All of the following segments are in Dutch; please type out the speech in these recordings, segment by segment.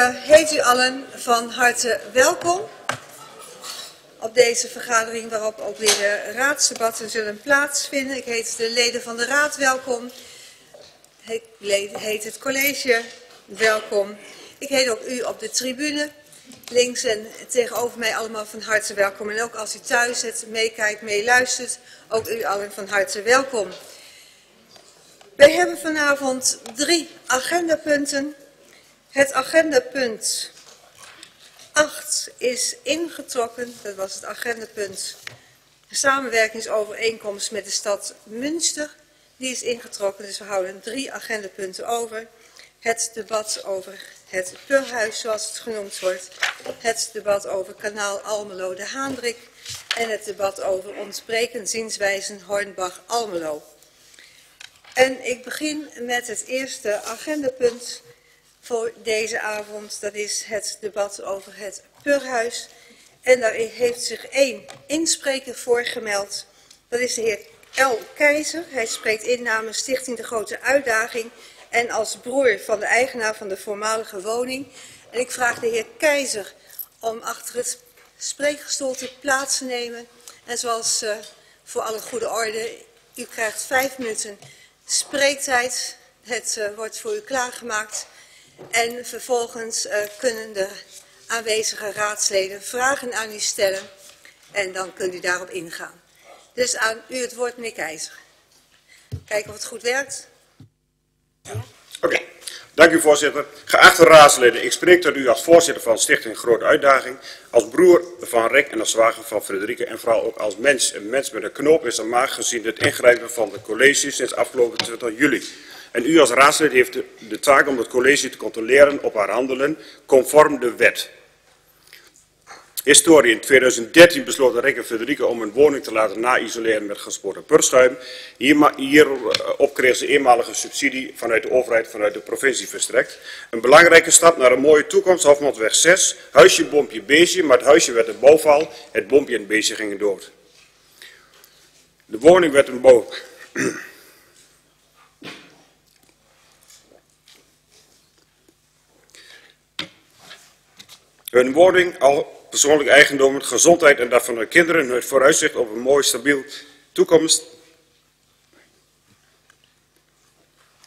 uh, heet u allen van harte welkom op deze vergadering waarop ook weer de raadsdebatten zullen plaatsvinden. Ik heet de leden van de raad welkom. Ik heet het college welkom. Ik heet ook u op de tribune. Links en tegenover mij allemaal van harte welkom. En ook als u thuis het meekijkt, meeluistert, ook u allen van harte welkom. Wij hebben vanavond drie agendapunten. Het agendapunt 8 is ingetrokken. Dat was het agendapunt samenwerkingsovereenkomst met de stad Münster. Die is ingetrokken, dus we houden drie agendapunten over. Het debat over het Purhuis, zoals het genoemd wordt. Het debat over kanaal Almelo de Haandrik. En het debat over ontsprekend zienswijzen Hornbach-Almelo. En ik begin met het eerste agendapunt voor deze avond. Dat is het debat over het Purhuis. En daar heeft zich één inspreker voor gemeld. Dat is de heer L. Keizer. Hij spreekt in namens Stichting De Grote Uitdaging en als broer van de eigenaar van de voormalige woning. En ik vraag de heer Keizer om achter het spreekgestoelte plaats te nemen. En zoals uh, voor alle goede orde, u krijgt vijf minuten spreektijd. Het uh, wordt voor u klaargemaakt. En vervolgens uh, kunnen de aanwezige raadsleden vragen aan u stellen. En dan kunt u daarop ingaan. Dus aan u het woord, meneer Keizer. Kijken of het goed werkt. Ja. Oké, dank u voorzitter. Geachte raadsleden, ik spreek tot u als voorzitter van Stichting Grote Uitdaging, als broer van Rick en als zwager van Frederike en vooral ook als mens. Een mens met een knoop in zijn maag gezien het ingrijpen van de college sinds afgelopen 20 juli. En u als raadslid heeft de, de taak om het college te controleren op haar handelen conform de wet. Historie. In 2013 besloot Rick en Federica om een woning te laten na-isoleren met gespoten purschuim. Hier, hierop kreeg ze eenmalige subsidie vanuit de overheid, vanuit de provincie verstrekt. Een belangrijke stap naar een mooie toekomst, Hofmansweg 6. Huisje, bompje, beestje, maar het huisje werd een bouwval. Het bompje en het beestje gingen dood. De woning werd een bouw... Hun woning al persoonlijk eigendom, gezondheid en dat van hun kinderen, het vooruitzicht op een mooi, stabiel toekomst,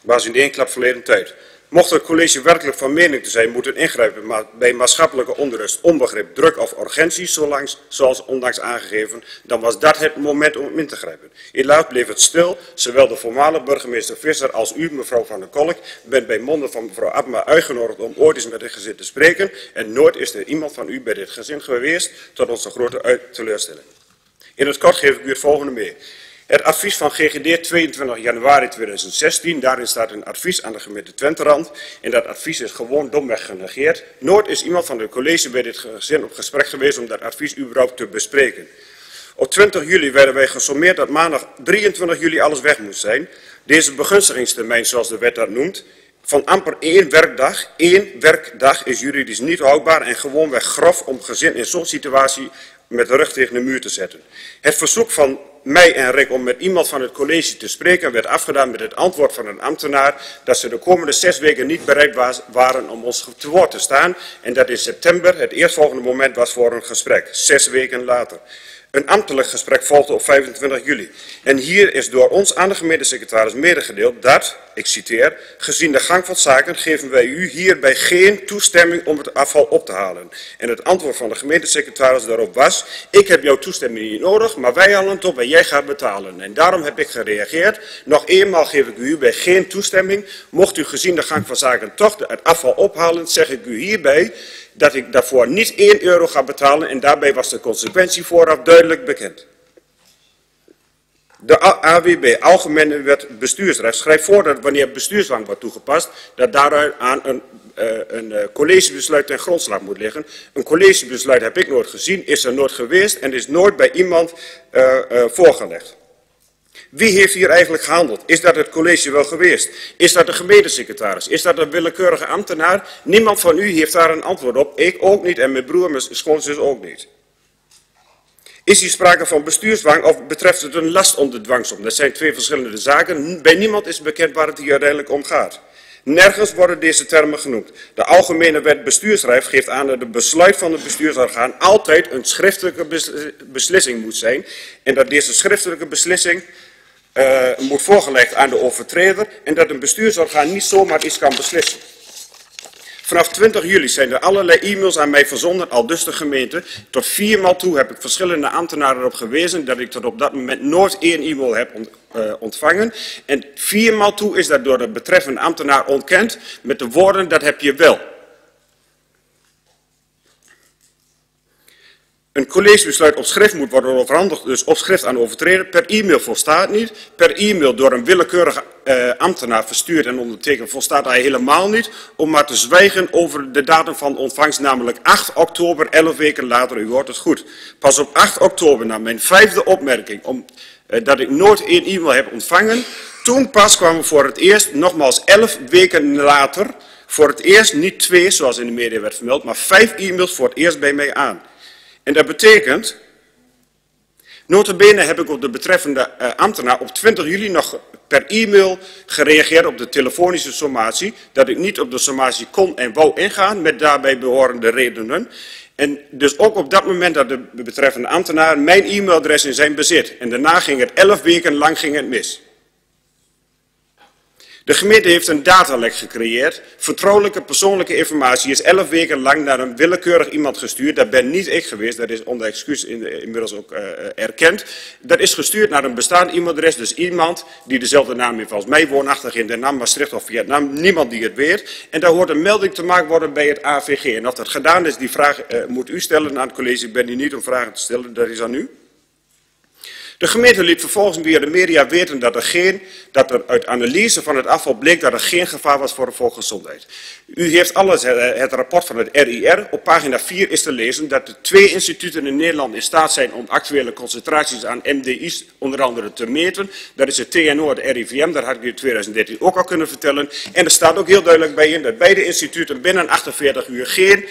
was in één klap verleden tijd. Mocht het college werkelijk van mening te zijn moeten ingrijpen bij maatschappelijke onrust, onbegrip, druk of urgentie, zoals ondanks aangegeven, dan was dat het moment om in te grijpen. Helaas bleef het stil, zowel de voormalige burgemeester Visser als u, mevrouw Van der Kolk, bent bij monden van mevrouw Abma uitgenodigd om ooit eens met het gezin te spreken en nooit is er iemand van u bij dit gezin geweest, tot onze grote teleurstelling. In het kort geef ik u het volgende mee. Het advies van GGD 22 januari 2016, daarin staat een advies aan de gemeente Twenterand. En dat advies is gewoon domweg genegeerd. Nooit is iemand van het college bij dit gezin op gesprek geweest om dat advies überhaupt te bespreken. Op 20 juli werden wij gesommeerd dat maandag 23 juli alles weg moest zijn. Deze begunstigingstermijn, zoals de wet dat noemt, van amper één werkdag, één werkdag is juridisch niet houdbaar en gewoonweg grof om gezin in zo'n situatie met de rug tegen de muur te zetten. Het verzoek van mij en Rick om met iemand van het college te spreken werd afgedaan met het antwoord van een ambtenaar dat ze de komende zes weken niet bereid waren om ons te woord te staan en dat in september het eerstvolgende moment was voor een gesprek, zes weken later. Een ambtelijk gesprek volgde op 25 juli. En hier is door ons aan de gemeentesecretaris medegedeeld dat, ik citeer, gezien de gang van zaken geven wij u hierbij geen toestemming om het afval op te halen. En het antwoord van de gemeentesecretaris daarop was, ik heb jouw toestemming niet nodig, maar wij halen het op en jij gaat betalen. En daarom heb ik gereageerd. Nog eenmaal geef ik u hierbij geen toestemming. Mocht u gezien de gang van zaken toch het afval ophalen, zeg ik u hierbij dat ik daarvoor niet 1 euro ga betalen en daarbij was de consequentie vooraf duidelijk bekend. De AWB, Algemene Wet Bestuursrecht, schrijft voor dat wanneer bestuursdwang wordt toegepast, dat daaruit aan een, uh, een uh, collegebesluit ten grondslag moet liggen. Een collegebesluit heb ik nooit gezien, is er nooit geweest en is nooit bij iemand uh, voorgelegd. Wie heeft hier eigenlijk gehandeld? Is dat het college wel geweest? Is dat de gemeentesecretaris? Is dat een willekeurige ambtenaar? Niemand van u heeft daar een antwoord op. Ik ook niet en mijn broer, mijn schoonzus ook niet. Is hier sprake van bestuursdwang of betreft het een last om de dwangsom? Dat zijn twee verschillende zaken. Bij niemand is bekend waar het hier uiteindelijk om gaat. Nergens worden deze termen genoemd. De Algemene Wet Bestuursrecht geeft aan dat het besluit van het bestuursorgaan altijd een schriftelijke beslissing moet zijn en dat deze schriftelijke beslissing uh, moet voorgelegd aan de overtreder en dat een bestuursorgaan niet zomaar iets kan beslissen. Vanaf 20 juli zijn er allerlei e-mails aan mij verzonden, al dus de gemeente. Tot viermaal toe heb ik verschillende ambtenaren erop gewezen dat ik tot op dat moment nooit één e-mail heb uh, ontvangen. En viermaal toe is dat door de betreffende ambtenaar ontkend met de woorden dat heb je wel. Een collegebesluit op schrift moet worden overhandigd, dus op schrift aan overtreden. Per e-mail volstaat niet. Per e-mail door een willekeurige uh, ambtenaar verstuurd en ondertekend volstaat hij helemaal niet. Om maar te zwijgen over de datum van ontvangst, namelijk 8 oktober, 11 weken later. U hoort het goed. Pas op 8 oktober, na mijn vijfde opmerking, om, uh, dat ik nooit één e-mail heb ontvangen. Toen pas kwamen voor het eerst, nogmaals 11 weken later, voor het eerst niet twee, zoals in de media werd vermeld, maar vijf e-mails voor het eerst bij mij aan. En dat betekent, notabene heb ik op de betreffende uh, ambtenaar op 20 juli nog per e-mail gereageerd op de telefonische sommatie, dat ik niet op de sommatie kon en wou ingaan met daarbij behorende redenen. En dus ook op dat moment dat de betreffende ambtenaar mijn e-mailadres in zijn bezit. En daarna ging het 11 weken lang ging het mis. De gemeente heeft een datalek gecreëerd. Vertrouwelijke persoonlijke informatie is elf weken lang naar een willekeurig iemand gestuurd. Dat ben niet ik geweest, dat is onder excuus in, inmiddels ook uh, erkend. Dat is gestuurd naar een bestaand e-mailadres, dus iemand die dezelfde naam heeft als mij, woonachtig in Den Nam, Maastricht of Vietnam. Niemand die het weet. En daar hoort een melding te maken worden bij het AVG. En of dat gedaan is, die vraag uh, moet u stellen aan het college. Ik ben hier niet om vragen te stellen, dat is aan u. De gemeente liet vervolgens via de media weten dat er, geen, dat er uit analyse van het afval bleek dat er geen gevaar was voor de volksgezondheid. U heeft alles, het rapport van het RIR. Op pagina 4 is te lezen dat de twee instituten in Nederland in staat zijn om actuele concentraties aan MDI's onder andere te meten. Dat is het TNO het RIVM, dat had ik u in 2013 ook al kunnen vertellen. En er staat ook heel duidelijk bij in dat beide instituten binnen 48 uur geen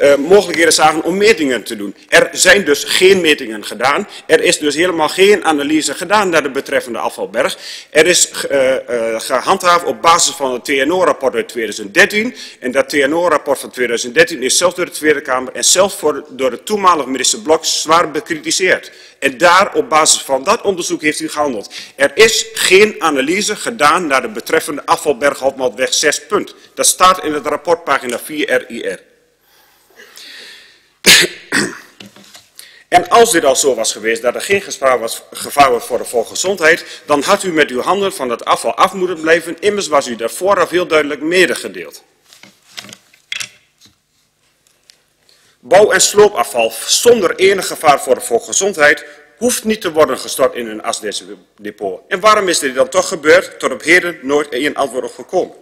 uh, mogelijkheden zagen om metingen te doen. Er zijn dus geen metingen gedaan. Er is dus helemaal geen analyse gedaan naar de betreffende afvalberg. Er is uh, uh, gehandhaafd op basis van het TNO-rapport uit 2013. En dat TNO-rapport van 2013 is zelfs door de Tweede Kamer en voor, door de toenmalige minister Blok zwaar bekritiseerd. En daar op basis van dat onderzoek heeft u gehandeld. Er is geen analyse gedaan naar de betreffende afvalberg Hotmaldweg 6 punt. Dat staat in het rapport pagina 4 RIR. En als dit al zo was geweest dat er geen gevaar was, gevaar voor de volksgezondheid, dan had u met uw handen van het afval af moeten blijven. Immers was u daar vooraf heel duidelijk medegedeeld. Bouw- en sloopafval zonder enig gevaar voor de volksgezondheid hoeft niet te worden gestort in een asdepot. En waarom is dit dan toch gebeurd? Tot op heden nooit een antwoord op gekomen.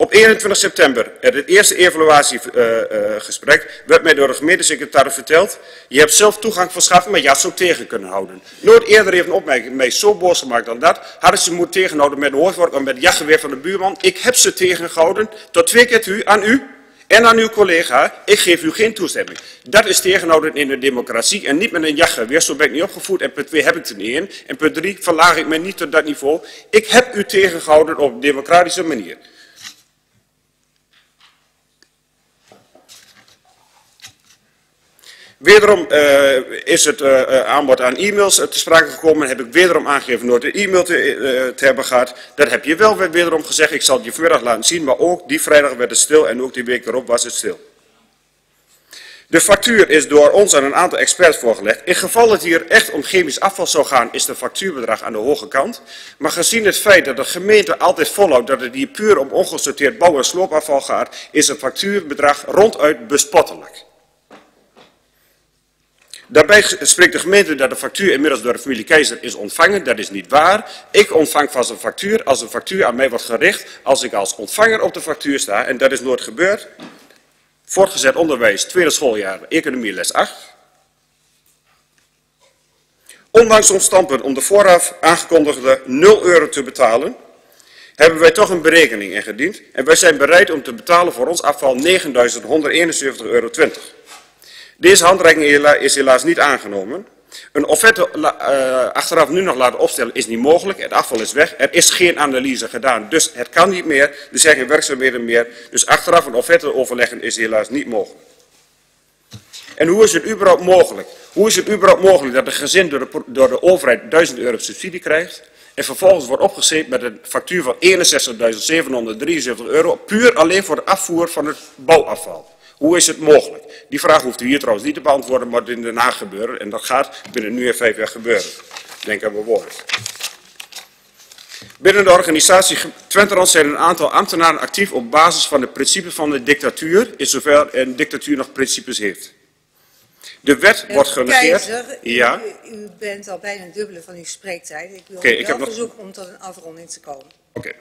Op 21 september, het eerste evaluatiegesprek, uh, uh, werd mij door de gemeentesecretaris verteld, je hebt zelf toegang verschaft, maar je had ze ook tegen kunnen houden. Nooit eerder heeft een opmerking mij zo boos gemaakt dan dat. Hadden ze moeten tegenhouden met hoofdwoord of met het jachtgeweer van de buurman. Ik heb ze tegengehouden, tot twee keer u, aan u en aan uw collega, ik geef u geen toestemming. Dat is tegenhouden in de democratie en niet met een jachtgeweer, zo ben ik niet opgevoed. En punt 2 heb ik er niet in. En punt 3 verlaag ik mij niet tot dat niveau. Ik heb u tegengehouden op een democratische manier. Wederom uh, is het uh, aanbod aan e-mails te sprake gekomen. Heb ik wederom aangegeven nooit een e-mail te, hebben gehad. Dat heb je wel wederom gezegd. Ik zal je vanmiddag laten zien. Maar ook die vrijdag werd het stil en ook die week erop was het stil. De factuur is door ons aan een aantal experts voorgelegd. In geval het hier echt om chemisch afval zou gaan, is de factuurbedrag aan de hoge kant. Maar gezien het feit dat de gemeente altijd volhoudt dat het hier puur om ongesorteerd bouw- en sloopafval gaat, is het factuurbedrag ronduit bespottelijk. Daarbij spreekt de gemeente dat de factuur inmiddels door de familie Keizer is ontvangen. Dat is niet waar. Ik ontvang vast een factuur als een factuur aan mij wordt gericht. Als ik als ontvanger op de factuur sta, en dat is nooit gebeurd. Voortgezet onderwijs, tweede schooljaar, economie les 8. Ondanks ons standpunt om de vooraf aangekondigde 0 euro te betalen, hebben wij toch een berekening ingediend. En wij zijn bereid om te betalen voor ons afval 9.171,20 euro. Deze handreiking is helaas niet aangenomen. Een offerte eh, achteraf nu nog laten opstellen is niet mogelijk. Het afval is weg. Er is geen analyse gedaan, dus het kan niet meer. Er zijn geen werkzaamheden meer. Dus achteraf een offerte overleggen is helaas niet mogelijk. En hoe is het überhaupt mogelijk? Hoe is het überhaupt mogelijk dat een gezin door de, door de overheid 1000 euro subsidie krijgt en vervolgens wordt opgezet met een factuur van 61.773 euro, puur alleen voor de afvoer van het bouwafval? Hoe is het mogelijk? Die vraag hoeft u hier trouwens niet te beantwoorden, maar in Den Haag gebeuren. En dat gaat binnen nu en vijf jaar gebeuren. Denk aan mijn woord. Binnen de organisatie Twenterand zijn een aantal ambtenaren actief op basis van de principes van de dictatuur, in zover een dictatuur nog principes heeft. De wet wordt genegeerd. Keizer, Ja. u, u bent al bijna een dubbele van uw spreektijd. Ik wil Oké, u ik nog- om tot een afronding te komen. Oké.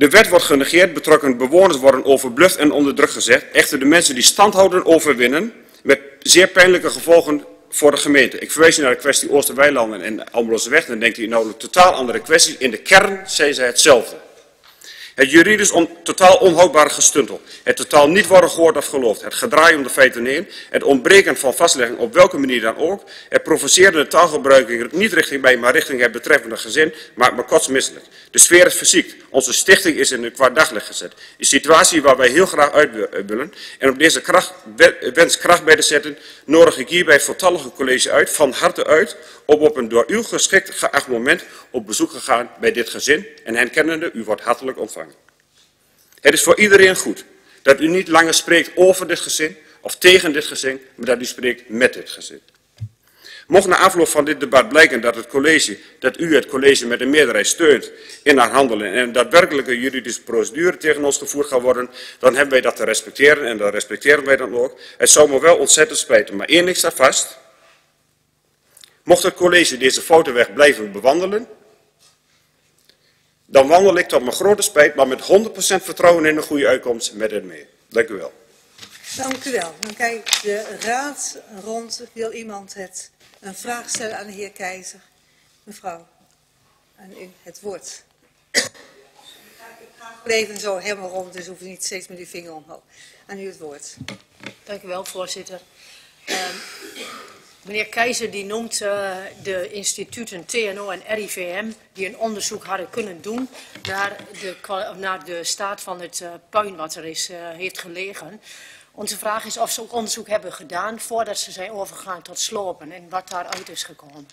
De wet wordt genegeerd, betrokken bewoners worden overbluft en onder druk gezet. Echter de mensen die stand houden overwinnen, met zeer pijnlijke gevolgen voor de gemeente. Ik verwijs u naar de kwestie Oosterweilanden en Almeloseweg, dan denkt u nou een totaal andere kwestie. In de kern zijn zij hetzelfde. Het juridisch on- totaal onhoudbare gestuntel. Het totaal niet worden gehoord of geloofd. Het gedraai om de feiten heen. Het ontbreken van vastlegging op welke manier dan ook. Het provocerende taalgebruik niet richting mij, maar richting het betreffende gezin maakt me kotsmisselijk. De sfeer is verziekt. Onze stichting is in een kwaad daglicht gezet. Een situatie waar wij heel graag uit eh, willen. En om deze kracht, we- wens kracht bij te zetten, nodig ik hierbij het voltallige college uit, van harte uit, om op een door u geschikt geacht moment op bezoek te gaan bij dit gezin. En hen kennende, u wordt hartelijk ontvangen. Het is voor iedereen goed dat u niet langer spreekt over dit gezin of tegen dit gezin, maar dat u spreekt met dit gezin. Mocht na afloop van dit debat blijken dat, het college, dat u het college met een meerderheid steunt in haar handelen en een daadwerkelijke juridische procedure tegen ons gevoerd gaat worden, dan hebben wij dat te respecteren en dat respecteren wij dan ook. Het zou me wel ontzettend spijten, maar één ding staat vast. Mocht het college deze foute weg blijven bewandelen, dan wandel ik tot mijn grote spijt, maar met 100% vertrouwen in een goede uitkomst met het mee. Dank u wel. Dank u wel. Dan kijk de raad rond. Wil iemand het, een vraag stellen aan de heer Keizer? Mevrouw, aan u het woord. Ik ga Even zo helemaal rond, dus hoef je niet steeds met uw vinger omhoog. Aan u het woord. Dank u wel, voorzitter. Ehm, meneer Keizer die noemt eh, de instituten TNO en RIVM die een onderzoek hadden kunnen doen naar de, naar de staat van het eh, puin wat er is, eh, heeft gelegen. Onze vraag is of ze ook onderzoek hebben gedaan voordat ze zijn overgegaan tot slopen en wat daaruit is gekomen.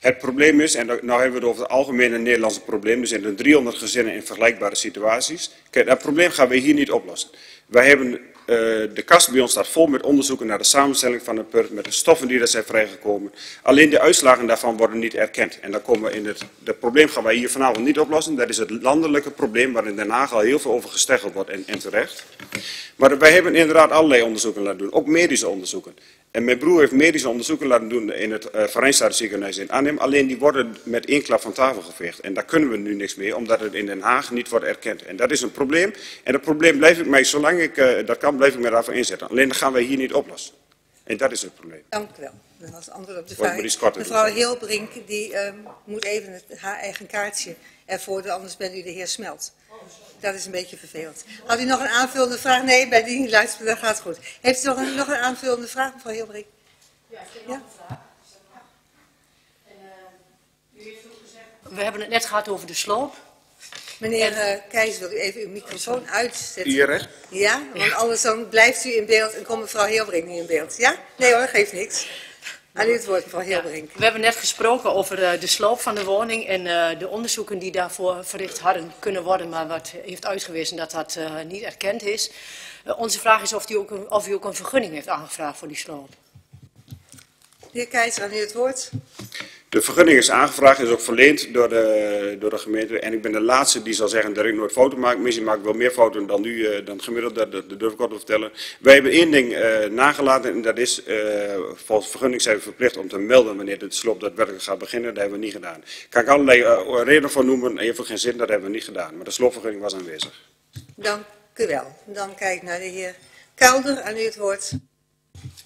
Het probleem is, en nou hebben we het over het algemene Nederlandse probleem, er zijn er 300 gezinnen in vergelijkbare situaties. Kijk, dat probleem gaan we hier niet oplossen. Wij hebben, eh, de kast bij ons staat vol met onderzoeken naar de samenstelling van de PUR, met de stoffen die er zijn vrijgekomen. Alleen de uitslagen daarvan worden niet erkend. En dan komen we in het, het probleem gaan wij hier vanavond niet oplossen. Dat is het landelijke probleem waar in Den Haag al heel veel over gesteggeld wordt en, en terecht. Maar wij hebben inderdaad allerlei onderzoeken laten doen, ook medische onderzoeken. En mijn broer heeft medische onderzoeken laten doen in het uh, Verenigd ziekenhuis in Arnhem. Alleen die worden met één klap van tafel geveegd. En daar kunnen we nu niks mee, omdat het in Den Haag niet wordt erkend. En dat is een probleem. En dat probleem blijf ik mij, zolang ik uh, dat kan, blijf ik mij daarvoor inzetten. Alleen dat gaan wij hier niet oplossen. En dat is het probleem. Dank u wel. Dat was het antwoord op de vraag. Mevrouw doen. Heelbrink, die ehm, moet even het, haar eigen kaartje ervoor anders bent u de heer Smelt. Dat is een beetje vervelend. Had u nog een aanvullende vraag? Nee, bij die luisteren, dat gaat goed. Heeft u nog een, nog een aanvullende vraag, mevrouw Heelbrink? Ja? We hebben het net gehad over de sloop. Meneer eh Keijs, wil u even uw microfoon uitzetten? Hier recht. Ja, want anders dan blijft u in beeld en komt mevrouw Heelbrink niet in beeld. Ja? Nee hoor, geeft niks. Aan u het woord, mevrouw Heelbrink. We hebben net gesproken over eh, de sloop van de woning en eh, de onderzoeken die daarvoor verricht hadden kunnen worden, maar wat heeft uitgewezen dat dat eh, niet erkend is. Onze vraag is of, die ook of u ook een vergunning heeft aangevraagd voor die sloop. De heer Keijs, aan u het woord. De vergunning is aangevraagd, is ook verleend door de, door de gemeente. En ik ben de laatste die zal zeggen dat ik nooit fouten maak. Misschien maak ik wel meer fouten dan u, eh, dan gemiddeld, dat, dat durf ik wel te vertellen. Wij hebben één ding eh, nagelaten en dat is, eh, volgens vergunning zijn we verplicht om te melden wanneer de sloop daadwerkelijk gaat beginnen. Dat hebben we niet gedaan. Kan ik allerlei redenen voor noemen, even geen zin, dat hebben we niet gedaan. Maar de sloopvergunning was aanwezig. Dank u wel. Dan kijk ik naar de heer Kelder, aan u het woord.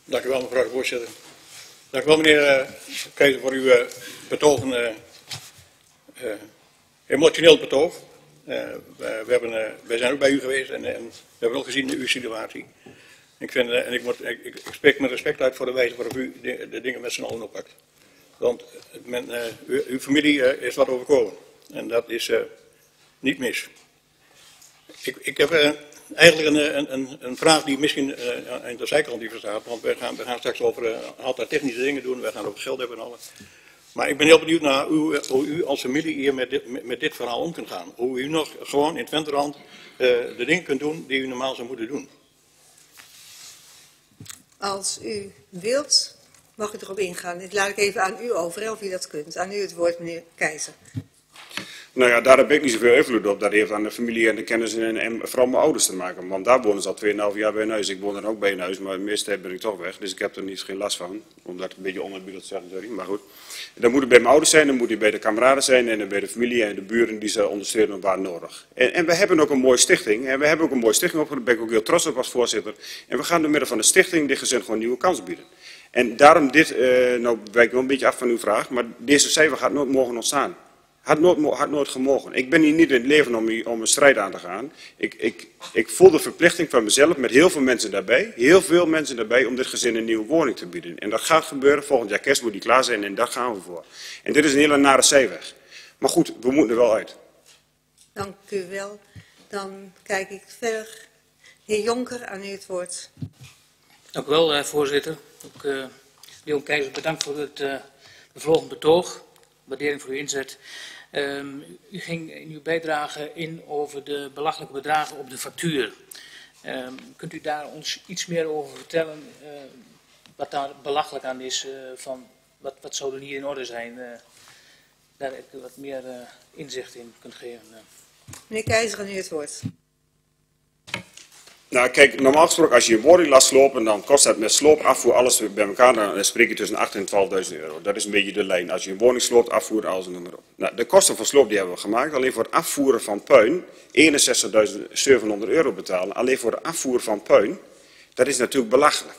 Dank u wel, mevrouw de voorzitter. Dank u wel, meneer uh, Keizer, voor uw uh, betogen, uh, uh, emotioneel betoog. We, hebben, wij zijn ook bij u geweest en, en we hebben ook gezien uw situatie. Ik, vind, eh, en ik, moet, ik, ik spreek met respect uit voor de wijze waarop u de, dingen met z'n allen oppakt. Want men, uw, uw, familie is wat overkomen. En dat is niet mis. Ik, ik heb eigenlijk een, een, een, vraag die misschien aan de zijkant die verstaat. Want we gaan, we gaan straks over altijd technische dingen doen. We gaan over geld hebben en alles. Maar ik ben heel benieuwd naar hoe, hoe u als familie hier met dit, met, dit verhaal om kunt gaan. Hoe u nog gewoon in Twenterand de dingen kunt doen die u normaal zou moeten doen. Als u wilt, mag ik erop ingaan. Dit laat ik even aan u over, of u dat kunt. Aan u het woord, meneer Keizer. Nou ja, daar heb ik niet zoveel invloed op. Dat heeft aan de familie en de kennis en, en vooral mijn ouders te maken. Want daar wonen ze al 2,5 jaar bij een huis. Ik woon er ook bij een huis, maar tijd ben ik toch weg. Dus ik heb er niet geen last van. Omdat het een beetje onerbiedig te zeggen, sorry. Maar goed. Dan moet het bij mijn ouders zijn, dan moet het bij de kameraden zijn en bij de familie en de buren die ze ondersteunen waar nodig. En, en we hebben ook een mooie stichting. En we hebben ook een mooie stichting opgericht. Daar ben ik ook heel trots op als voorzitter. En we gaan door middel van de stichting dit gezin gewoon nieuwe kans bieden. En daarom dit, uh, nou wijk wel een beetje af van uw vraag, maar deze cijfer gaat nooit mogen ontstaan. Had nooit, had nooit gemogen. Ik ben hier niet in het leven om, om een strijd aan te gaan. Ik, ik, ik voel de verplichting van mezelf met heel veel mensen daarbij, heel veel mensen daarbij, om dit gezin een nieuwe woning te bieden. En dat gaat gebeuren. Volgend jaar kerst moet die klaar zijn en daar gaan we voor. En dit is een hele nare zijweg. Maar goed, we moeten er wel uit. Dank u wel. Dan kijk ik verder. Heer Jonker, aan u het woord. Dank u wel, voorzitter. Ook, uh, Leon Keizer, bedankt voor het uh, bevlogen betoog. Waardering voor uw inzet. Um, u ging in uw bijdrage in over de belachelijke bedragen op de factuur. Um, kunt u daar ons iets meer over vertellen? Uh, wat daar belachelijk aan is? Uh, van wat, wat zou er niet in orde zijn? Uh, daar ik wat meer inzicht in kunt geven. Meneer Keizer, nu het woord. Nou, kijk, normaal gesproken als je een woning laat slopen, dan kost dat met sloop, afvoer, alles bij elkaar, dan spreek je tussen 8 en 12.000 euro. Dat is een beetje de lijn. Als je een woning sloopt, afvoer, alles noem maar op. Nou, de kosten van sloop die hebben we gemaakt. Alleen voor het afvoeren van puin, 61.700 euro betalen. Alleen voor het afvoer van puin, dat is natuurlijk belachelijk.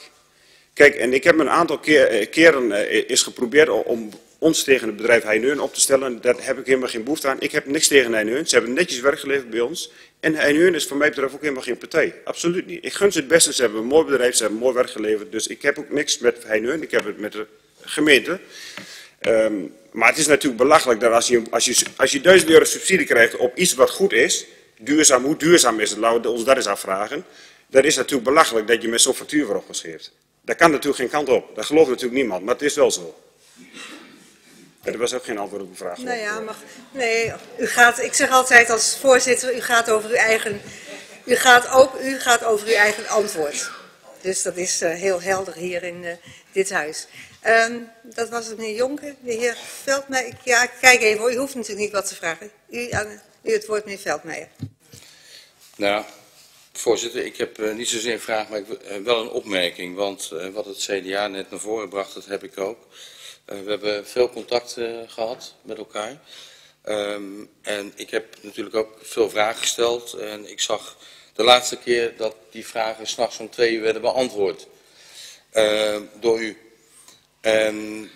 Kijk, en ik heb een aantal keer, keren is geprobeerd om ons tegen het bedrijf Heineun op te stellen. Daar heb ik helemaal geen behoefte aan. Ik heb niks tegen Heineun. Ze hebben netjes werk geleverd bij ons. En Heineun is voor mij betreft ook helemaal geen partij. Absoluut niet. Ik gun ze het beste. Ze hebben een mooi bedrijf. Ze hebben mooi werk geleverd. Dus ik heb ook niks met Heineun. Ik heb het met de gemeente. Um, maar het is natuurlijk belachelijk dat als je, als, je, als je 1000 euro subsidie krijgt op iets wat goed is. Duurzaam, hoe duurzaam is het? Laten we ons dat eens afvragen. Dat is natuurlijk belachelijk dat je met zo'n factuur voor opgeschreven. Daar kan natuurlijk geen kant op. Dat gelooft natuurlijk niemand. Maar het is wel zo. Er was ook geen antwoord op de vraag. Nou ja, maar, nee, u gaat, ik zeg altijd als voorzitter, u gaat over uw eigen, u gaat ook, u gaat over uw eigen antwoord. Dus dat is uh, heel helder hier in uh, dit huis. Um, dat was het meneer Jonker. De heer Veldmeijer, ja, kijk even, u hoeft natuurlijk niet wat te vragen. U, aan, u het woord, meneer Veldmeijer. Nou, voorzitter, ik heb uh, niet zozeer een vraag, maar ik, wel een opmerking. Want wat het CDA net naar voren bracht, dat heb ik ook. Uh, we hebben veel contact uh, gehad met elkaar. Um, en ik heb natuurlijk ook veel vragen gesteld. En ik zag de laatste keer dat die vragen s'nachts om twee uur werden beantwoord uh, door u. En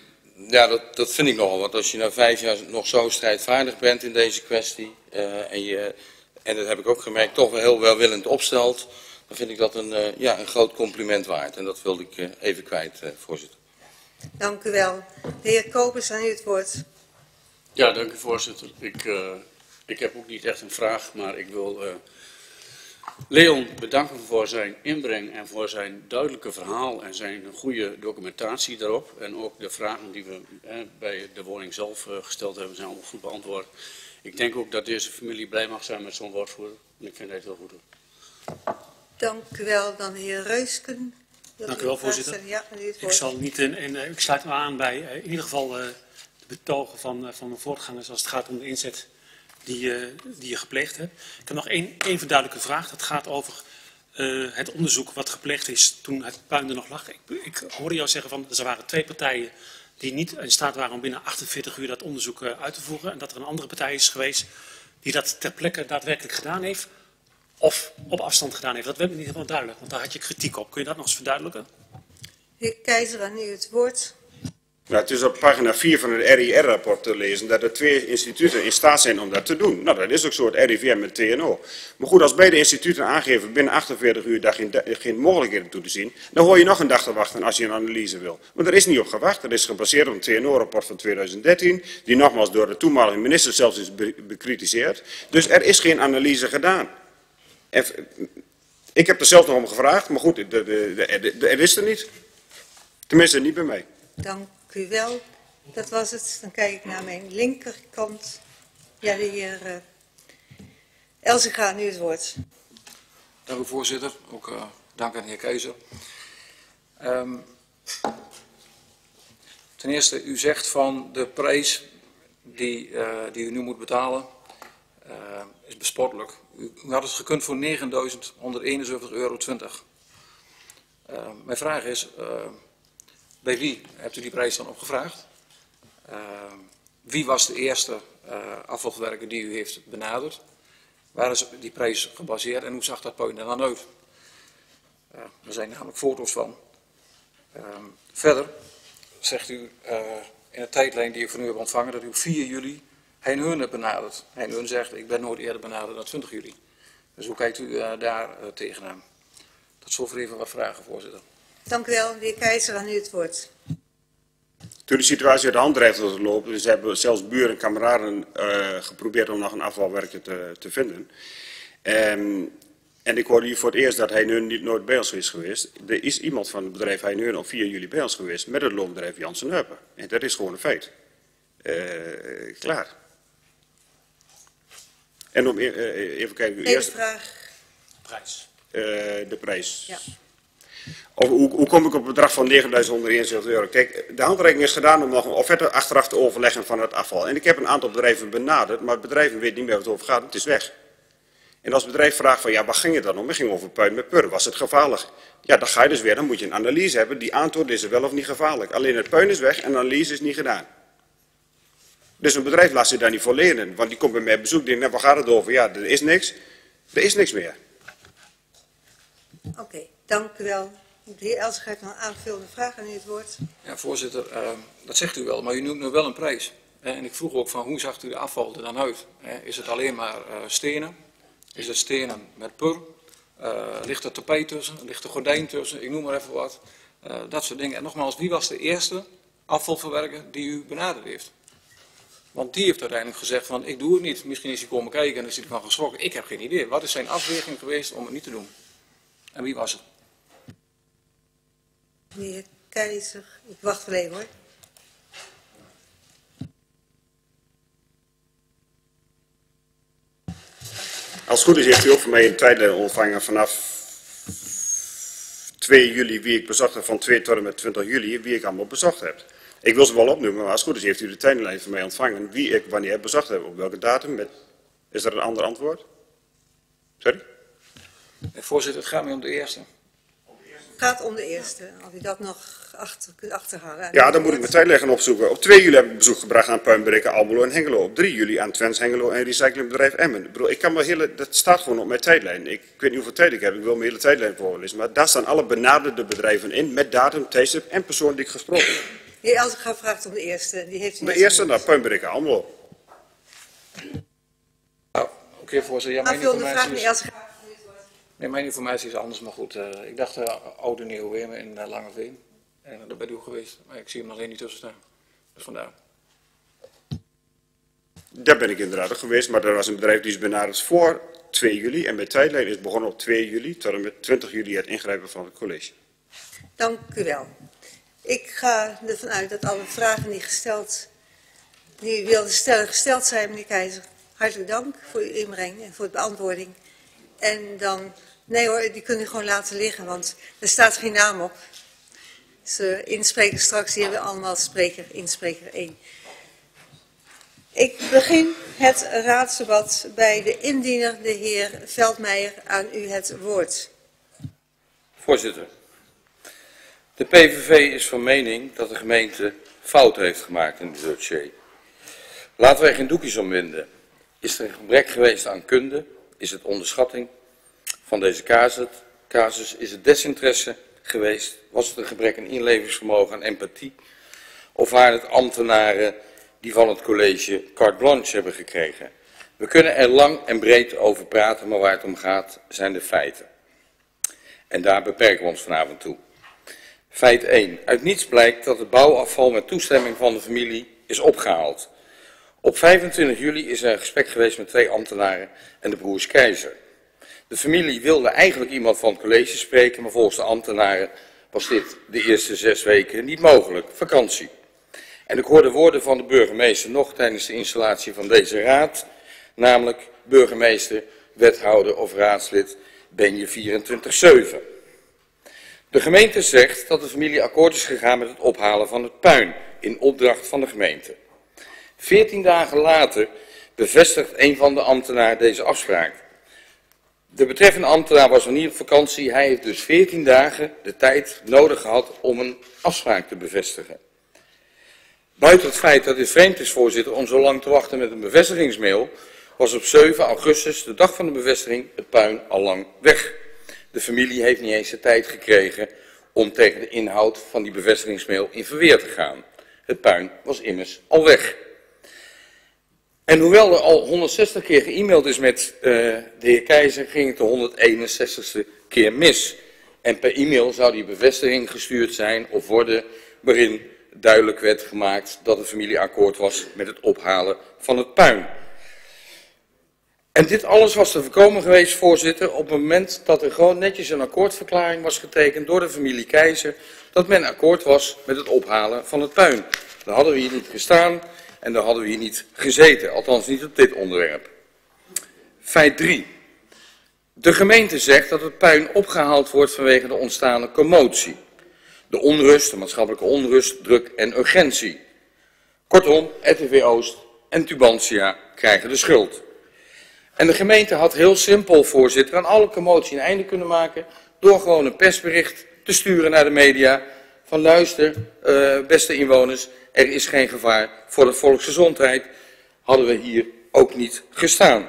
ja, dat, dat vind ik nogal. Want als je na vijf jaar nog zo strijdvaardig bent in deze kwestie. en, je, en dat heb ik ook gemerkt, toch wel heel welwillend opstelt. Dan vind ik dat een, ja, een groot compliment waard. En dat wilde ik even kwijt, voorzitter. Dank u wel. De heer Kopers, aan u het woord. Ja, dank u voorzitter. Ik, uh, ik heb ook niet echt een vraag, maar ik wil uh, Leon bedanken voor zijn inbreng en voor zijn duidelijke verhaal en zijn goede documentatie daarop. En ook de vragen die we eh, bij de woning zelf gesteld hebben zijn allemaal goed beantwoord. Ik denk ook dat deze familie blij mag zijn met zo'n woordvoerder. En ik vind dat heel goed. Dank u wel, dan heer Reusken. Dank u wel, voorzitter. Ja, ik zal niet in, in, ik sluit me aan bij uh, in ieder geval uh, de betogen van, uh, van mijn voorgangers als het gaat om de inzet die, die je gepleegd hebt. Ik heb nog één, één verduidelijke vraag. Dat gaat over het onderzoek wat gepleegd is toen het puin er nog lag. Ik, ik hoorde jou zeggen van er waren twee partijen die niet in staat waren om binnen 48 uur dat onderzoek uit te voeren. En dat er een andere partij is geweest die dat ter plekke daadwerkelijk gedaan heeft of op afstand gedaan heeft. Dat werd me niet helemaal duidelijk, want daar had je kritiek op. Kun je dat nog eens verduidelijken? Heer Keizer, aan u het woord. Nou, het is op pagina 4 van het RIR-rapport te lezen dat er twee instituten in staat zijn om dat te doen. Nou, dat is ook zo, het RIVM en TNO. Maar goed, als beide instituten aangeven binnen 48 uur daar geen, geen mogelijkheden toe te zien, dan hoor je nog een dag te wachten als je een analyse wil. Maar er is niet op gewacht. Dat is gebaseerd op een TNO-rapport van 2013, die nogmaals door de toenmalige minister zelfs is bekritiseerd. Dus er is geen analyse gedaan. En, ik heb er zelf nog om gevraagd, maar goed, er is er niet. Tenminste, niet bij mij. Dank u wel. Dat was het. Dan kijk ik naar mijn linkerkant. Ja, de heer uh, Elsinga, nu het woord. Dank u voorzitter. Ook uh, dank aan de heer Keizer. Um, ten eerste, u zegt van de prijs die, uh, die u nu moet betalen is besportelijk. U, u, had het gekund voor 9.171,20 euro. mijn vraag is, bij wie hebt u die prijs dan opgevraagd? Uh, wie was de eerste uh, afvalverwerker die u heeft benaderd? Waar is die prijs gebaseerd en hoe zag dat puin er dan uit? Uh, er zijn namelijk foto's van. Ehm, verder zegt u eh, in de tijdlijn die ik van u heb ontvangen dat u op 4 juli Hein Heun hebt benaderd. Hein Heun zegt ik ben nooit eerder benaderd dan 20 juli. Dus hoe kijkt u daar tegenaan? Tot zover even wat vragen, voorzitter. Dank u wel. De heer Keizer, aan u het woord. Toen de situatie uit de hand dreigde te lopen, dus hebben zelfs buren en kameraden uh, geprobeerd om nog een afvalwerker te, te vinden. Um, en ik hoorde hier voor het eerst dat hij nu niet nooit bij ons is geweest. Er is iemand van het bedrijf Heineur op 4 juli bij ons geweest met het loonbedrijf Janssen Heupen. En dat is gewoon een feit. Uh, klaar. En om uh, even kijken. Even eerst... vraag. Prijs. de prijs. Ja. Of, hoe, hoe, kom ik op een bedrag van 9.171 euro? Kijk, de handreiking is gedaan om nog een offerte achteraf te overleggen van het afval. En ik heb een aantal bedrijven benaderd, maar het bedrijf weet niet meer wat het over gaat. Het is weg. En als het bedrijf vraagt van, ja, waar ging het dan om? Het ging over puin met pur. Was het gevaarlijk? Ja, dan ga je dus weer, dan moet je een analyse hebben die aantoont, is het wel of niet gevaarlijk. Alleen het puin is weg en de analyse is niet gedaan. Dus een bedrijf laat zich daar niet voor lenen. Want die komt bij mij op bezoek, denkt, nou, waar gaat het over? Ja, er is niks. Er is niks meer. Oké, dank u wel. De heer Els geeft nog een aanvullende vraag aan u het woord. Ja, voorzitter, uh, dat zegt u wel, maar u noemt nu wel een prijs. En ik vroeg ook van hoe zag u de afval er dan uit? Is het alleen maar uh, stenen? Is het stenen met pur? Uh, ligt er tapijt tussen? Ligt er gordijn tussen? Ik noem maar even wat. dat soort dingen. En nogmaals, wie was de eerste afvalverwerker die u benaderd heeft? Want die heeft uiteindelijk gezegd van ik doe het niet. Misschien is hij komen kijken en is hij van geschrokken. Ik heb geen idee. Wat is zijn afweging geweest om het niet te doen? En wie was het? Meneer Keizer, ik wacht wel even hoor. Als het goed is heeft u ook van mij een tijdlijn ontvangen vanaf 2 juli wie ik bezocht heb, van 2 tot en met 20 juli, wie ik allemaal bezocht heb. Ik wil ze wel opnoemen, maar als het goed is heeft u de tijdlijn van mij ontvangen wie ik wanneer heb bezocht heb, op welke datum. Met... Is er een ander antwoord? Sorry? Voorzitter, het gaat mij om de eerste gaat om de eerste, als u dat nog achter, kunt achterhalen. Ja, dan moet ik mijn tijd gaan opzoeken. Op 2 juli heb ik bezoek gebracht aan Puinbreken, Almelo en Hengelo. Op 3 juli aan Twens, Hengelo en recyclingbedrijf Emmen. Ik, bedoel, ik kan mijn hele, dat staat gewoon op mijn tijdlijn. Ik, ik weet niet hoeveel tijd ik heb, ik wil mijn hele tijdlijn voorlezen. Maar daar staan alle benaderde bedrijven in, met datum, tijdstip en persoon die ik gesproken heb. De heer Elzega vraagt om de eerste. Die heeft de eerste naar Puinbreken, Almelo. Nou, oké okay, voorzitter. Ja, mijn informatie is... Nee, mijn informatie is anders, maar goed. Uh, ik dacht uh, oude nieuw weer in uh, Langeveen. En daar ben ik ook geweest, maar ik zie hem alleen niet tussen staan. Dus vandaar. Daar ben ik inderdaad ook geweest, maar er was een bedrijf die is benaderd voor 2 juli. En mijn tijdlijn is begonnen op 2 juli tot en met 20 juli het ingrijpen van het college. Dank u wel. Ik ga ervan uit dat alle vragen die gesteld, die u wilde stellen, gesteld zijn, meneer Keizer. Hartelijk dank voor uw inbreng en voor de beantwoording. En dan, nee hoor, die kunnen gewoon laten liggen, want er staat geen naam op. Ze inspreken straks, die hebben allemaal spreker, inspreker 1. Ik begin het raadsdebat bij de indiener, de heer Veldmeijer, aan u het woord. Voorzitter, de PVV is van mening dat de gemeente fout heeft gemaakt in het dossier. Laten wij geen doekjes omwinden. Is er een gebrek geweest aan kunde, is het onderschatting van deze casus, is het desinteresse geweest, was het een gebrek aan inlevingsvermogen en empathie, Of waren het ambtenaren die van het college carte blanche hebben gekregen? We kunnen er lang en breed over praten, maar waar het om gaat zijn de feiten. En daar beperken we ons vanavond toe. Feit 1. Uit niets blijkt dat het bouwafval met toestemming van de familie is opgehaald. Op 25 juli is er een gesprek geweest met twee ambtenaren en de broers Keizer. De familie wilde eigenlijk iemand van het college spreken, maar volgens de ambtenaren was dit de eerste zes weken niet mogelijk, vakantie. En ik hoorde woorden van de burgemeester nog tijdens de installatie van deze raad, namelijk burgemeester, wethouder of raadslid ben je 24-7. De gemeente zegt dat de familie akkoord is gegaan met het ophalen van het puin in opdracht van de gemeente. Veertien dagen later bevestigt een van de ambtenaren deze afspraak. De betreffende ambtenaar was nog niet op vakantie. Hij heeft dus 14 dagen de tijd nodig gehad om een afspraak te bevestigen. Buiten het feit dat het vreemd is, voorzitter, om zo lang te wachten met een bevestigingsmail, was op 7 augustus, de dag van de bevestiging, het puin al lang weg. De familie heeft niet eens de tijd gekregen om tegen de inhoud van die bevestigingsmail in verweer te gaan. Het puin was immers al weg. En hoewel er al 160 keer ge is met uh, de heer Keizer, ging het de 161ste keer mis. En per e-mail zou die bevestiging gestuurd zijn of worden waarin duidelijk werd gemaakt dat de familie akkoord was met het ophalen van het puin. En dit alles was te voorkomen geweest, voorzitter, op het moment dat er gewoon netjes een akkoordverklaring was getekend door de familie Keizer, dat men akkoord was met het ophalen van het puin. Dan hadden we hier niet gestaan en dan hadden we hier niet gezeten, althans niet op dit onderwerp. Feit 3. De gemeente zegt dat het puin opgehaald wordt vanwege de ontstaande commotie. De onrust, de maatschappelijke onrust, druk en urgentie. Kortom, RTV Oost en Tubantia krijgen de schuld. En de gemeente had heel simpel, voorzitter, aan alle commotie een einde kunnen maken door gewoon een persbericht te sturen naar de media van luister, uh, beste inwoners, er is geen gevaar voor de volksgezondheid, hadden we hier ook niet gestaan.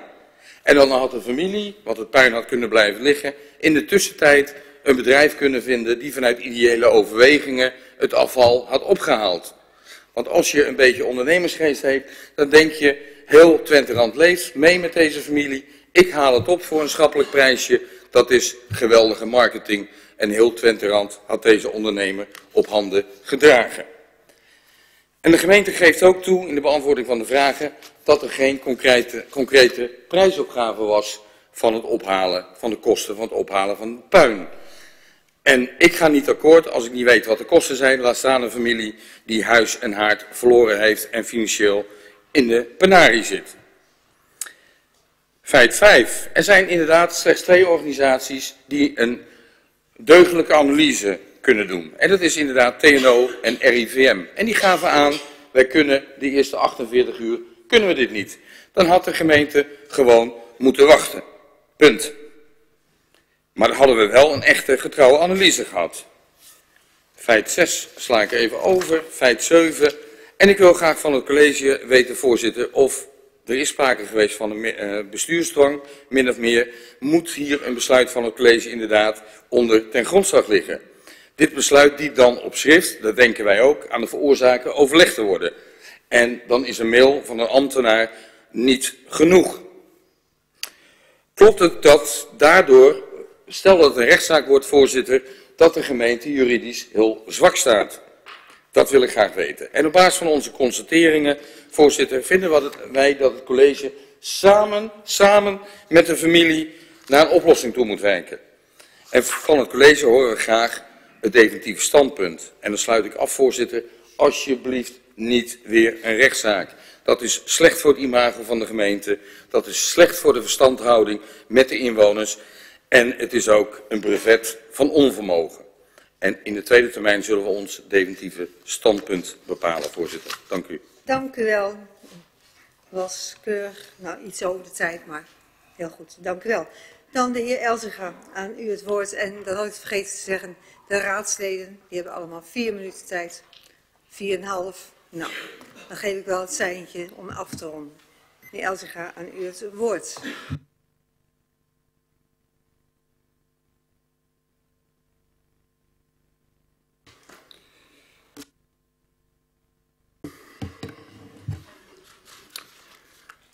En dan had de familie, wat het puin had kunnen blijven liggen, in de tussentijd een bedrijf kunnen vinden die vanuit ideële overwegingen het afval had opgehaald. Want als je een beetje ondernemersgeest heeft, dan denk je, heel Twenterand leeft mee met deze familie. Ik haal het op voor een schappelijk prijsje. Dat is geweldige marketing. En heel Twenterand had deze ondernemer op handen gedragen. En de gemeente geeft ook toe in de beantwoording van de vragen dat er geen concrete, concrete prijsopgave was van het ophalen, van de kosten van het ophalen van puin. En ik ga niet akkoord als ik niet weet wat de kosten zijn. Laat staan een familie die huis en haard verloren heeft en financieel in de penarie zit. Feit 5. Er zijn inderdaad slechts twee organisaties die een deugdelijke analyse kunnen doen. En dat is inderdaad TNO en RIVM. En die gaven aan, wij kunnen de eerste 48 uur, kunnen we dit niet. Dan had de gemeente gewoon moeten wachten. Punt. Maar dan hadden we wel een echte getrouwe analyse gehad. Feit 6 sla ik even over. Feit 7. En ik wil graag van het college weten, voorzitter, of er is sprake geweest van een uh, bestuursdwang, min of meer. Moet hier een besluit van het college inderdaad onder ten grondslag liggen? Dit besluit dient dan op schrift, dat denken wij ook, aan de veroorzaker overlegd te worden. En dan is een mail van een ambtenaar niet genoeg. Klopt het dat daardoor, stel dat het een rechtszaak wordt, voorzitter, dat de gemeente juridisch heel zwak staat? Dat wil ik graag weten. En op basis van onze constateringen, voorzitter, vinden wij dat het college samen, samen met de familie naar een oplossing toe moet werken. En van het college horen we graag het definitieve standpunt. En dan sluit ik af, voorzitter, alsjeblieft niet weer een rechtszaak. Dat is slecht voor het imago van de gemeente. Dat is slecht voor de verstandhouding met de inwoners. En het is ook een brevet van onvermogen. En in de tweede termijn zullen we ons definitieve standpunt bepalen, voorzitter. Dank u. Dank u wel. Was keurig, nou iets over de tijd, maar heel goed. Dank u wel. Dan de heer Elzega, aan u het woord. En dat had ik vergeten te zeggen, de raadsleden, die hebben allemaal vier minuten tijd. Vier en een half. Nou, dan geef ik wel het seintje om af te ronden. Meneer Elzega, aan u het woord.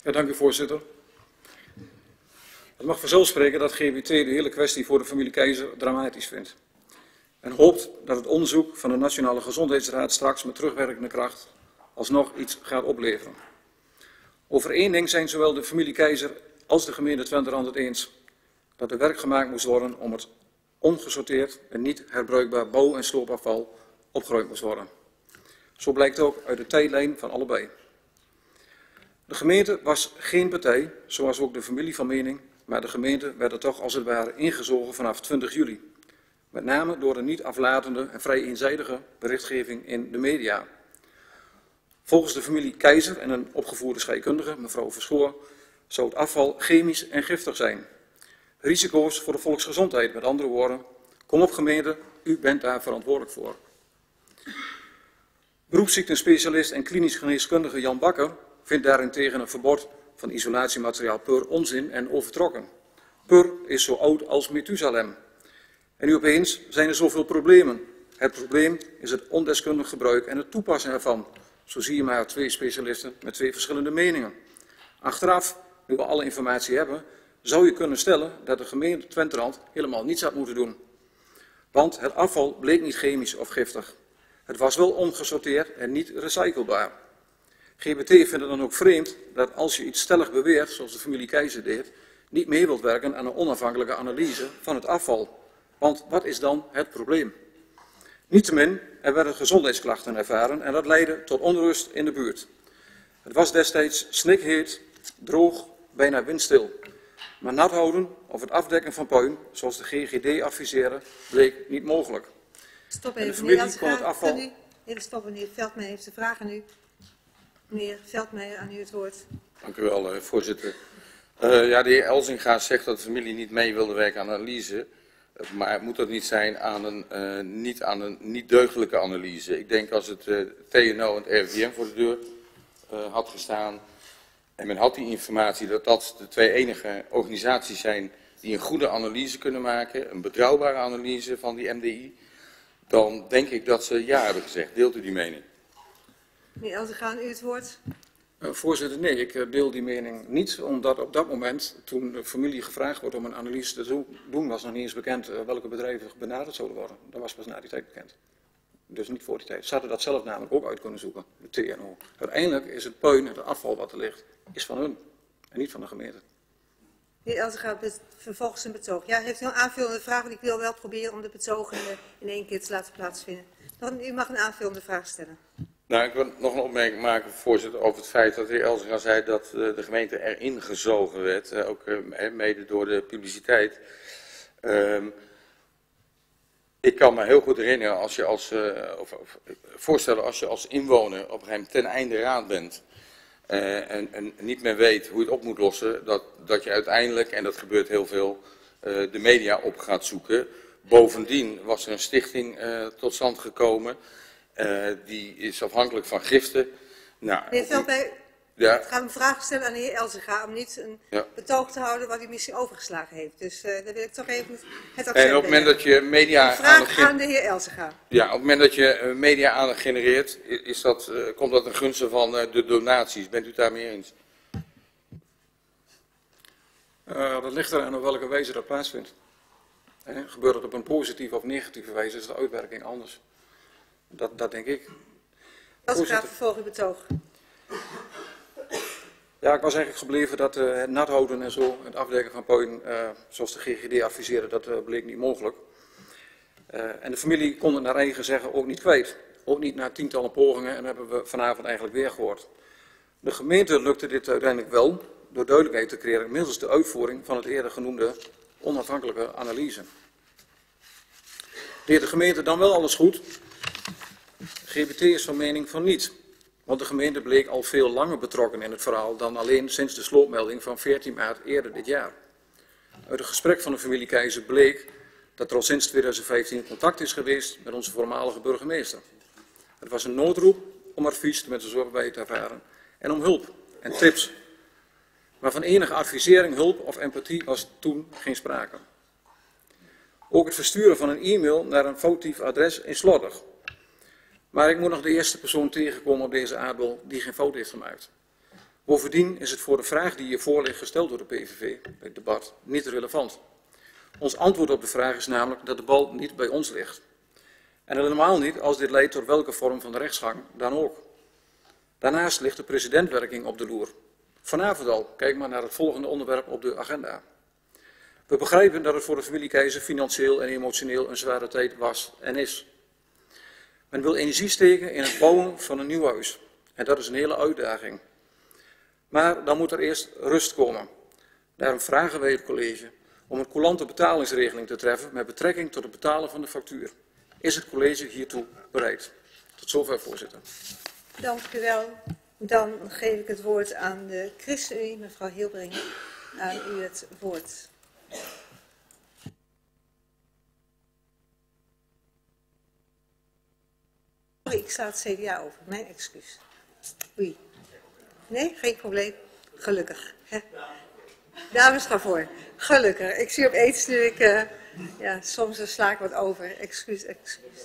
Ja, dank u voorzitter. Het mag vanzelf spreken dat GBT de hele kwestie voor de familie Keizer dramatisch vindt. En hoopt dat het onderzoek van de Nationale Gezondheidsraad straks met terugwerkende kracht alsnog iets gaat opleveren. Over één ding zijn zowel de familie Keizer als de gemeente Twenterand het eens. Dat er werk gemaakt moest worden om het ongesorteerd en niet herbruikbaar bouw- en sloopafval opgeruimd moest worden. Zo blijkt ook uit de tijdlijn van allebei. De gemeente was geen partij, zoals ook de familie van mening, maar de gemeente werd er toch als het ware ingezogen vanaf 20 juli. Met name door een niet aflatende en vrij eenzijdige berichtgeving in de media. Volgens de familie Keizer en een opgevoerde scheikundige, mevrouw Verschoor, zou het afval chemisch en giftig zijn. Risico's voor de volksgezondheid, met andere woorden. Kom op gemeente, u bent daar verantwoordelijk voor. Beroepsziektenspecialist en klinisch geneeskundige Jan Bakker vindt daarentegen een verbod van isolatiemateriaal per onzin en overtrokken. Per is zo oud als Methusalem. En nu opeens zijn er zoveel problemen. Het probleem is het ondeskundig gebruik en het toepassen ervan. Zo zie je maar twee specialisten met twee verschillende meningen. Achteraf, nu we alle informatie hebben, zou je kunnen stellen dat de gemeente Twenterand helemaal niets had moeten doen. Want het afval bleek niet chemisch of giftig. Het was wel omgesorteerd en niet recyclebaar. GBT vindt het dan ook vreemd dat als je iets stellig beweert, zoals de familie Keizer deed, niet mee wilt werken aan een onafhankelijke analyse van het afval. Want wat is dan het probleem? Niettemin, er werden gezondheidsklachten ervaren en dat leidde tot onrust in de buurt. Het was destijds snikheet, droog, bijna windstil. Maar nat houden of het afdekken van puin, zoals de GGD adviseren, bleek niet mogelijk. Stop En de even, familie kon het afval- Even stoppen, meneer Veldmeijer heeft de vraag aan u. Meneer Veldmeijer, aan u het woord. Dank u wel, eh, voorzitter. Eh, ja, de heer Elzinga zegt dat de familie niet mee wilde werken aan analyse. Eh, Maar moet dat niet zijn aan een, niet aan een niet deugdelijke analyse? Ik denk als het TNO en het RIVM voor de deur had gestaan en men had die informatie dat dat de twee enige organisaties zijn die een goede analyse kunnen maken, een betrouwbare analyse van die MDI, dan denk ik dat ze ja hebben gezegd. Deelt u die mening? Meneer Elsegaard, aan u het woord. Uh, voorzitter, nee, ik uh, deel die mening niet, omdat op dat moment, toen de familie gevraagd wordt om een analyse te do doen, was nog niet eens bekend uh, welke bedrijven benaderd zouden worden. Dat was pas na die tijd bekend. Dus niet voor die tijd. Ze hadden dat zelf namelijk ook uit kunnen zoeken, de TNO. Uiteindelijk is het puin, het afval wat er ligt, is van hun en niet van de gemeente. Meneer Elsegaard, vervolgens een betoog. Ja, heeft u een aanvullende vraag? Want ik wil wel proberen om de betogen in één keer te laten plaatsvinden. Dan, u mag een aanvullende vraag stellen. Nou, ik wil nog een opmerking maken, voorzitter, over het feit dat de heer Elzinga zei dat uh, de gemeente erin gezogen werd, uh, ook uh, mede door de publiciteit. Um, ik kan me heel goed herinneren, als je als, of, of, voorstellen als je als inwoner op een gegeven moment ten einde raad bent en, en, niet meer weet hoe je het op moet lossen, dat, dat je uiteindelijk, en dat gebeurt heel veel, de media op gaat zoeken. Bovendien was er een stichting tot stand gekomen uh, die is afhankelijk van giften. Nou, Meneer ja. ik ga een vraag stellen aan de heer Elzega om niet een Ja. betoog te houden wat hij misschien overgeslagen heeft. Dus uh, dan wil ik toch even het accent En op het moment dat je media Een vraag aan de heer Elzega. ja, op het moment dat je eh, media aandacht genereert, is dat, eh, komt dat ten gunste van eh, de donaties. Bent u het daarmee eens? Uh, dat ligt eraan op welke wijze dat plaatsvindt. Gebeurt het op een positieve of negatieve wijze, is de uitwerking anders. Dat, dat denk ik. Elzega, Voorzitter. vervolg uw betoog. Ja, ik was eigenlijk gebleven dat uh, het nat houden en zo, het afdekken van puin, uh, zoals de GGD adviseerde, dat uh, bleek niet mogelijk. En de familie kon het naar eigen zeggen ook niet kwijt. Ook niet na tientallen pogingen en hebben we vanavond eigenlijk weer gehoord. De gemeente lukte dit uiteindelijk wel door duidelijkheid te creëren middels de uitvoering van het eerder genoemde onafhankelijke analyse. Deed de gemeente dan wel alles goed? GBT is van mening van niet. Want de gemeente bleek al veel langer betrokken in het verhaal dan alleen sinds de sloopmelding van 14 maart eerder dit jaar. Uit een gesprek van de familie Keizer bleek dat er al sinds 2015 contact is geweest met onze voormalige burgemeester. Het was een noodroep om advies met de zorg bij te ervaren en om hulp en tips. Maar van enige advisering, hulp of empathie was toen geen sprake. Ook het versturen van een e-mail naar een foutief adres is slordig. Maar ik moet nog de eerste persoon tegenkomen op deze aardbol die geen fout heeft gemaakt. Bovendien is het voor de vraag die hiervoor ligt gesteld door de PVV bij het debat niet relevant. Ons antwoord op de vraag is namelijk dat de bal niet bij ons ligt. En helemaal niet als dit leidt tot welke vorm van de rechtsgang dan ook. Daarnaast ligt de presidentwerking op de loer. Vanavond al, kijk maar naar het volgende onderwerp op de agenda. We begrijpen dat het voor de familie Keizer financieel en emotioneel een zware tijd was en is. Men wil energie steken in het bouwen van een nieuw huis. En dat is een hele uitdaging. Maar dan moet er eerst rust komen. Daarom vragen wij het college om een coulante betalingsregeling te treffen met betrekking tot het betalen van de factuur. Is het college hiertoe bereid? Tot zover, voorzitter. Dank u wel. Dan geef ik het woord aan de ChristenUnie, mevrouw Hilbrink. Aan u het woord. Ik sla het CDA over. Mijn excuus. Oei. Nee, geen probleem. Gelukkig. Hè? Dames, ga voor. Gelukkig. Ik zie op eens nu ik... Uh, ja, soms sla ik wat over. Excuus, excuus.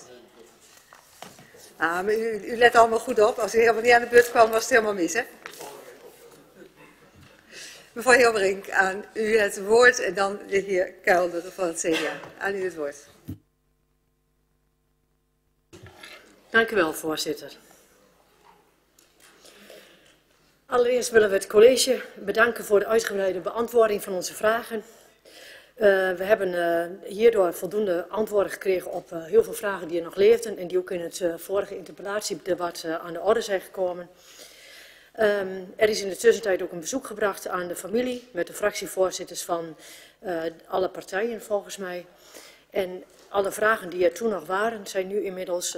Ah, maar u, u let allemaal goed op. Als u helemaal niet aan de beurt kwam, was het helemaal mis, hè? Mevrouw Hilbrink, aan u het woord en dan de heer Kuilder van het CDA. Aan u het woord. Dank u wel, voorzitter. Allereerst willen we het college bedanken voor de uitgebreide beantwoording van onze vragen. Uh, we hebben uh, hierdoor voldoende antwoorden gekregen op uh, heel veel vragen die er nog leefden en die ook in het vorige interpellatiedebat aan de orde zijn gekomen. Um, er is in de tussentijd ook een bezoek gebracht aan de familie met de fractievoorzitters van alle partijen volgens mij. En alle vragen die er toen nog waren zijn nu inmiddels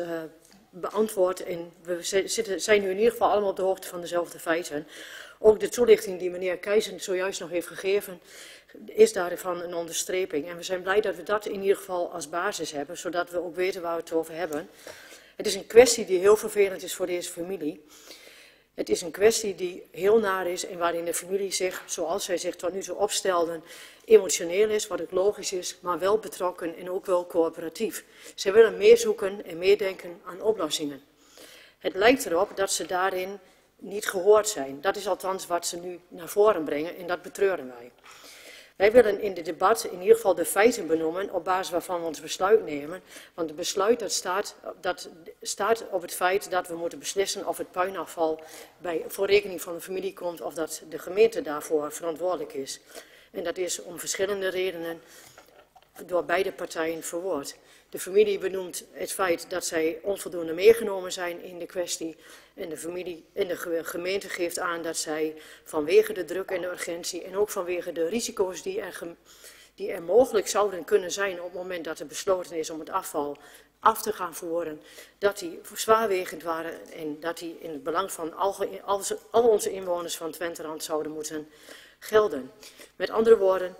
beantwoord en we zitten, zijn nu in ieder geval allemaal op de hoogte van dezelfde feiten. Ook de toelichting die meneer Keijzen zojuist nog heeft gegeven, is daarvan een onderstreping. En we zijn blij dat we dat in ieder geval als basis hebben, zodat we ook weten waar we het over hebben. Het is een kwestie die heel vervelend is voor deze familie. Het is een kwestie die heel naar is en waarin de familie zich, zoals zij zich tot nu toe opstelden, emotioneel is, wat ook logisch is, maar wel betrokken en ook wel coöperatief. Zij willen meezoeken en meedenken aan oplossingen. Het lijkt erop dat ze daarin niet gehoord zijn. Dat is althans wat ze nu naar voren brengen en dat betreuren wij. Wij willen in dit debat in ieder geval de feiten benoemen op basis waarvan we ons besluit nemen. Want het besluit dat staat, dat staat op het feit dat we moeten beslissen of het puinafval bij, voor rekening van de familie komt of dat de gemeente daarvoor verantwoordelijk is. En dat is om verschillende redenen door beide partijen verwoord. De familie benoemt het feit dat zij onvoldoende meegenomen zijn in de kwestie. En de, familie, de gemeente geeft aan dat zij vanwege de druk en de urgentie en ook vanwege de risico's die er, die er mogelijk zouden kunnen zijn op het moment dat er besloten is om het afval af te gaan voeren, dat die zwaarwegend waren en dat die in het belang van al, al onze inwoners van Twenterand zouden moeten gelden. Met andere woorden,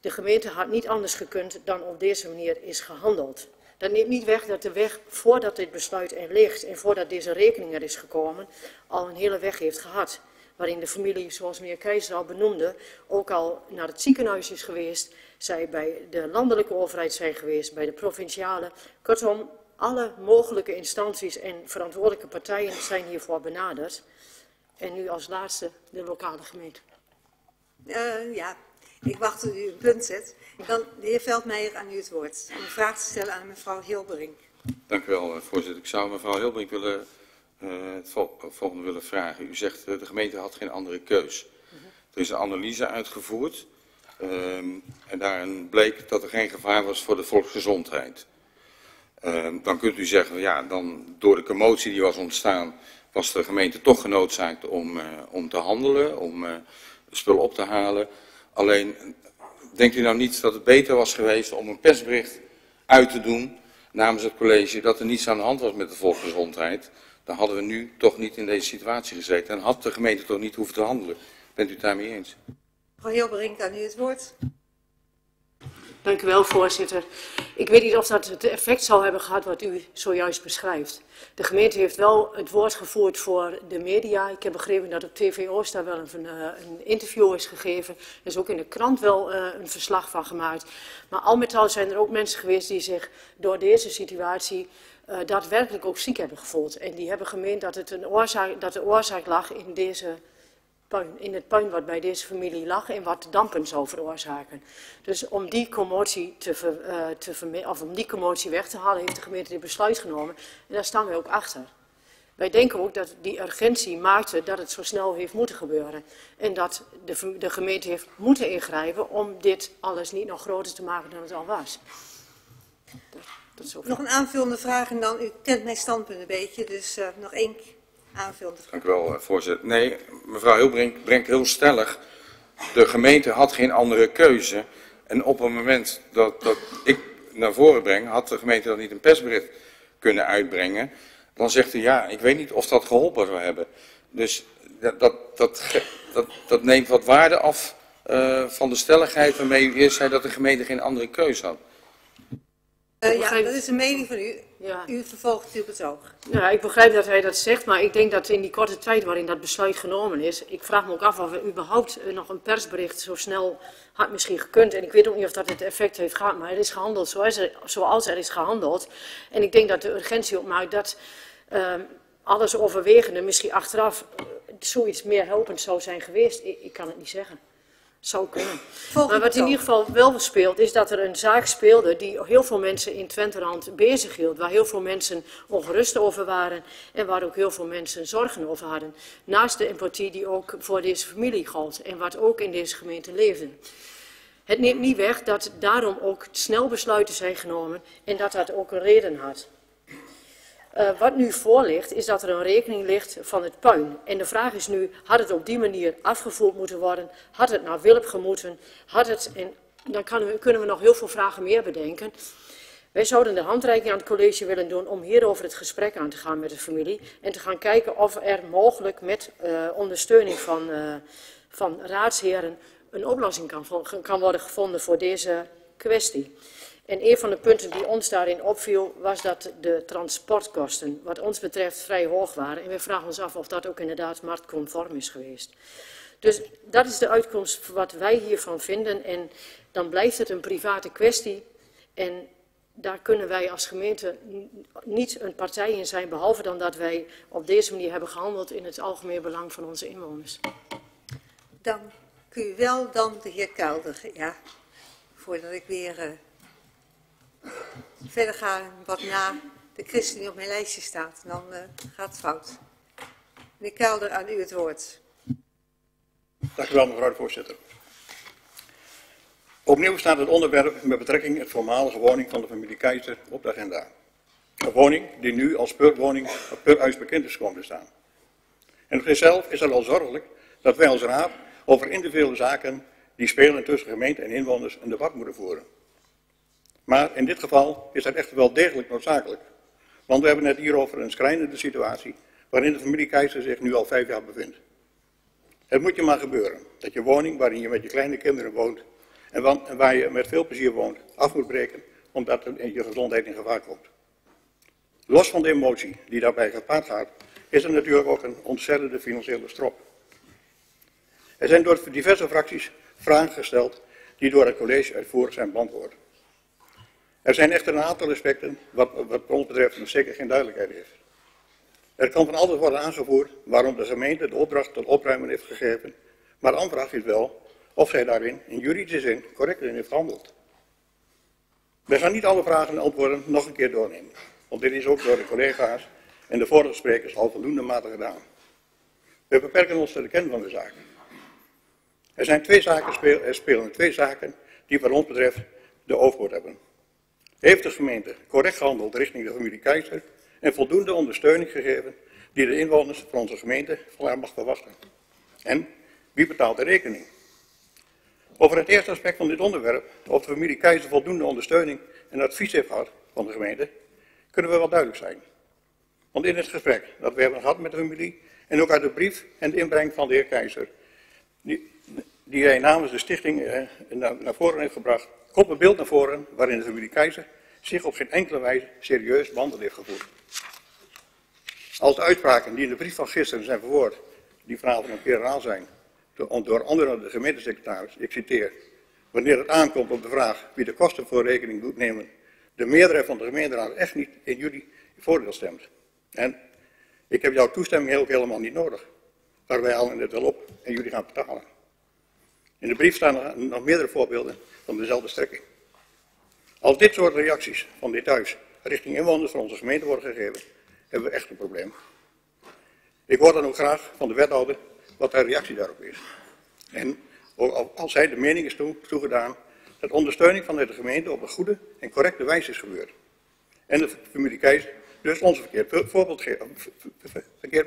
de gemeente had niet anders gekund dan op deze manier is gehandeld. Dat neemt niet weg dat de weg voordat dit besluit er ligt en voordat deze rekening er is gekomen, al een hele weg heeft gehad. Waarin de familie, zoals meneer Keizer al benoemde, ook al naar het ziekenhuis is geweest, zij bij de landelijke overheid zijn geweest, bij de provinciale. Kortom, alle mogelijke instanties en verantwoordelijke partijen zijn hiervoor benaderd. En nu als laatste de lokale gemeente. Uh, ja, ik wacht tot u een punt zet. Dan de heer Veldmeijer aan u het woord. Om een vraag te stellen aan mevrouw Hilbering. Dank u wel, eh, voorzitter. Ik zou mevrouw Hilbering willen, uh, het volgende willen vragen. U zegt uh, de gemeente had geen andere keus. Er is een analyse uitgevoerd. Um, en daarin bleek dat er geen gevaar was voor de volksgezondheid. Um, dan kunt u zeggen, ja, dan door de commotie die was ontstaan, was de gemeente toch genoodzaakt om, om te handelen, om spul op te halen. Alleen, denkt u nou niet dat het beter was geweest om een persbericht uit te doen namens het college dat er niets aan de hand was met de volksgezondheid? Dan hadden we nu toch niet in deze situatie gezeten en had de gemeente toch niet hoeven te handelen. Bent u het daarmee eens? Mevrouw Hilberink, aan u het woord. Dank u wel, voorzitter. Ik weet niet of dat het effect zal hebben gehad wat u zojuist beschrijft. De gemeente heeft wel het woord gevoerd voor de media. Ik heb begrepen dat op TV Oost daar wel een, eh, een interview is gegeven. Er is ook in de krant wel uh, een verslag van gemaakt. Maar al met al zijn er ook mensen geweest die zich door deze situatie uh, daadwerkelijk ook ziek hebben gevoeld. En die hebben gemeend dat, het een dat de oorzaak lag in deze puin, in het puin wat bij deze familie lag en wat dampen zou veroorzaken. Dus om die commotie, te ver, uh, te of om die commotie weg te halen, heeft de gemeente dit besluit genomen. En daar staan we ook achter. Wij denken ook dat die urgentie maakte dat het zo snel heeft moeten gebeuren. En dat de, de gemeente heeft moeten ingrijpen om dit alles niet nog groter te maken dan het al was. nog een aanvullende vraag en dan, u kent mijn standpunt een beetje, dus uh, nog één vraag. Dank u wel, eh, voorzitter. Nee, mevrouw Hilbrink brengt heel stellig, de gemeente had geen andere keuze. En op het moment dat, dat ik naar voren breng, had de gemeente dan niet een persbericht kunnen uitbrengen. Dan zegt hij, ja, ik weet niet of dat geholpen zou hebben. Dus dat, dat, dat, dat, dat neemt wat waarde af uh, van de stelligheid waarmee u eerst zei dat de gemeente geen andere keuze had. Uh, ja, dat is een mening van u. Ja. U vervolgt natuurlijk het oog. Ja, ik begrijp dat hij dat zegt, maar ik denk dat in die korte tijd waarin dat besluit genomen is, ik vraag me ook af of er überhaupt eh, nog een persbericht zo snel had misschien gekund. En ik weet ook niet of dat het effect heeft gehad, maar het is gehandeld zoals er, zoals er is gehandeld. En ik denk dat de urgentie ook maakt dat uh, alles overwegende misschien achteraf uh, zoiets meer helpend zou zijn geweest. Ik, ik kan het niet zeggen zou kunnen. maar wat in ieder geval wel speelt, is dat er een zaak speelde die heel veel mensen in Twenterand bezig hield. Waar heel veel mensen ongerust over waren en waar ook heel veel mensen zorgen over hadden. Naast de empathie die ook voor deze familie gold en wat ook in deze gemeente leefde. Het neemt niet weg dat daarom ook snel besluiten zijn genomen en dat dat ook een reden had. Uh, wat nu voor ligt, is dat er een rekening ligt van het puin. En de vraag is nu, had het op die manier afgevoerd moeten worden? Had het naar Wilp gemoeten? Had het, en dan we, kunnen we nog heel veel vragen meer bedenken. Wij zouden de handreiking aan het college willen doen om hierover het gesprek aan te gaan met de familie. En te gaan kijken of er mogelijk met uh, ondersteuning van, uh, van raadsheren een oplossing kan, kan worden gevonden voor deze kwestie. En een van de punten die ons daarin opviel, was dat de transportkosten, wat ons betreft, vrij hoog waren. En we vragen ons af of dat ook inderdaad marktconform is geweest. Dus dat is de uitkomst wat wij hiervan vinden. En dan blijft het een private kwestie. En daar kunnen wij als gemeente niet een partij in zijn, behalve dan dat wij op deze manier hebben gehandeld in het algemeen belang van onze inwoners. Dank u wel, dan de heer Kelder. Ja, voordat ik weer... Uh verder gaan wat na de christen die op mijn lijstje staat. Dan uh, gaat het fout. Meneer Kelder, aan u het woord. Dank u wel, mevrouw de voorzitter. Opnieuw staat het onderwerp met betrekking het voormalige woning van de familie Keizer op de agenda. Een woning die nu als speurwoning op Purhuis bekend is komen te staan. En op zichzelf is het al zorgelijk dat wij als raad over individuele zaken die spelen tussen gemeente en inwoners een debat moeten voeren. Maar in dit geval is dat echt wel degelijk noodzakelijk. Want we hebben het hier over een schrijnende situatie waarin de familie Keizer zich nu al vijf jaar bevindt. Het moet je maar gebeuren dat je woning waarin je met je kleine kinderen woont en waar je met veel plezier woont af moet breken omdat je gezondheid in gevaar komt. Los van de emotie die daarbij gepaard gaat, is er natuurlijk ook een ontzettende financiële strop. Er zijn door diverse fracties vragen gesteld die door het college uitvoerig zijn beantwoord. Er zijn echter een aantal aspecten wat, wat ons betreft nog zeker geen duidelijkheid heeft. Er kan van altijd worden aangevoerd waarom de gemeente de opdracht tot opruimen heeft gegeven, maar de aanvraag is wel of zij daarin in juridische zin correct in heeft gehandeld. We gaan niet alle vragen en antwoorden nog een keer doornemen, want dit is ook door de collega's en de vorige sprekers al voldoende mate gedaan. We beperken ons tot de kern van de zaak. Er zijn twee zaken, spelen, er spelen twee zaken die wat ons betreft de overwoord hebben. Heeft de gemeente correct gehandeld richting de familie Keizer en voldoende ondersteuning gegeven die de inwoners van onze gemeente van mag verwachten? En wie betaalt de rekening? Over het eerste aspect van dit onderwerp, of de familie Keizer voldoende ondersteuning en advies heeft gehad van de gemeente, kunnen we wel duidelijk zijn. Want in het gesprek dat we hebben gehad met de familie en ook uit de brief en de inbreng van de heer Keizer, die, die hij namens de stichting eh, naar, naar voren heeft gebracht, komt een beeld naar voren waarin de familie Keizer zich op geen enkele wijze serieus behandeld heeft gevoeld. Als de uitspraken die in de brief van gisteren zijn verwoord, die vanavond een keer herhaald zijn, door andere de gemeentesecretaris, ik citeer, wanneer het aankomt op de vraag wie de kosten voor rekening doet nemen, de meerderheid van de gemeenteraad echt niet in jullie voordeel stemt. En ik heb jouw toestemming ook helemaal niet nodig. maar wij halen het wel op en jullie gaan betalen. In de brief staan nog meerdere voorbeelden van dezelfde strekking. Als dit soort reacties van dit huis richting inwoners van onze gemeente worden gegeven, hebben we echt een probleem. Ik hoor dan ook graag van de wethouder wat haar reactie daarop is. En als hij de mening is toegedaan dat ondersteuning vanuit de gemeente op een goede en correcte wijze is gebeurd. En de familie Keijs dus ons verkeerd,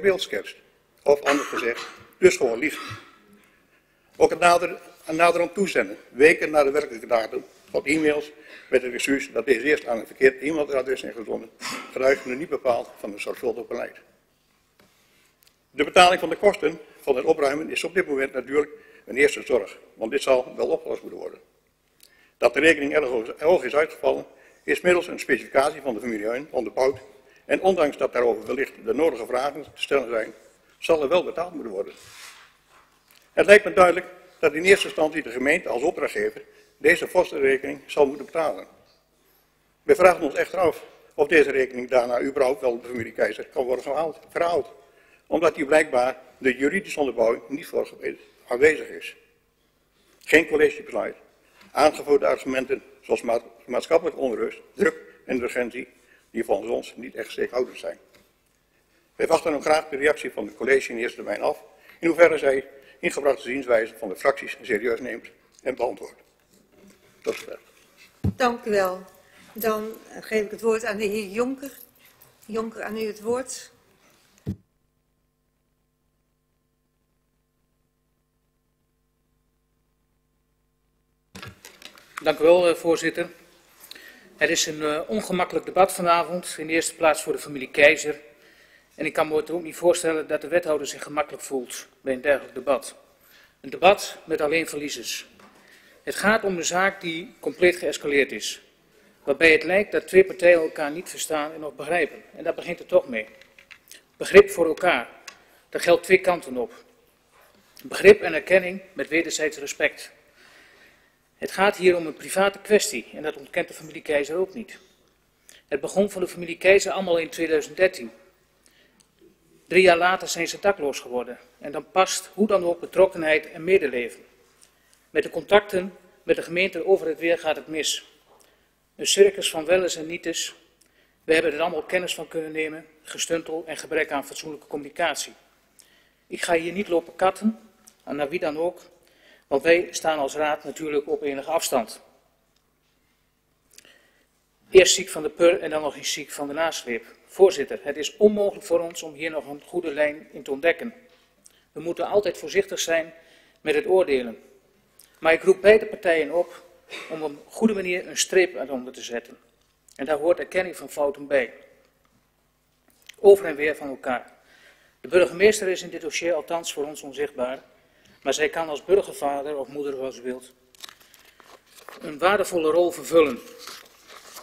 beeld. Of anders gezegd, dus gewoon liegt. Ook het nader, naderhand toezenden, weken na de werkelijke datum, van e-mails met het excuus dat deze eerst aan een verkeerd e-mailadres zijn gezonden, nu niet bepaald van een zorgvuldig beleid. De betaling van de kosten van het opruimen is op dit moment natuurlijk een eerste zorg, want dit zal wel opgelost moeten worden. Dat de rekening erg hoog is uitgevallen, is middels een specificatie van de familie Heun onderbouwd en ondanks dat daarover wellicht de nodige vragen te stellen zijn, zal er wel betaald moeten worden. Het lijkt me duidelijk dat in eerste instantie de gemeente als opdrachtgever deze forse rekening zal moeten betalen. We vragen ons echter af of deze rekening daarna überhaupt wel de familie Keizer kan worden verhaald, omdat hier blijkbaar de juridische onderbouwing niet voor aanwezig is. Geen collegebesluit, aangevoerde argumenten zoals maatschappelijke onrust, druk en urgentie, die volgens ons niet echt steekhoudend zijn. Wij wachten dan graag de reactie van het college in eerste termijn af, in hoeverre zij ingebrachte zienswijze van de fracties serieus neemt en beantwoordt. Tot zover. Dank u wel. Dan geef ik het woord aan de heer Jonker. Jonker, aan u het woord. Dank u wel, eh, voorzitter. Het is een uh, ongemakkelijk debat vanavond, in de eerste plaats voor de familie Keizer. En ik kan me ook niet voorstellen dat de wethouder zich gemakkelijk voelt bij een dergelijk debat. Een debat met alleen verliezers. Het gaat om een zaak die compleet geëscaleerd is. Waarbij het lijkt dat twee partijen elkaar niet verstaan en nog begrijpen. En daar begint het toch mee. Begrip voor elkaar. Daar geldt twee kanten op. Begrip en erkenning met wederzijds respect. Het gaat hier om een private kwestie en dat ontkent de familie Keizer ook niet. Het begon van de familie Keizer allemaal in 2013. Drie jaar later zijn ze dakloos geworden en dan past hoe dan ook betrokkenheid en medeleven. Met de contacten met de gemeente over het weer gaat het mis. Een circus van welles en nietes. We hebben er allemaal kennis van kunnen nemen, gestuntel en gebrek aan fatsoenlijke communicatie. Ik ga hier niet lopen katten, en naar wie dan ook, want wij staan als raad natuurlijk op enige afstand. Eerst ziek van de pur en dan nog eens ziek van de nasleep. Voorzitter, het is onmogelijk voor ons om hier nog een goede lijn in te ontdekken. We moeten altijd voorzichtig zijn met het oordelen. Maar ik roep beide partijen op om op een goede manier een streep eronder te zetten. En daar hoort erkenning van fouten bij. Over en weer van elkaar. De burgemeester is in dit dossier althans voor ons onzichtbaar. Maar zij kan als burgervader of moeder, zoals u wilt, een waardevolle rol vervullen.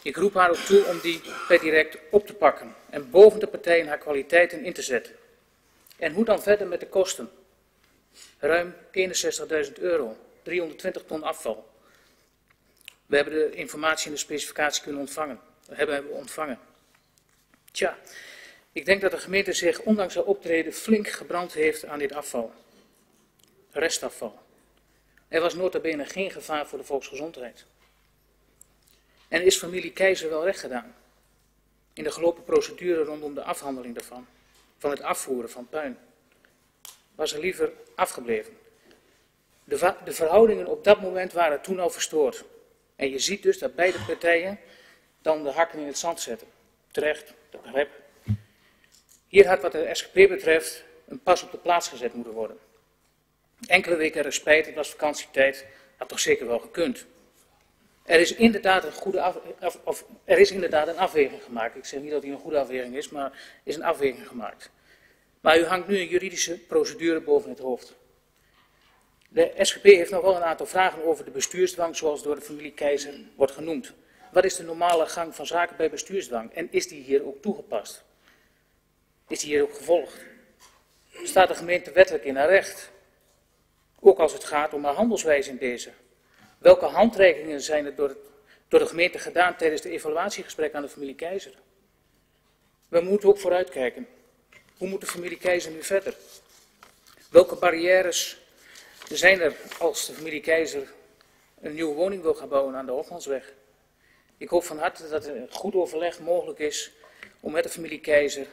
Ik roep haar ook toe om die per direct op te pakken en boven de partijen haar kwaliteiten in te zetten. En hoe dan verder met de kosten? Ruim 61.000 euro, 320 ton afval. We hebben de informatie en de specificatie kunnen ontvangen. Dat hebben we ontvangen. Tja, ik denk dat de gemeente zich, ondanks haar optreden, flink gebrand heeft aan dit afval restafval. Er was nota bene geen gevaar voor de volksgezondheid. En is familie Keizer wel recht gedaan? In de gelopen procedure rondom de afhandeling daarvan, van het afvoeren van puin, was er liever afgebleven. De, de verhoudingen op dat moment waren toen al verstoord. En je ziet dus dat beide partijen dan de hakken in het zand zetten. Terecht, dat begrijp Hier had wat de SGP betreft een pas op de plaats gezet moeten worden. Enkele weken respijt, het was vakantietijd, had toch zeker wel gekund. Er is inderdaad een goede af, of, er is inderdaad een afweging gemaakt. Ik zeg niet dat die een goede afweging is, maar is een afweging gemaakt. Maar u hangt nu een juridische procedure boven het hoofd. De SGP heeft nog wel een aantal vragen over de bestuursdwang, zoals door de familie Keizer wordt genoemd. Wat is de normale gang van zaken bij bestuursdwang en is die hier ook toegepast? Is die hier ook gevolgd? Staat de gemeente wettelijk in haar recht? Ook als het gaat om haar handelswijze in deze. Welke handreikingen zijn er door, het, door de gemeente gedaan tijdens de evaluatiegesprek aan de familie Keizer? We moeten ook vooruitkijken. Hoe moet de familie Keizer nu verder? Welke barrières zijn er als de familie Keizer een nieuwe woning wil gaan bouwen aan de Hofmansweg? Ik hoop van harte dat er goed overleg mogelijk is om met de familie Keizer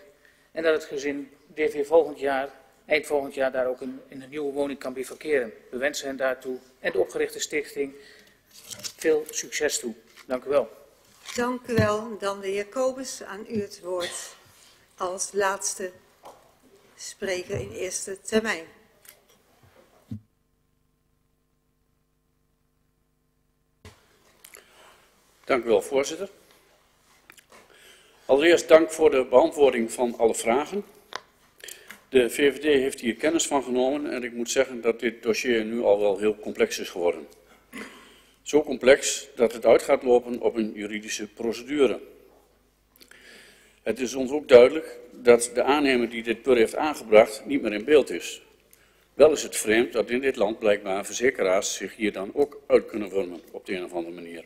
en dat het gezin DV volgend jaar, eind volgend jaar, daar ook in, in een nieuwe woning kan bivakeren. We wensen hen daartoe en de opgerichte stichting veel succes toe. Dank u wel. Dank u wel. Dan de heer Kobus, aan u het woord als laatste spreker in eerste termijn. Dank u wel, voorzitter. Allereerst dank voor de beantwoording van alle vragen. De VVD heeft hier kennis van genomen en ik moet zeggen dat dit dossier nu al wel heel complex is geworden. Zo complex dat het uit gaat lopen op een juridische procedure. Het is ons ook duidelijk dat de aannemer die dit pur heeft aangebracht niet meer in beeld is. Wel is het vreemd dat in dit land blijkbaar verzekeraars zich hier dan ook uit kunnen vormen op de een of andere manier.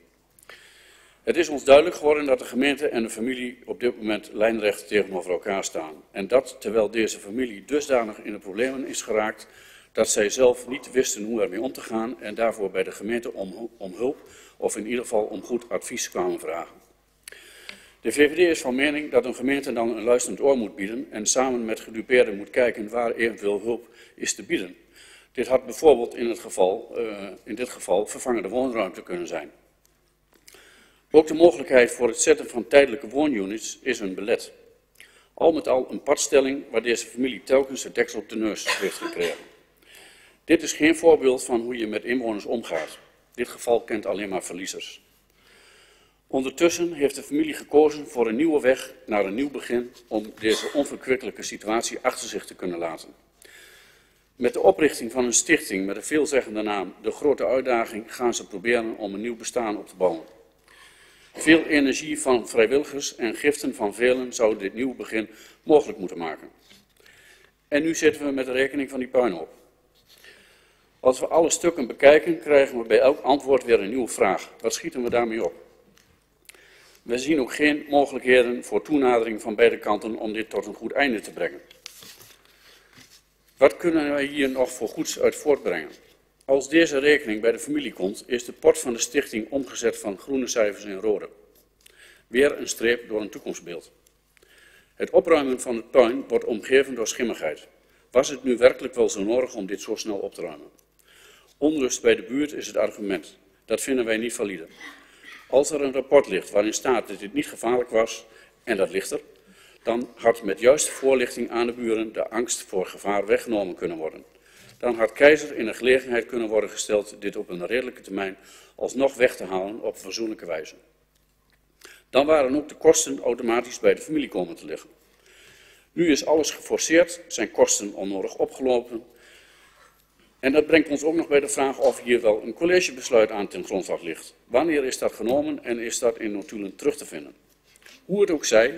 Het is ons duidelijk geworden dat de gemeente en de familie op dit moment lijnrecht tegenover elkaar staan. En dat terwijl deze familie dusdanig in de problemen is geraakt dat zij zelf niet wisten hoe ermee om te gaan en daarvoor bij de gemeente om, om hulp of in ieder geval om goed advies kwamen vragen. De VVD is van mening dat een gemeente dan een luisterend oor moet bieden en samen met gedupeerden moet kijken waar eventueel hulp is te bieden. Dit had bijvoorbeeld in, het geval, uh, in dit geval vervangende woonruimte kunnen zijn. Ook de mogelijkheid voor het zetten van tijdelijke woonunits is een belet. Al met al een padstelling waar deze familie telkens het deksel op de neus heeft gekregen. Dit is geen voorbeeld van hoe je met inwoners omgaat. Dit geval kent alleen maar verliezers. Ondertussen heeft de familie gekozen voor een nieuwe weg naar een nieuw begin om deze onverkwikkelijke situatie achter zich te kunnen laten. Met de oprichting van een stichting met een veelzeggende naam De Grote Uitdaging gaan ze proberen om een nieuw bestaan op te bouwen. Veel energie van vrijwilligers en giften van velen zou dit nieuwe begin mogelijk moeten maken. En nu zitten we met de rekening van die puinhoop. Als we alle stukken bekijken, krijgen we bij elk antwoord weer een nieuwe vraag. Wat schieten we daarmee op? We zien ook geen mogelijkheden voor toenadering van beide kanten om dit tot een goed einde te brengen. Wat kunnen wij hier nog voor goeds uit voortbrengen? Als deze rekening bij de familie komt, is de pot van de stichting omgezet van groene cijfers in rode. Weer een streep door een toekomstbeeld. Het opruimen van het puin wordt omgeven door schimmigheid. Was het nu werkelijk wel zo nodig om dit zo snel op te ruimen? Onrust bij de buurt is het argument. Dat vinden wij niet valide. Als er een rapport ligt waarin staat dat dit niet gevaarlijk was, en dat ligt er, dan had met juiste voorlichting aan de buren de angst voor gevaar weggenomen kunnen worden dan had Keizer in de gelegenheid kunnen worden gesteld dit op een redelijke termijn alsnog weg te halen op verzoenlijke wijze. Dan waren ook de kosten automatisch bij de familie komen te liggen. Nu is alles geforceerd, zijn kosten onnodig opgelopen. En dat brengt ons ook nog bij de vraag of hier wel een collegebesluit aan ten grondslag ligt. Wanneer is dat genomen en is dat in notulen terug te vinden? Hoe het ook zij,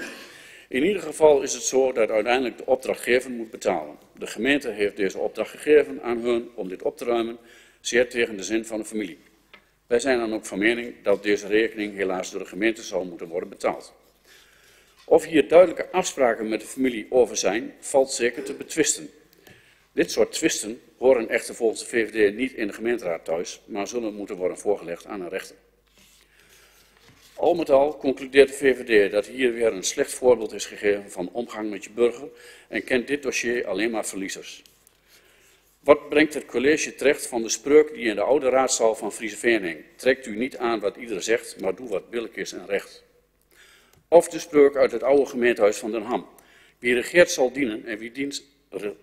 in ieder geval is het zo dat uiteindelijk de opdrachtgever moet betalen. De gemeente heeft deze opdracht gegeven aan hun om dit op te ruimen, zeer tegen de zin van de familie. Wij zijn dan ook van mening dat deze rekening helaas door de gemeente zal moeten worden betaald. Of hier duidelijke afspraken met de familie over zijn, valt zeker te betwisten. Dit soort twisten horen echter volgens de VVD niet in de gemeenteraad thuis, maar zullen moeten worden voorgelegd aan een rechter. Al met al concludeert de VVD dat hier weer een slecht voorbeeld is gegeven van omgang met je burger en kent dit dossier alleen maar verliezers. Wat brengt het college terecht van de spreuk die in de oude raadzaal van Friese hing? Trekt u niet aan wat ieder zegt, maar doe wat billig is en recht. Of de spreuk uit het oude gemeentehuis van Den Ham. Wie regeert zal dienen en wie dient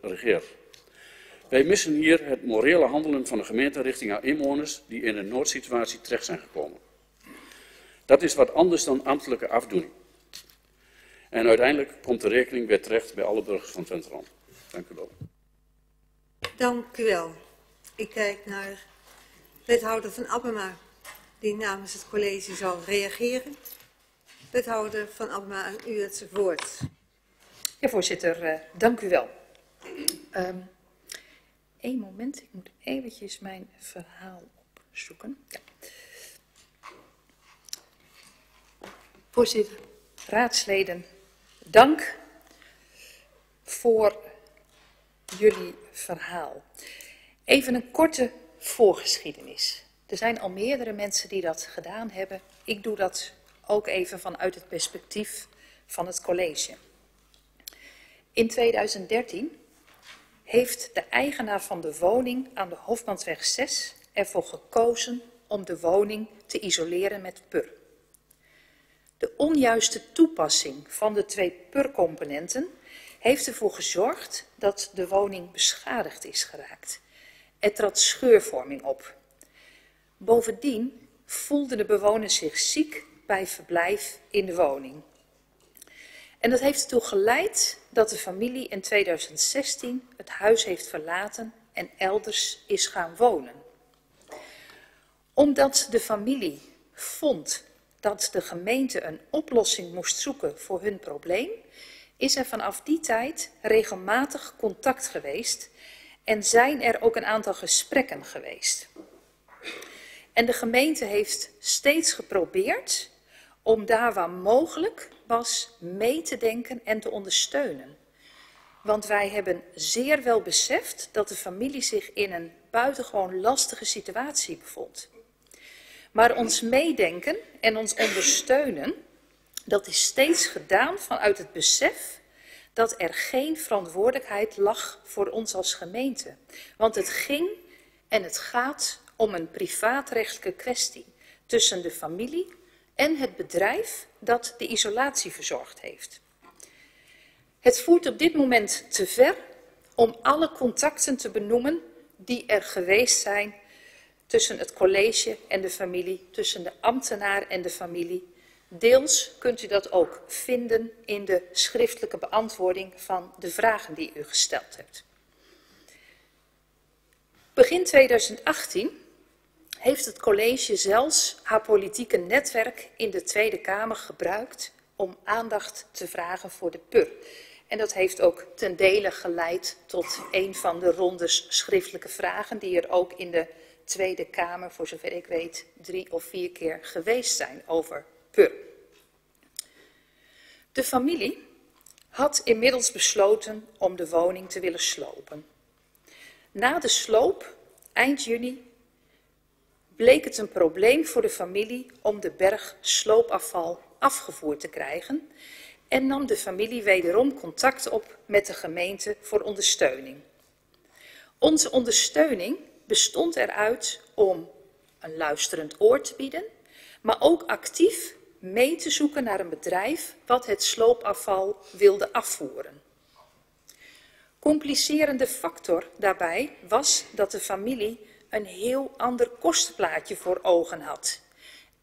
regeert. Wij missen hier het morele handelen van de gemeente richting haar inwoners die in een noodsituatie terecht zijn gekomen. Dat is wat anders dan ambtelijke afdoening. En uiteindelijk komt de rekening weer terecht bij alle burgers van Twenteland. Dank u wel. Dank u wel. Ik kijk naar wethouder van Abema, die namens het college zal reageren. Wethouder van Abema, aan u het woord. Ja, voorzitter, uh, dank u wel. Um, Eén moment, ik moet eventjes mijn verhaal opzoeken. Ja. Voorzitter, raadsleden, dank voor jullie verhaal. Even een korte voorgeschiedenis. Er zijn al meerdere mensen die dat gedaan hebben. Ik doe dat ook even vanuit het perspectief van het college. In 2013 heeft de eigenaar van de woning aan de Hofmansweg 6 ervoor gekozen om de woning te isoleren met pur. De onjuiste toepassing van de twee purcomponenten heeft ervoor gezorgd dat de woning beschadigd is geraakt. Er trad scheurvorming op. Bovendien voelden de bewoners zich ziek bij verblijf in de woning. En dat heeft ertoe geleid dat de familie in 2016 het huis heeft verlaten en elders is gaan wonen. Omdat de familie vond dat de gemeente een oplossing moest zoeken voor hun probleem, is er vanaf die tijd regelmatig contact geweest en zijn er ook een aantal gesprekken geweest. En de gemeente heeft steeds geprobeerd om daar waar mogelijk was mee te denken en te ondersteunen. Want wij hebben zeer wel beseft dat de familie zich in een buitengewoon lastige situatie bevond. Maar ons meedenken en ons ondersteunen, dat is steeds gedaan vanuit het besef dat er geen verantwoordelijkheid lag voor ons als gemeente. Want het ging en het gaat om een privaatrechtelijke kwestie tussen de familie en het bedrijf dat de isolatie verzorgd heeft. Het voert op dit moment te ver om alle contacten te benoemen die er geweest zijn tussen het college en de familie, tussen de ambtenaar en de familie. Deels kunt u dat ook vinden in de schriftelijke beantwoording van de vragen die u gesteld hebt. Begin 2018 heeft het college zelfs haar politieke netwerk in de Tweede Kamer gebruikt om aandacht te vragen voor de PUR. En dat heeft ook ten dele geleid tot een van de rondes schriftelijke vragen die er ook in de Tweede Kamer, voor zover ik weet, drie of vier keer geweest zijn over PUR. De familie had inmiddels besloten om de woning te willen slopen. Na de sloop, eind juni, bleek het een probleem voor de familie om de berg sloopafval afgevoerd te krijgen en nam de familie wederom contact op met de gemeente voor ondersteuning. Onze ondersteuning bestond eruit om een luisterend oor te bieden, maar ook actief mee te zoeken naar een bedrijf wat het sloopafval wilde afvoeren. Complicerende factor daarbij was dat de familie een heel ander kostenplaatje voor ogen had.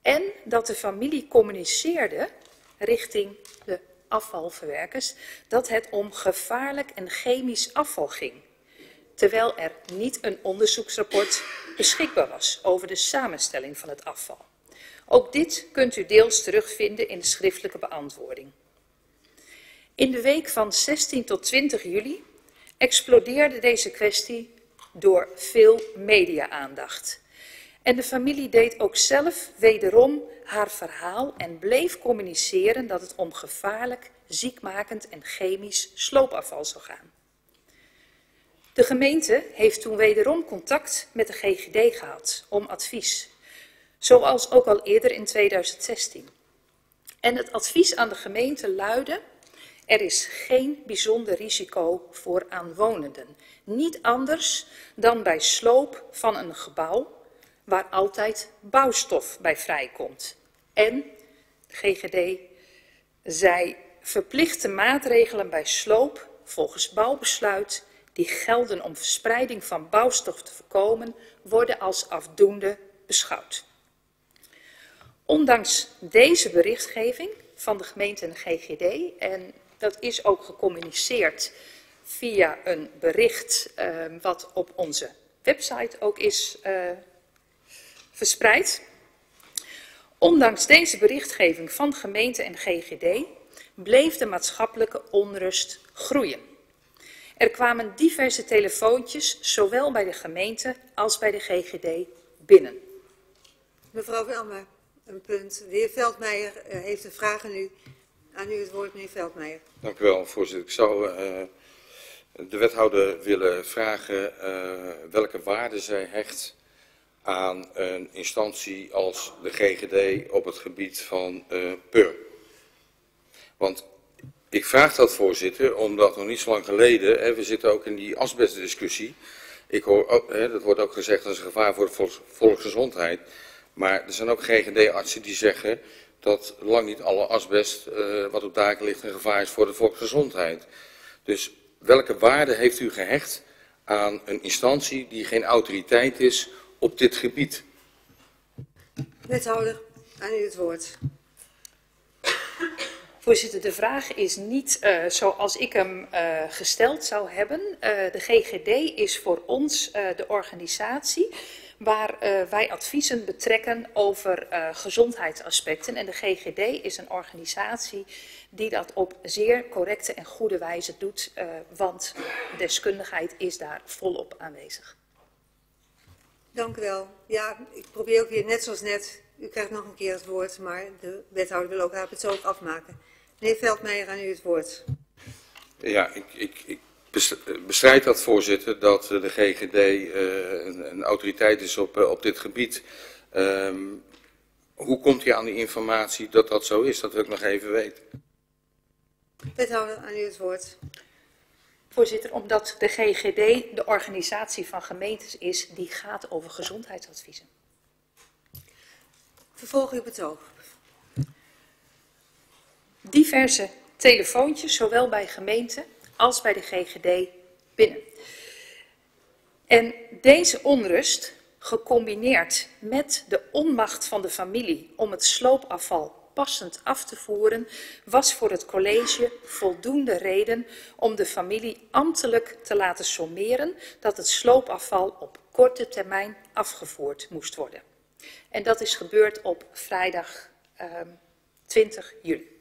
En dat de familie communiceerde richting de afvalverwerkers dat het om gevaarlijk en chemisch afval ging. Terwijl er niet een onderzoeksrapport beschikbaar was over de samenstelling van het afval. Ook dit kunt u deels terugvinden in de schriftelijke beantwoording. In de week van 16 tot 20 juli explodeerde deze kwestie door veel media-aandacht. En de familie deed ook zelf wederom haar verhaal en bleef communiceren dat het om gevaarlijk, ziekmakend en chemisch sloopafval zou gaan. De gemeente heeft toen wederom contact met de GGD gehad om advies, zoals ook al eerder in 2016. En het advies aan de gemeente luidde er is geen bijzonder risico voor aanwonenden. Niet anders dan bij sloop van een gebouw waar altijd bouwstof bij vrijkomt. En de GGD zei verplichte maatregelen bij sloop volgens bouwbesluit die gelden om verspreiding van bouwstof te voorkomen, worden als afdoende beschouwd. Ondanks deze berichtgeving van de gemeente en GGD en dat is ook gecommuniceerd via een bericht uh, wat op onze website ook is uh, verspreid. Ondanks deze berichtgeving van gemeente en GGD bleef de maatschappelijke onrust groeien. Er kwamen diverse telefoontjes, zowel bij de gemeente als bij de GGD, binnen. Mevrouw Welmer, een punt. De heer Veldmeijer uh, heeft een vraag aan u. Aan u het woord, meneer Veldmeijer. Dank u wel, voorzitter. Ik zou uh, de wethouder willen vragen uh, welke waarde zij hecht aan een instantie als de GGD op het gebied van uh, PUR. Want ik vraag dat voorzitter, omdat nog niet zo lang geleden, hè, we zitten ook in die asbestdiscussie. Ik hoor hè, dat wordt ook gezegd is een gevaar voor de volksgezondheid. Maar er zijn ook GGD-artsen die zeggen dat lang niet alle asbest uh, wat op daken ligt een gevaar is voor de volksgezondheid. Dus welke waarde heeft u gehecht aan een instantie die geen autoriteit is op dit gebied? Wethouder, aan u het woord. Voorzitter, de vraag is niet uh, zoals ik hem uh, gesteld zou hebben. Uh, de GGD is voor ons de organisatie waar wij adviezen betrekken over gezondheidsaspecten. En de GGD is een organisatie die dat op zeer correcte en goede wijze doet, want deskundigheid is daar volop aanwezig. Dank u wel. Ja, ik probeer ook weer net zoals net. U krijgt nog een keer het woord, maar de wethouder wil ook haar betoog afmaken. Meneer Veldmeijer, aan u het woord. Ja, ik, ik, ik bestrijd dat, voorzitter, dat de GGD uh, een, een, autoriteit is op, uh, op dit gebied. Um, hoe komt u aan die informatie dat dat zo is? Dat wil ik nog even weten. Wethouder, aan u het woord. Voorzitter, omdat de GGD de organisatie van gemeentes is die gaat over gezondheidsadviezen. Vervolg uw betoog. Diverse telefoontjes, zowel bij gemeenten als bij de GGD binnen. En deze onrust, gecombineerd met de onmacht van de familie om het sloopafval passend af te voeren, was voor het college voldoende reden om de familie ambtelijk te laten sommeren dat het sloopafval op korte termijn afgevoerd moest worden. En dat is gebeurd op vrijdag uh, ehm, 20 juli.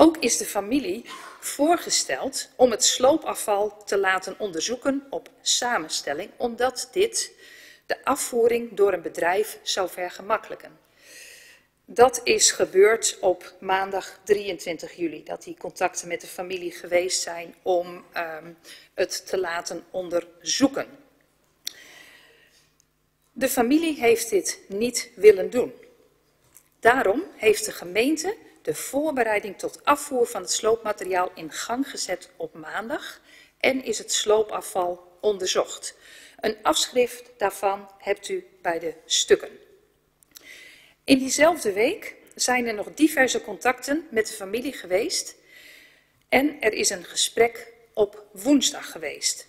Ook is de familie voorgesteld om het sloopafval te laten onderzoeken op samenstelling, omdat dit de afvoering door een bedrijf zou vergemakkelijken. Dat is gebeurd op maandag 23 juli, dat die contacten met de familie geweest zijn om um, het te laten onderzoeken. De familie heeft dit niet willen doen. Daarom heeft de gemeente de voorbereiding tot afvoer van het sloopmateriaal in gang gezet op maandag en is het sloopafval onderzocht. Een afschrift daarvan hebt u bij de stukken. In diezelfde week zijn er nog diverse contacten met de familie geweest en er is een gesprek op woensdag geweest.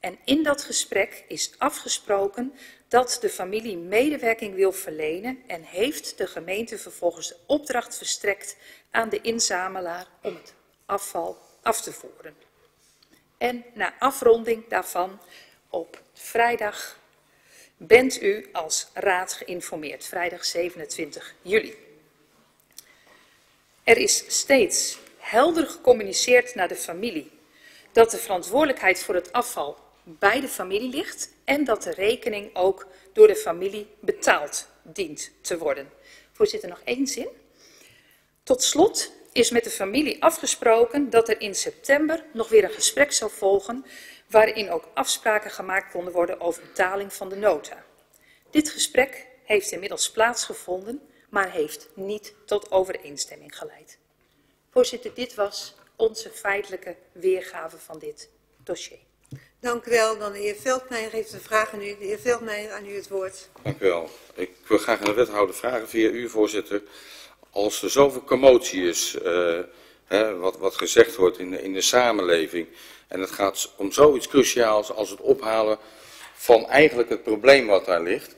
En in dat gesprek is afgesproken dat de familie medewerking wil verlenen en heeft de gemeente vervolgens de opdracht verstrekt aan de inzamelaar om het afval af te voeren. En na afronding daarvan op vrijdag bent u als raad geïnformeerd, vrijdag 27 juli. Er is steeds helder gecommuniceerd naar de familie dat de verantwoordelijkheid voor het afval bij de familie ligt en dat de rekening ook door de familie betaald dient te worden. Voorzitter, nog één zin. Tot slot is met de familie afgesproken dat er in september nog weer een gesprek zou volgen waarin ook afspraken gemaakt konden worden over betaling van de nota. Dit gesprek heeft inmiddels plaatsgevonden, maar heeft niet tot overeenstemming geleid. Voorzitter, dit was onze feitelijke weergave van dit dossier. Dank u wel. Dan de heer Veldmeijer heeft een vraag aan u. De heer Veldmeijer, aan u het woord. Dank u wel. Ik wil graag aan de wethouder vragen via u, voorzitter. Als er zoveel commotie is, uh, hè, wat, wat gezegd wordt in de, in de samenleving, en het gaat om zoiets cruciaals als het ophalen van eigenlijk het probleem wat daar ligt.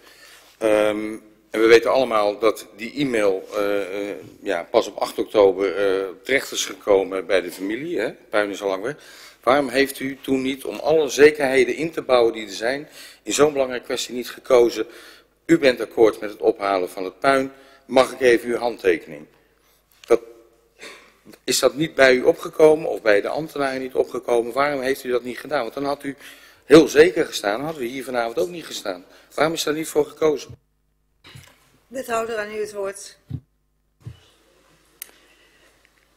Um, en we weten allemaal dat die e-mail uh, ja, pas op 8 oktober terecht is gekomen bij de familie. Hè? Puin is al lang weg. Waarom heeft u toen niet, om alle zekerheden in te bouwen die er zijn, in zo'n belangrijke kwestie niet gekozen? U bent akkoord met het ophalen van het puin, mag ik even uw handtekening? Dat, is dat niet bij u opgekomen of bij de ambtenaren niet opgekomen? Waarom heeft u dat niet gedaan? Want dan had u heel zeker gestaan, hadden we hier vanavond ook niet gestaan. Waarom is daar niet voor gekozen? Wethouder, aan u het woord.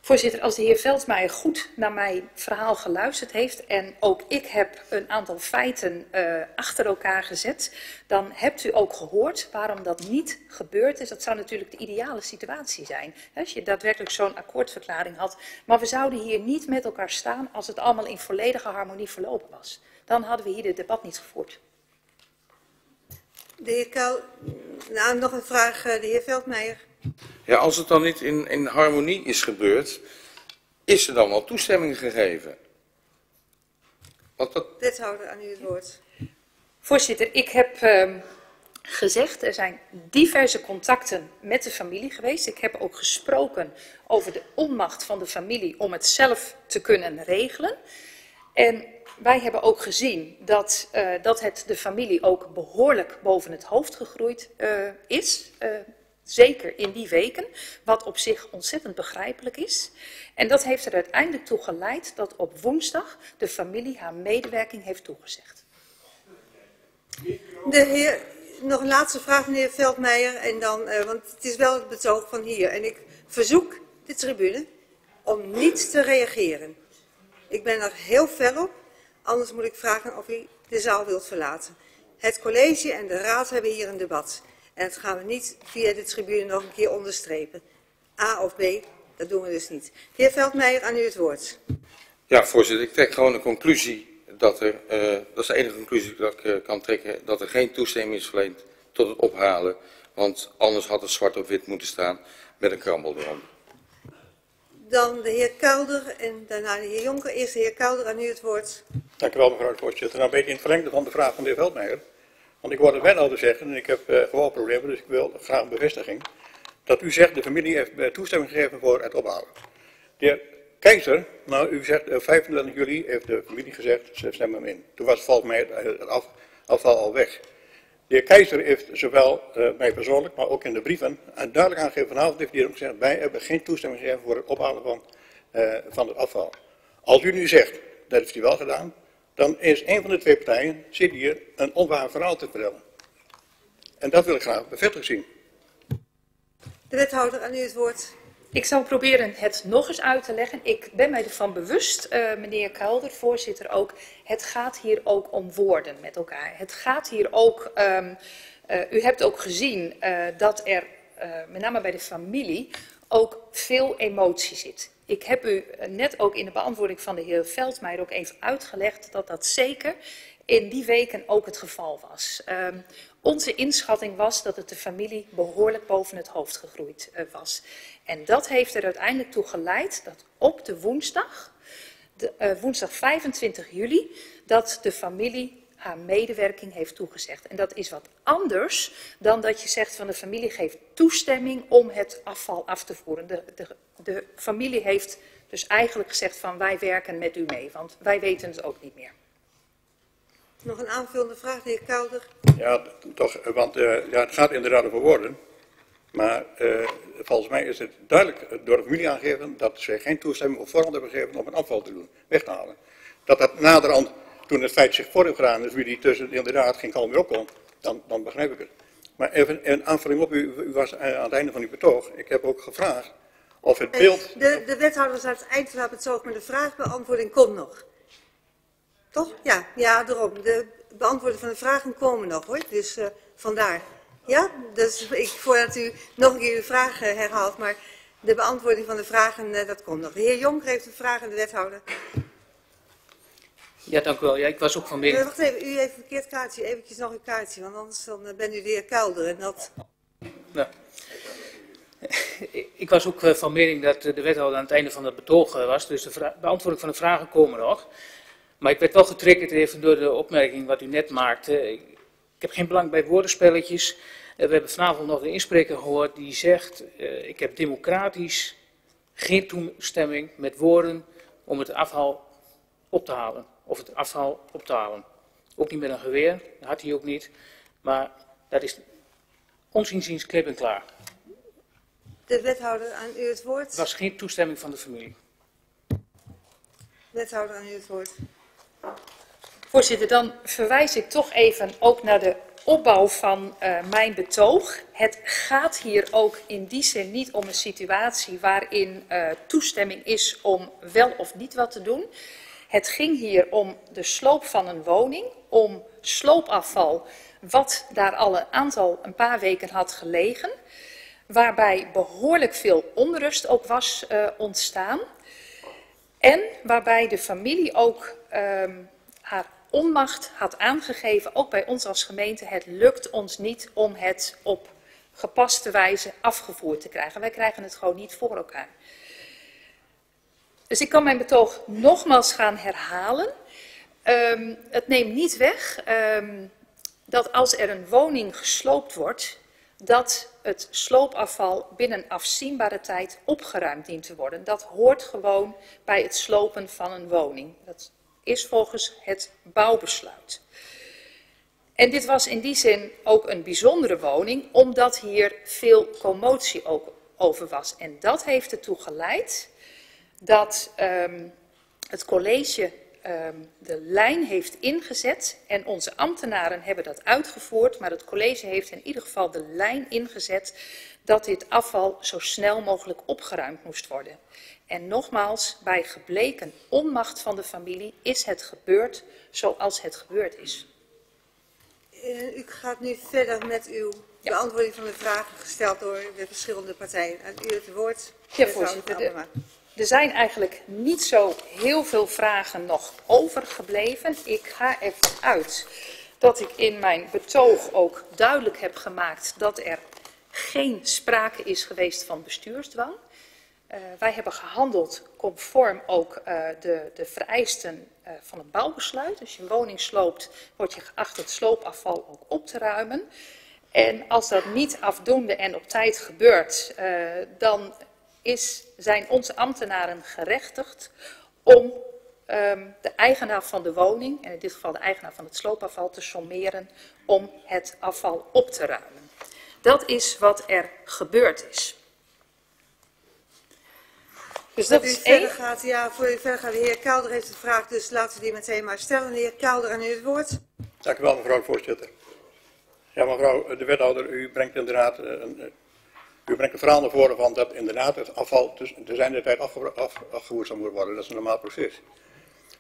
Voorzitter, als de heer Veldmeijer goed naar mijn verhaal geluisterd heeft en ook ik heb een aantal feiten uh, achter elkaar gezet, dan hebt u ook gehoord waarom dat niet gebeurd is. Dat zou natuurlijk de ideale situatie zijn, hè, als je daadwerkelijk zo'n akkoordverklaring had. Maar we zouden hier niet met elkaar staan als het allemaal in volledige harmonie verlopen was. Dan hadden we hier dit debat niet gevoerd. De heer Kuil, nou, nog een vraag, eh, de heer Veldmeijer. Ja, als het dan niet in, in harmonie is gebeurd, is er dan wel toestemming gegeven? Want dat... Wethouder, aan u het woord. Voorzitter, ik heb uh, gezegd, er zijn diverse contacten met de familie geweest. Ik heb ook gesproken over de onmacht van de familie om het zelf te kunnen regelen. En wij hebben ook gezien dat, uh, dat het de familie ook behoorlijk boven het hoofd gegroeid uh, is. Zeker in die weken, wat op zich ontzettend begrijpelijk is. En dat heeft er uiteindelijk toe geleid dat op woensdag de familie haar medewerking heeft toegezegd. De heer, nog een laatste vraag, meneer Veldmeijer. En dan, uh, want het is wel het betoog van hier. En ik verzoek de tribune om niet te reageren. Ik ben er heel fel op. Anders moet ik vragen of u de zaal wilt verlaten. Het college en de raad hebben hier een debat. En dat gaan we niet via de tribune nog een keer onderstrepen. A of B, dat doen we dus niet. De heer Veldmeijer, aan u het woord. Ja, voorzitter, ik trek gewoon een conclusie dat er, uh, dat is de enige conclusie dat ik uh, kan trekken, dat er geen toestemming is verleend tot het ophalen. Want anders had het zwart op wit moeten staan met een krabbel eronder. Dan de heer Kelder en daarna de heer Jonker. Eerst de heer Kelder, aan u het woord. Dank u wel, mevrouw de voorzitter. Nou, een beetje in het verlengde van de vraag van de heer Veldmeijer. Want ik hoorde wethouder zeggen, en ik heb uh, gewoon problemen, dus ik wil graag een bevestiging. Dat u zegt, de familie heeft uh, toestemming gegeven voor het ophalen. De heer Keizer, nou u zegt, uh, 25 juli heeft de familie gezegd, ze stemmen hem in. Toen was volgens mij het, het af, afval al weg. De heer Keizer heeft zowel mij persoonlijk, maar ook in de brieven, duidelijk aangegeven, vanavond heeft hij ook gezegd, wij hebben geen toestemming gegeven voor het ophalen van, van het afval. Als u nu zegt, dat heeft hij wel gedaan, dan is een van de twee partijen, zit hier, een onwaar verhaal te vertellen. En dat wil ik graag bevestigd zien. De wethouder, aan u het woord. Ik zal proberen het nog eens uit te leggen. Ik ben mij ervan bewust, uh, meneer Kelder, voorzitter ook, het gaat hier ook om woorden met elkaar. Het gaat hier ook, um, uh, u hebt ook gezien uh, dat er, met name bij de familie, ook veel emotie zit. Ik heb u net ook in de beantwoording van de heer Veldmeijer ook even uitgelegd dat dat zeker in die weken ook het geval was. Um, onze inschatting was dat het de familie behoorlijk boven het hoofd gegroeid uh, was. En dat heeft er uiteindelijk toe geleid dat op de woensdag, de, uh, woensdag 25 juli, dat de familie haar medewerking heeft toegezegd. En dat is wat anders dan dat je zegt van de familie geeft toestemming om het afval af te voeren. De, de, de familie heeft dus eigenlijk gezegd van wij werken met u mee, want wij weten het ook niet meer. Nog een aanvullende vraag, de heer Kouder. Ja, toch, want uh, ja, het gaat inderdaad over woorden. Maar uh, volgens mij is het duidelijk door de familie aangegeven dat ze geen toestemming op voorhand hebben gegeven om een afval te doen, weg te halen. Dat dat naderhand toen het feit zich voor heeft gedaan is, wie die tussen inderdaad geen kalm meer opkomt, dan, dan begrijp ik het. Maar even een aanvulling op, u, u was aan het einde van uw betoog. Ik heb ook gevraagd of het beeld... De, de wethouder was aan het eind van het betoog, maar de vraagbeantwoording komt nog. Toch? Ja, ja, daarom. De beantwoording van de vragen komen nog hoor, dus uh, vandaar. Ja, dus ik, voordat u nog een keer uw vraag uh, herhaalt, maar de beantwoording van de vragen, uh, dat komt nog. De heer Jonk heeft een vraag aan de wethouder. Ja, dank u wel. Ja, ik was ook van mening... wacht even, u heeft een verkeerd kaartje. Eventjes nog een kaartje, want anders dan, uh, bent u de heer Kelder en dat... Ja. Ik was ook van mening dat de wethouder aan het einde van het betoog was, dus de beantwoording van de vragen komen nog. Maar ik werd wel getriggerd even door de opmerking wat u net maakte. Ik heb geen belang bij woordenspelletjes. We hebben vanavond nog de inspreker gehoord die zegt, ik heb democratisch geen toestemming met woorden om het afval op te halen of het afval op te halen. Ook niet met een geweer, dat had hij ook niet. Maar dat is ons inziens klip en klaar. De wethouder aan u het woord. Er was geen toestemming van de familie. Wethouder aan u het woord. Voorzitter, dan verwijs ik toch even ook naar de opbouw van uh, mijn betoog. Het gaat hier ook in die zin niet om een situatie waarin uh, toestemming is om wel of niet wat te doen. Het ging hier om de sloop van een woning, om sloopafval, wat daar al een aantal, een paar weken had gelegen. Waarbij behoorlijk veel onrust ook was uh, ontstaan. En waarbij de familie ook um, haar onmacht had aangegeven, ook bij ons als gemeente, het lukt ons niet om het op gepaste wijze afgevoerd te krijgen. Wij krijgen het gewoon niet voor elkaar. Dus ik kan mijn betoog nogmaals gaan herhalen. Um, het neemt niet weg um, dat als er een woning gesloopt wordt, dat het sloopafval binnen afzienbare tijd opgeruimd dient te worden. Dat hoort gewoon bij het slopen van een woning. Dat is volgens het bouwbesluit. En dit was in die zin ook een bijzondere woning, omdat hier veel commotie over was. En dat heeft ertoe geleid dat um, het college um, de lijn heeft ingezet en onze ambtenaren hebben dat uitgevoerd, maar het college heeft in ieder geval de lijn ingezet dat dit afval zo snel mogelijk opgeruimd moest worden. En nogmaals, bij gebleken onmacht van de familie is het gebeurd zoals het gebeurd is. U gaat nu verder met uw ja. beantwoording van de vragen gesteld door de verschillende partijen. Aan u het woord. Ja, voorzitter. Er zijn eigenlijk niet zo heel veel vragen nog overgebleven. Ik ga ervan uit dat ik in mijn betoog ook duidelijk heb gemaakt dat er geen sprake is geweest van bestuursdwang. Uh, wij hebben gehandeld conform ook uh, de, de, vereisten uh, van het bouwbesluit. Als je een woning sloopt, word je geacht het sloopafval ook op te ruimen. En als dat niet afdoende en op tijd gebeurt, dan is, zijn onze ambtenaren gerechtigd om um, de eigenaar van de woning, en in dit geval de eigenaar van het sloopafval, te sommeren om het afval op te ruimen. Dat is wat er gebeurd is. Dus dat is één. Gaat, ja, voor u verder gaat, de heer Kelder heeft een vraag, dus laten we die meteen maar stellen. De heer Kelder, aan u het woord. Dank u wel, mevrouw de voorzitter. Ja, mevrouw de wethouder, u brengt inderdaad een, u brengt het verhaal naar voren van dat inderdaad het afval te zijn de tijd afge af, afgevoerd zou moeten worden. Dat is een normaal proces.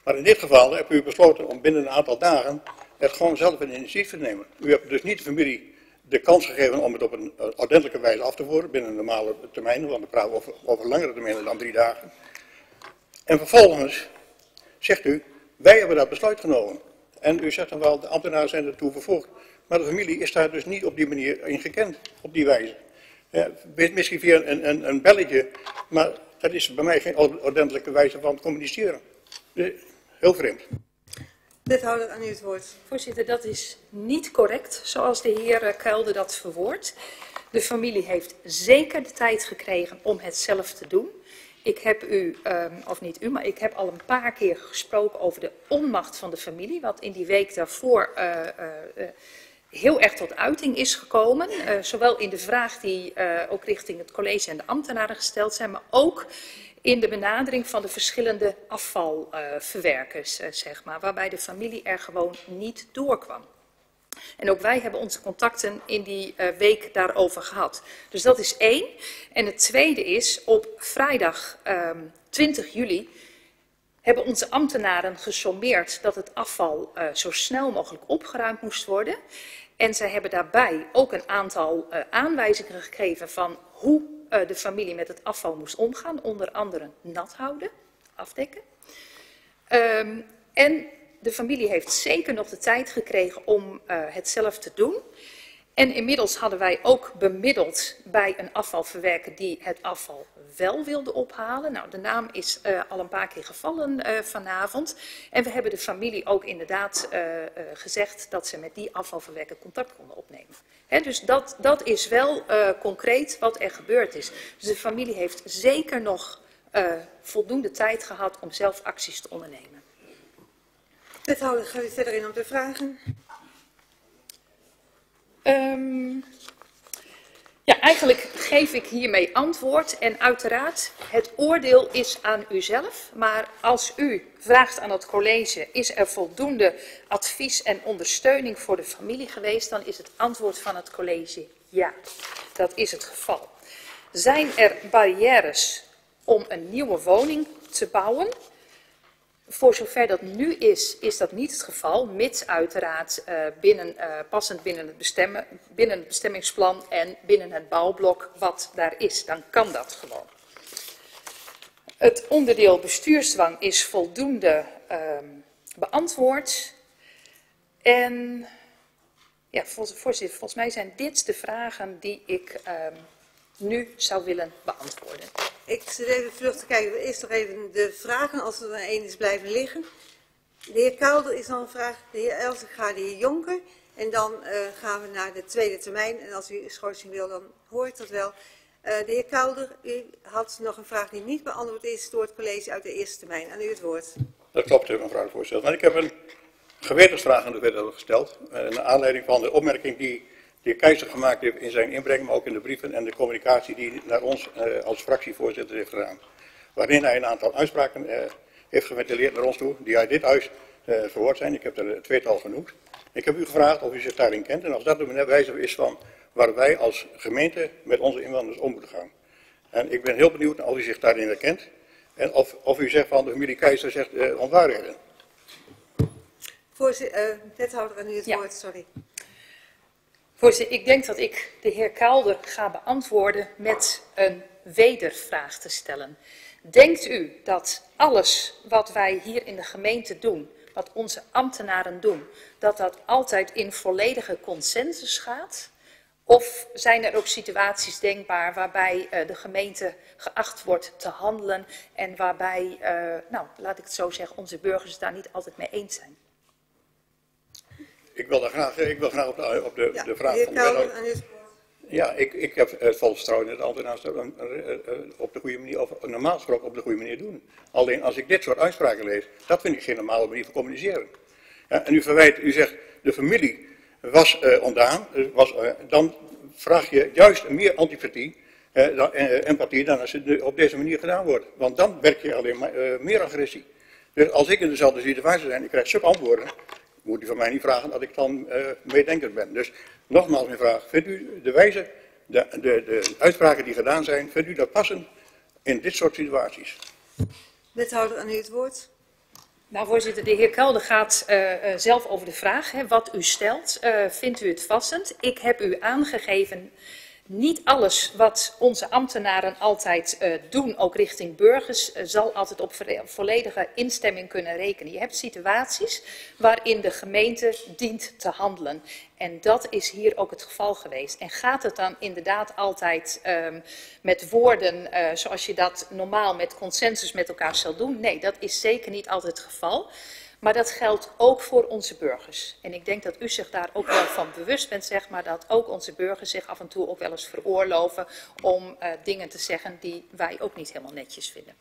Maar in dit geval hebt u besloten om binnen een aantal dagen het gewoon zelf een initiatief te nemen. U hebt dus niet de familie de kans gegeven om het op een ordentelijke wijze af te voeren binnen een normale termijn, want we praten over, langere termijnen dan drie dagen. En vervolgens zegt u, wij hebben dat besluit genomen. En u zegt dan wel, de ambtenaren zijn ertoe vervolgd. Maar de familie is daar dus niet op die manier in gekend, op die wijze. Ja, misschien via een, een, een belletje, maar dat is bij mij geen ordentelijke wijze van communiceren. Heel vreemd. Wethouder, aan u het woord. Voorzitter, dat is niet correct, zoals de heer Kuilde dat verwoordt. De familie heeft zeker de tijd gekregen om het zelf te doen. Ik heb u, um, of niet u, maar ik heb al een paar keer gesproken over de onmacht van de familie, wat in die week daarvoor uh, uh, heel erg tot uiting is gekomen. Uh, zowel in de vraag die uh, ook richting het college en de ambtenaren gesteld zijn, maar ook in de benadering van de verschillende afvalverwerkers, uh, zeg maar, waarbij de familie er gewoon niet doorkwam. En ook wij hebben onze contacten in die week daarover gehad. Dus dat is één. En het tweede is, op vrijdag um, ehm, 20 juli hebben onze ambtenaren gesommeerd dat het afval uh, zo snel mogelijk opgeruimd moest worden. En zij hebben daarbij ook een aantal uh, aanwijzingen gegeven van hoe uh, de familie met het afval moest omgaan. Onder andere nat houden, afdekken. Um, en de familie heeft zeker nog de tijd gekregen om het zelf te doen. En inmiddels hadden wij ook bemiddeld bij een afvalverwerker die het afval wel wilde ophalen. Nou, de naam is uh, al een paar keer gevallen uh, vanavond. En we hebben de familie ook inderdaad uh, gezegd dat ze met die afvalverwerker contact konden opnemen. Dus dat, dat is wel concreet wat er gebeurd is. Dus de familie heeft zeker nog voldoende tijd gehad om zelf acties te ondernemen. Wethouder, ga u verder in op de vragen. Um, Ja, eigenlijk geef ik hiermee antwoord en uiteraard, het oordeel is aan uzelf. Maar als u vraagt aan het college, is er voldoende advies en ondersteuning voor de familie geweest, dan is het antwoord van het college ja, dat is het geval. Zijn er barrières om een nieuwe woning te bouwen? Voor zover dat nu is, is dat niet het geval, mits uiteraard uh, binnen, uh, passend binnen het, bestemmen, binnen het bestemmingsplan en binnen het bouwblok wat daar is. Dan kan dat gewoon. Het onderdeel bestuursdwang is voldoende uh, beantwoord. En ja, voorzitter, volgens mij zijn dit de vragen die ik nu zou willen beantwoorden. Ik zit even vlug te kijken. Eerst nog even de vragen, als er een is blijven liggen. De heer Kouder is dan een vraag, de heer Elzega, de heer Jonker. En dan uh, gaan we naar de tweede termijn. En als u schorsing wil, dan hoort dat wel. Uh, de heer Kouder, u had nog een vraag die niet beantwoord is door het college uit de eerste termijn. Aan u het woord. Dat klopt, mevrouw de voorzitter. Maar ik heb een gewetensvraag aan de wethouder gesteld. Uh, naar aanleiding van de opmerking die de heer Keizer gemaakt heeft in zijn inbreng, maar ook in de brieven en de communicatie die hij naar ons uh, als fractievoorzitter heeft gedaan. Waarin hij een aantal uitspraken uh, heeft geventileerd naar ons toe, die uit dit huis uh, verhoord zijn. Ik heb er een tweetal genoemd. Ik heb u gevraagd of u zich daarin kent en of dat een wijze is van waar wij als gemeente met onze inwoners om moeten gaan. En ik ben heel benieuwd of u zich daarin herkent en of, of u zegt van de familie Keizer zegt uh, onwaarheden. Voorzitter, uh, wethouder aan u het ja. woord, sorry. Voorzitter, ik denk dat ik de heer Kaalder ga beantwoorden met een wedervraag te stellen. Denkt u dat alles wat wij hier in de gemeente doen, wat onze ambtenaren doen, dat dat altijd in volledige consensus gaat? Of zijn er ook situaties denkbaar waarbij uh, de gemeente geacht wordt te handelen en waarbij, uh, nou, laat ik het zo zeggen, onze burgers daar niet altijd mee eens zijn? Ik wil, daar graag, ik wil graag op de, op de, ja, de vraag van de Ja, ik, ik heb het vol vertrouwen in het ambtenaars op de goede manier, of normaal gesproken op de goede manier doen. Alleen als ik dit soort uitspraken lees, dat vind ik geen normale manier van communiceren. Ja, en u verwijt, u zegt, de familie was uh, ontdaan, was, uh, dan vraag je juist meer antipathie, uh, dan, empathie dan als het op deze manier gedaan wordt. Want dan werk je alleen maar meer agressie. Dus als ik in dezelfde situatie ben, ik krijg sub antwoorden, moet u van mij niet vragen dat ik dan uh, meedenkend ben. Dus nogmaals mijn vraag, vindt u de wijze, de, de, de uitspraken die gedaan zijn, vindt u dat passen in dit soort situaties? Wethouder, aan u het woord. Nou, voorzitter, de heer Kelder gaat uh, uh, zelf over de vraag. Hè, wat u stelt, uh, vindt u het passend? Ik heb u aangegeven niet alles wat onze ambtenaren altijd uh, doen, ook richting burgers, uh, zal altijd op volledige instemming kunnen rekenen. Je hebt situaties waarin de gemeente dient te handelen. En dat is hier ook het geval geweest. En gaat het dan inderdaad altijd um, met woorden uh, zoals je dat normaal met consensus met elkaar zal doen? Nee, dat is zeker niet altijd het geval. Maar dat geldt ook voor onze burgers. En ik denk dat u zich daar ook wel van bewust bent, zeg maar, dat ook onze burgers zich af en toe ook wel eens veroorloven om uh, dingen te zeggen die wij ook niet helemaal netjes vinden.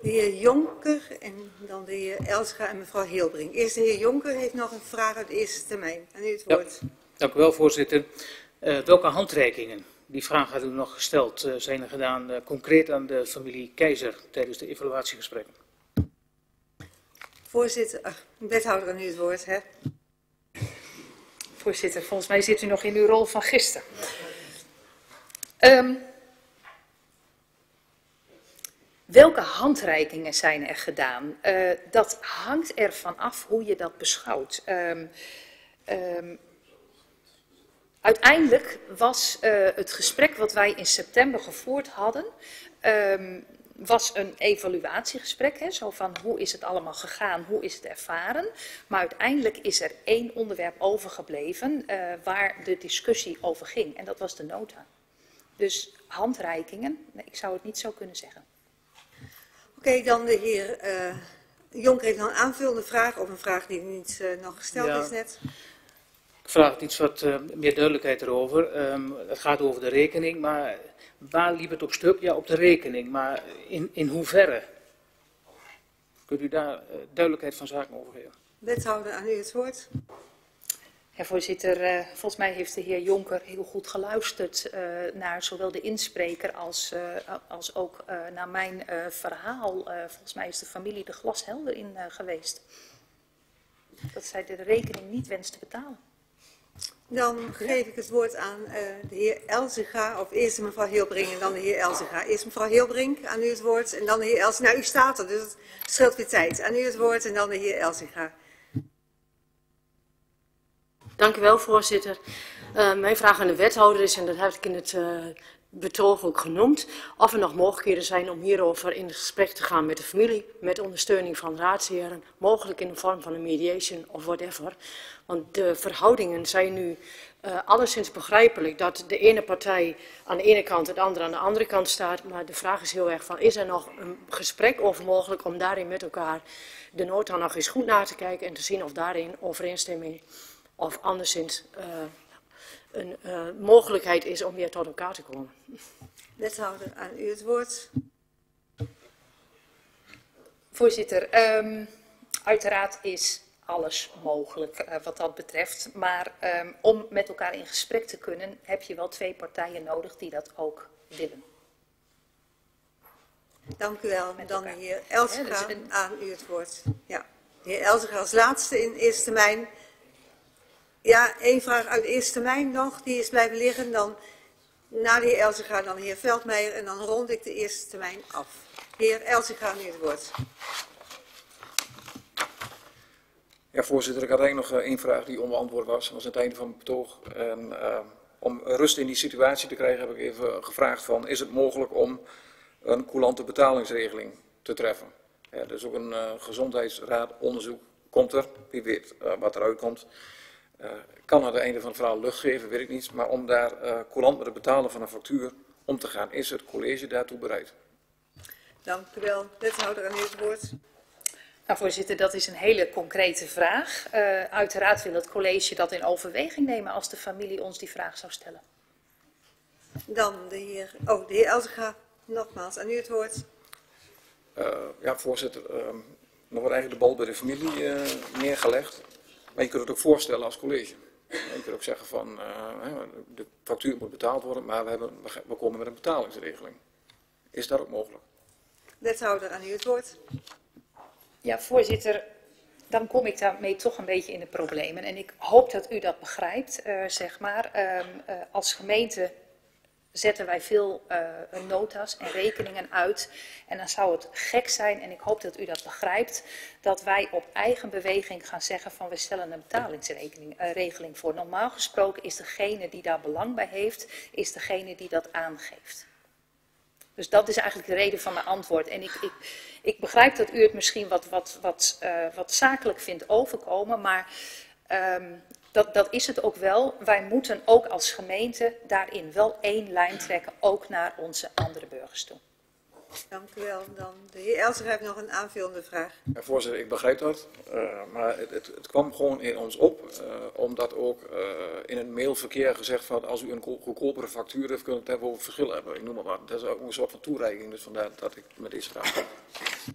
De heer Jonker en dan de heer Elsga en mevrouw Heelbring. Eerst de heer Jonker heeft nog een vraag uit de eerste termijn. Aan u het woord. Ja, dank u wel, voorzitter. Uh, welke handreikingen, die vraag had u nog gesteld, uh, zijn er gedaan uh, concreet aan de familie Keizer tijdens de evaluatiegesprekken? Voorzitter, ach, wethouder aan u het woord, hè? Voorzitter, volgens mij zit u nog in uw rol van gisteren. Um, welke handreikingen zijn er gedaan? Uh, dat hangt ervan af hoe je dat beschouwt. Um, um, uiteindelijk was uh, het gesprek wat wij in september gevoerd hadden was een evaluatiegesprek, hè, zo van hoe is het allemaal gegaan, hoe is het ervaren. Maar uiteindelijk is er één onderwerp overgebleven uh, waar de discussie over ging. En dat was de nota. Dus handreikingen, nee, ik zou het niet zo kunnen zeggen. Oké, okay, dan de heer uh, Jonker heeft nog een aanvullende vraag, of een vraag die niet uh, nog gesteld ja. is net. Ik vraag iets wat uh, meer duidelijkheid erover. Um, het gaat over de rekening, maar Waar liep het op stuk? Ja, op de rekening. Maar in, in hoeverre? Kunt u daar uh, duidelijkheid van zaken over geven? Wethouder, aan u het woord. Ja, voorzitter, uh, volgens mij heeft de heer Jonker heel goed geluisterd uh, naar zowel de inspreker als, uh, als ook naar mijn verhaal. volgens mij is de familie de glashelder in geweest. Dat zij de rekening niet wenst te betalen. Dan geef ik het woord aan de heer Elzega, of eerst mevrouw Heelbrink en dan de heer Elzega. Eerst mevrouw Heelbrink, aan u het woord, en dan de heer Elzega. Nou, u staat er, dus het scheelt weer tijd. Aan u het woord en dan de heer Elzega. Dank u wel, voorzitter. Uh, mijn vraag aan de wethouder is, en dat heb ik in het uh, betoog ook genoemd, of er nog mogelijkheden zijn om hierover in gesprek te gaan met de familie, met ondersteuning van raadsheren, mogelijk in de vorm van een mediation of whatever. Want de verhoudingen zijn nu uh, alleszins begrijpelijk dat de ene partij aan de ene kant de andere aan de andere kant staat. Maar de vraag is heel erg van, is er nog een gesprek over mogelijk om daarin met elkaar de nood dan nog eens goed na te kijken en te zien of daarin overeenstemming of anderszins uh, een uh, mogelijkheid is om weer tot elkaar te komen. Wethouder, aan u het woord. Voorzitter, um, uiteraard is alles mogelijk uh, wat dat betreft. Maar um, om met elkaar in gesprek te kunnen, heb je wel twee partijen nodig die dat ook willen. Dank u wel. Dan de heer ja, dus een... aan u het woord. Ja. De heer Elzega als laatste in eerste termijn. Ja, één vraag uit eerste termijn nog, die is blijven liggen. Dan na de heer Elzega, dan de heer Veldmeijer en dan rond ik de eerste termijn af. Heer Elzega, nu het woord. Ja, voorzitter, ik had eigenlijk nog één vraag die onbeantwoord was. Dat was het einde van mijn betoog. En, uh, om rust in die situatie te krijgen heb ik even gevraagd van, is het mogelijk om een coulante betalingsregeling te treffen? Ja, er is ook een uh, gezondheidsraad onderzoek, komt er, wie weet uh, wat eruit komt. Uh, kan aan het einde van het verhaal lucht geven, weet ik niet. Maar om daar uh, coulant met het betalen van een factuur om te gaan, is het college daartoe bereid? Dank u wel. Wethouder aan u het woord. Nou, voorzitter, dat is een hele concrete vraag. Uh, uiteraard wil het college dat in overweging nemen als de familie ons die vraag zou stellen. Dan de heer, oh, de heer Elzega, nogmaals, aan u het woord. Uh, ja, voorzitter, uh, nog wordt eigenlijk de bal bij de familie uh, neergelegd. Maar je kunt het ook voorstellen als college. Je kunt ook zeggen van, uh, de factuur moet betaald worden, maar we, hebben, we komen met een betalingsregeling. Is dat ook mogelijk? Wethouder, aan u het woord. Ja, voorzitter, dan kom ik daarmee toch een beetje in de problemen. En ik hoop dat u dat begrijpt, uh, zeg maar. Uh, uh, als gemeente zetten wij veel uh, nota's en rekeningen uit. En dan zou het gek zijn, en ik hoop dat u dat begrijpt, dat wij op eigen beweging gaan zeggen van we stellen een betalingsregeling uh, voor. Normaal gesproken is degene die daar belang bij heeft, is degene die dat aangeeft. Dus dat is eigenlijk de reden van mijn antwoord. En ik, ik, ik begrijp dat u het misschien wat, wat, wat, uh, wat zakelijk vindt overkomen, maar um, dat, dat is het ook wel. Wij moeten ook als gemeente daarin wel één lijn trekken, ook naar onze andere burgers toe. Dank u wel. Dan de heer Elser heeft nog een aanvullende vraag. Ja, voorzitter, ik begrijp dat. Uh, maar het, het, het, kwam gewoon in ons op, uh, omdat ook uh, in het mailverkeer gezegd van als u een goedkopere factuur heeft, kunt het hebben over verschil hebben. Ik noem maar wat. Dat is ook een soort van toereiking, dus vandaar dat ik met deze vraag.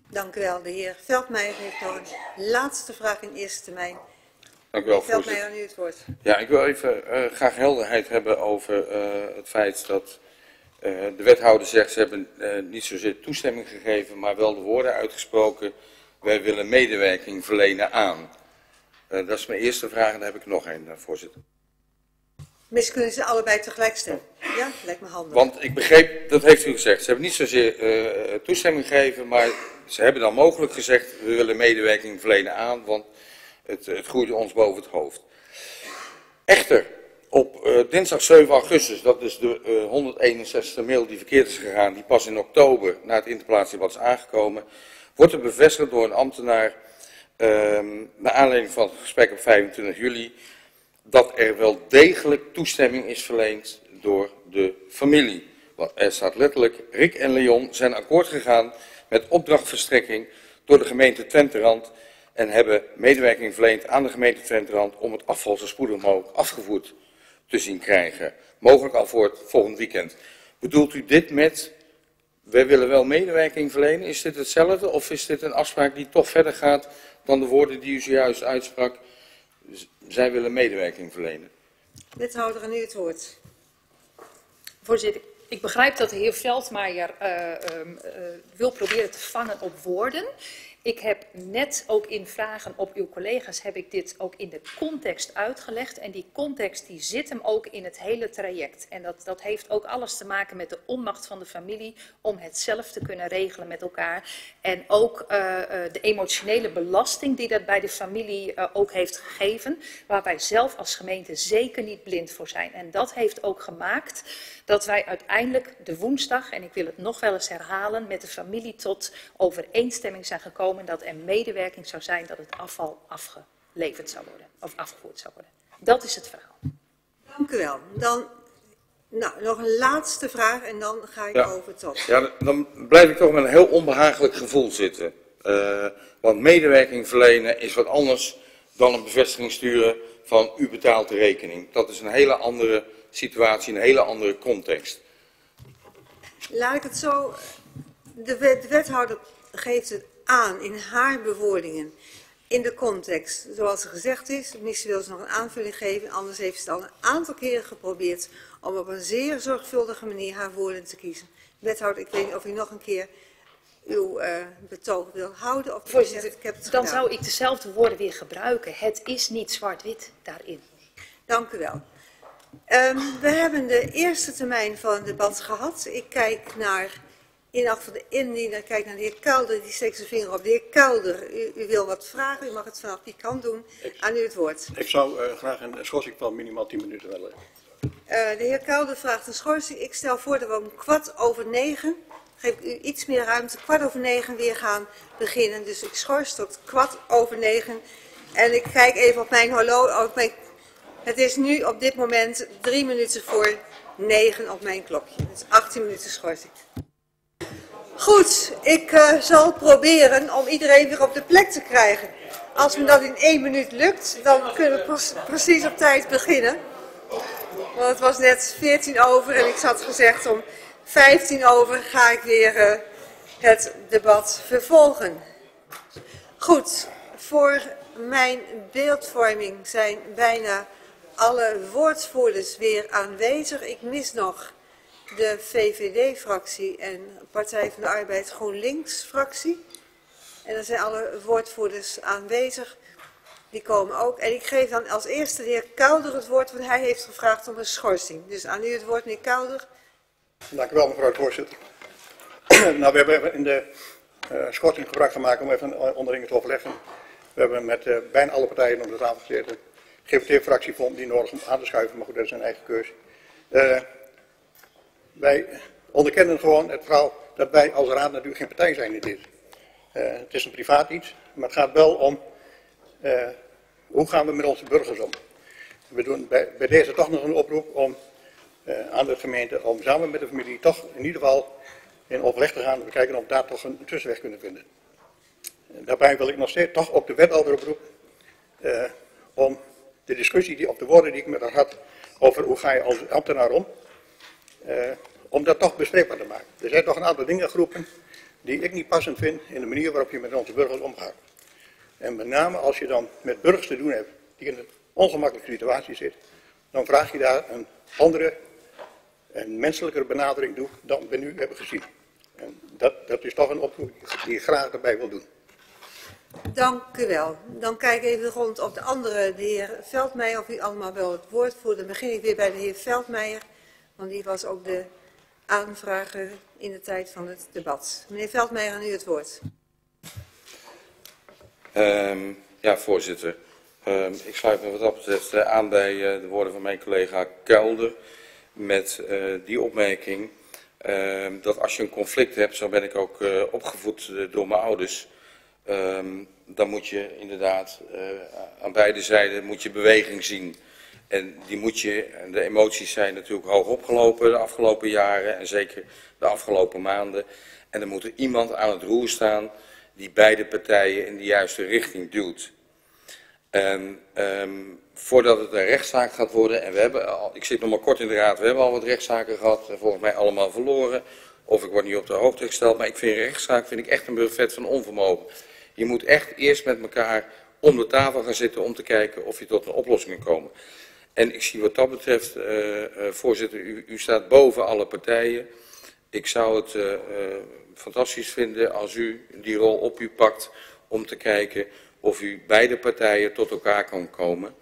Dank u wel. De heer Veldmeijer heeft nog een laatste vraag in eerste termijn. Dank u wel, voorzitter. nu het woord. Ja, ik wil even uh, graag helderheid hebben over uh, het feit dat uh, de wethouder zegt ze hebben niet zozeer toestemming gegeven, maar wel de woorden uitgesproken. Wij willen medewerking verlenen aan. dat is mijn eerste vraag en daar heb ik nog een, voorzitter. Misschien kunnen ze allebei tegelijk stellen. Ja, lijkt me handig. Want ik begreep, dat heeft u gezegd, ze hebben niet zozeer toestemming gegeven, maar ze hebben dan mogelijk gezegd, we willen medewerking verlenen aan, want het, het ons boven het hoofd. Echter, op uh, dinsdag 7 augustus, dat is de uh, 161 mail die verkeerd is gegaan, die pas in oktober na het interpellatiedebat is aangekomen, wordt er bevestigd door een ambtenaar, uh, naar aanleiding van het gesprek op 25 juli, dat er wel degelijk toestemming is verleend door de familie. Want er staat letterlijk, Rick en Leon zijn akkoord gegaan met opdrachtverstrekking door de gemeente Twenterand en hebben medewerking verleend aan de gemeente Twenterand om het afval zo spoedig mogelijk afgevoerd te zien krijgen. Mogelijk al voor het volgend weekend. Bedoelt u dit met, wij willen wel medewerking verlenen? Is dit hetzelfde of is dit een afspraak die toch verder gaat dan de woorden die u zojuist uitsprak? zij willen medewerking verlenen. Wethouder, aan u het woord. Voorzitter, ik begrijp dat de heer Veldmeijer uh, uh, wil proberen te vangen op woorden. Ik heb net ook in vragen op uw collega's heb ik dit ook in de context uitgelegd. En die context die zit hem ook in het hele traject. En dat, dat heeft ook alles te maken met de onmacht van de familie om het zelf te kunnen regelen met elkaar. En ook uh, de emotionele belasting die dat bij de familie uh, ook heeft gegeven. Waar wij zelf als gemeente zeker niet blind voor zijn. En dat heeft ook gemaakt dat wij uiteindelijk de woensdag, en ik wil het nog wel eens herhalen, met de familie tot overeenstemming zijn gekomen dat er medewerking zou zijn dat het afval afgeleverd zou worden, of afgevoerd zou worden. Dat is het verhaal. Dank u wel. Dan nou, nog een laatste vraag en dan ga ik ja. over tot. Ja, dan blijf ik toch met een heel onbehagelijk gevoel zitten. Uh, want medewerking verlenen is wat anders dan een bevestiging sturen van u betaalt de rekening. Dat is een hele andere situatie, een hele andere context. Laat ik het zo, de, wet, de wethouder geeft het aan in haar bewoordingen, in de context, zoals er gezegd is. Misschien wil ze nog een aanvulling geven, anders heeft ze het al een aantal keren geprobeerd om op een zeer zorgvuldige manier haar woorden te kiezen. Wethouder, ik weet niet of u nog een keer uw uh, betoog wil houden. Of Voorzitter, ik heb het dan gedaan. zou ik dezelfde woorden weer gebruiken. Het is niet zwart-wit daarin. Dank u wel. Um, we hebben de eerste termijn van het debat gehad. Ik kijk naar, in van de indiener, kijk naar de heer Kelder, die steekt zijn vinger op. De heer Kelder, u, u, wil wat vragen, u mag het vanaf die kant doen. Ik, Aan u het woord. Ik zou uh, graag een schorsing van minimaal 10 minuten willen. Uh, de heer Kelder vraagt een schorsing. Ik stel voor dat we om kwart over negen, geef ik u iets meer ruimte, kwart over negen weer gaan beginnen. Dus ik schors tot kwart over negen. En ik kijk even op mijn horloge, op mijn het is nu op dit moment drie minuten voor negen op mijn klokje. Dus 18 minuten schorsing. Goed, ik uh, zal proberen om iedereen weer op de plek te krijgen. Als me dat in één minuut lukt, dan kunnen we precies op tijd beginnen. Want het was net 14 over en ik had gezegd om 15 over ga ik weer uh, het debat vervolgen. Goed, voor mijn beeldvorming zijn bijna alle woordvoerders weer aanwezig. Ik mis nog de VVD-fractie en Partij van de Arbeid GroenLinks-fractie. En dan zijn alle woordvoerders aanwezig. Die komen ook. En ik geef dan als eerste de heer Kouder het woord, want hij heeft gevraagd om een schorsing. Dus aan u het woord, meneer Kouder. Dank u wel, mevrouw de voorzitter. nou, we hebben in de uh, schorsing gebruik gemaakt om even onderling te overleggen. We hebben met uh, bijna alle partijen op de tafel gezeten. GVT-fractie vond die nodig om aan te schuiven, maar goed, dat is zijn eigen keuze. Uh, wij onderkennen gewoon het verhaal dat wij als raad natuurlijk geen partij zijn in dit. Uh, het is een privaat iets, maar het gaat wel om uh, hoe gaan we met onze burgers om. We doen bij, bij deze toch nog een oproep om aan de gemeente om samen met de familie toch in ieder geval in overleg te gaan. We kijken of we daar toch een, tussenweg kunnen vinden. daarbij wil ik nog steeds toch op de wethouder oproepen om de discussie die, op de woorden die ik met haar had over hoe ga je als ambtenaar om, uh, om dat toch bespreekbaar te maken. Er zijn toch een aantal dingen geroepen die ik niet passend vind in de manier waarop je met onze burgers omgaat. En met name als je dan met burgers te doen hebt die in een ongemakkelijke situatie zitten, dan vraag je daar een andere en menselijkere benadering toe dan we nu hebben gezien. En dat, dat is toch een oproep die ik graag erbij wil doen. Dank u wel. Dan kijk ik even rond op de andere, de heer Veldmeijer, of u allemaal wel het woord voert. Dan begin ik weer bij de heer Veldmeijer, want die was ook de aanvrager in de tijd van het debat. Meneer Veldmeijer, aan u het woord. Um, ja, voorzitter. Um, ik sluit me wat dat betreft uh, aan bij uh, de woorden van mijn collega Kelder met uh, die opmerking dat als je een conflict hebt, zo ben ik ook opgevoed door mijn ouders, Um, dan moet je inderdaad uh, aan beide zijden moet je beweging zien. En die moet je, de emoties zijn natuurlijk hoog opgelopen de afgelopen jaren en zeker de afgelopen maanden. En er moet er iemand aan het roer staan die beide partijen in de juiste richting duwt. En um, voordat het een rechtszaak gaat worden, en we hebben al, ik zit nog maar kort in de raad, we hebben al wat rechtszaken gehad, en volgens mij allemaal verloren. Of ik word niet op de hoogte gesteld, maar ik vind een rechtszaak vind ik echt een buffet van onvermogen. Je moet echt eerst met elkaar om de tafel gaan zitten om te kijken of je tot een oplossing kan komen. En ik zie wat dat betreft, uh, uh, voorzitter, u, u, staat boven alle partijen. Ik zou het uh, fantastisch vinden als u die rol op u pakt om te kijken of u beide partijen tot elkaar kan komen,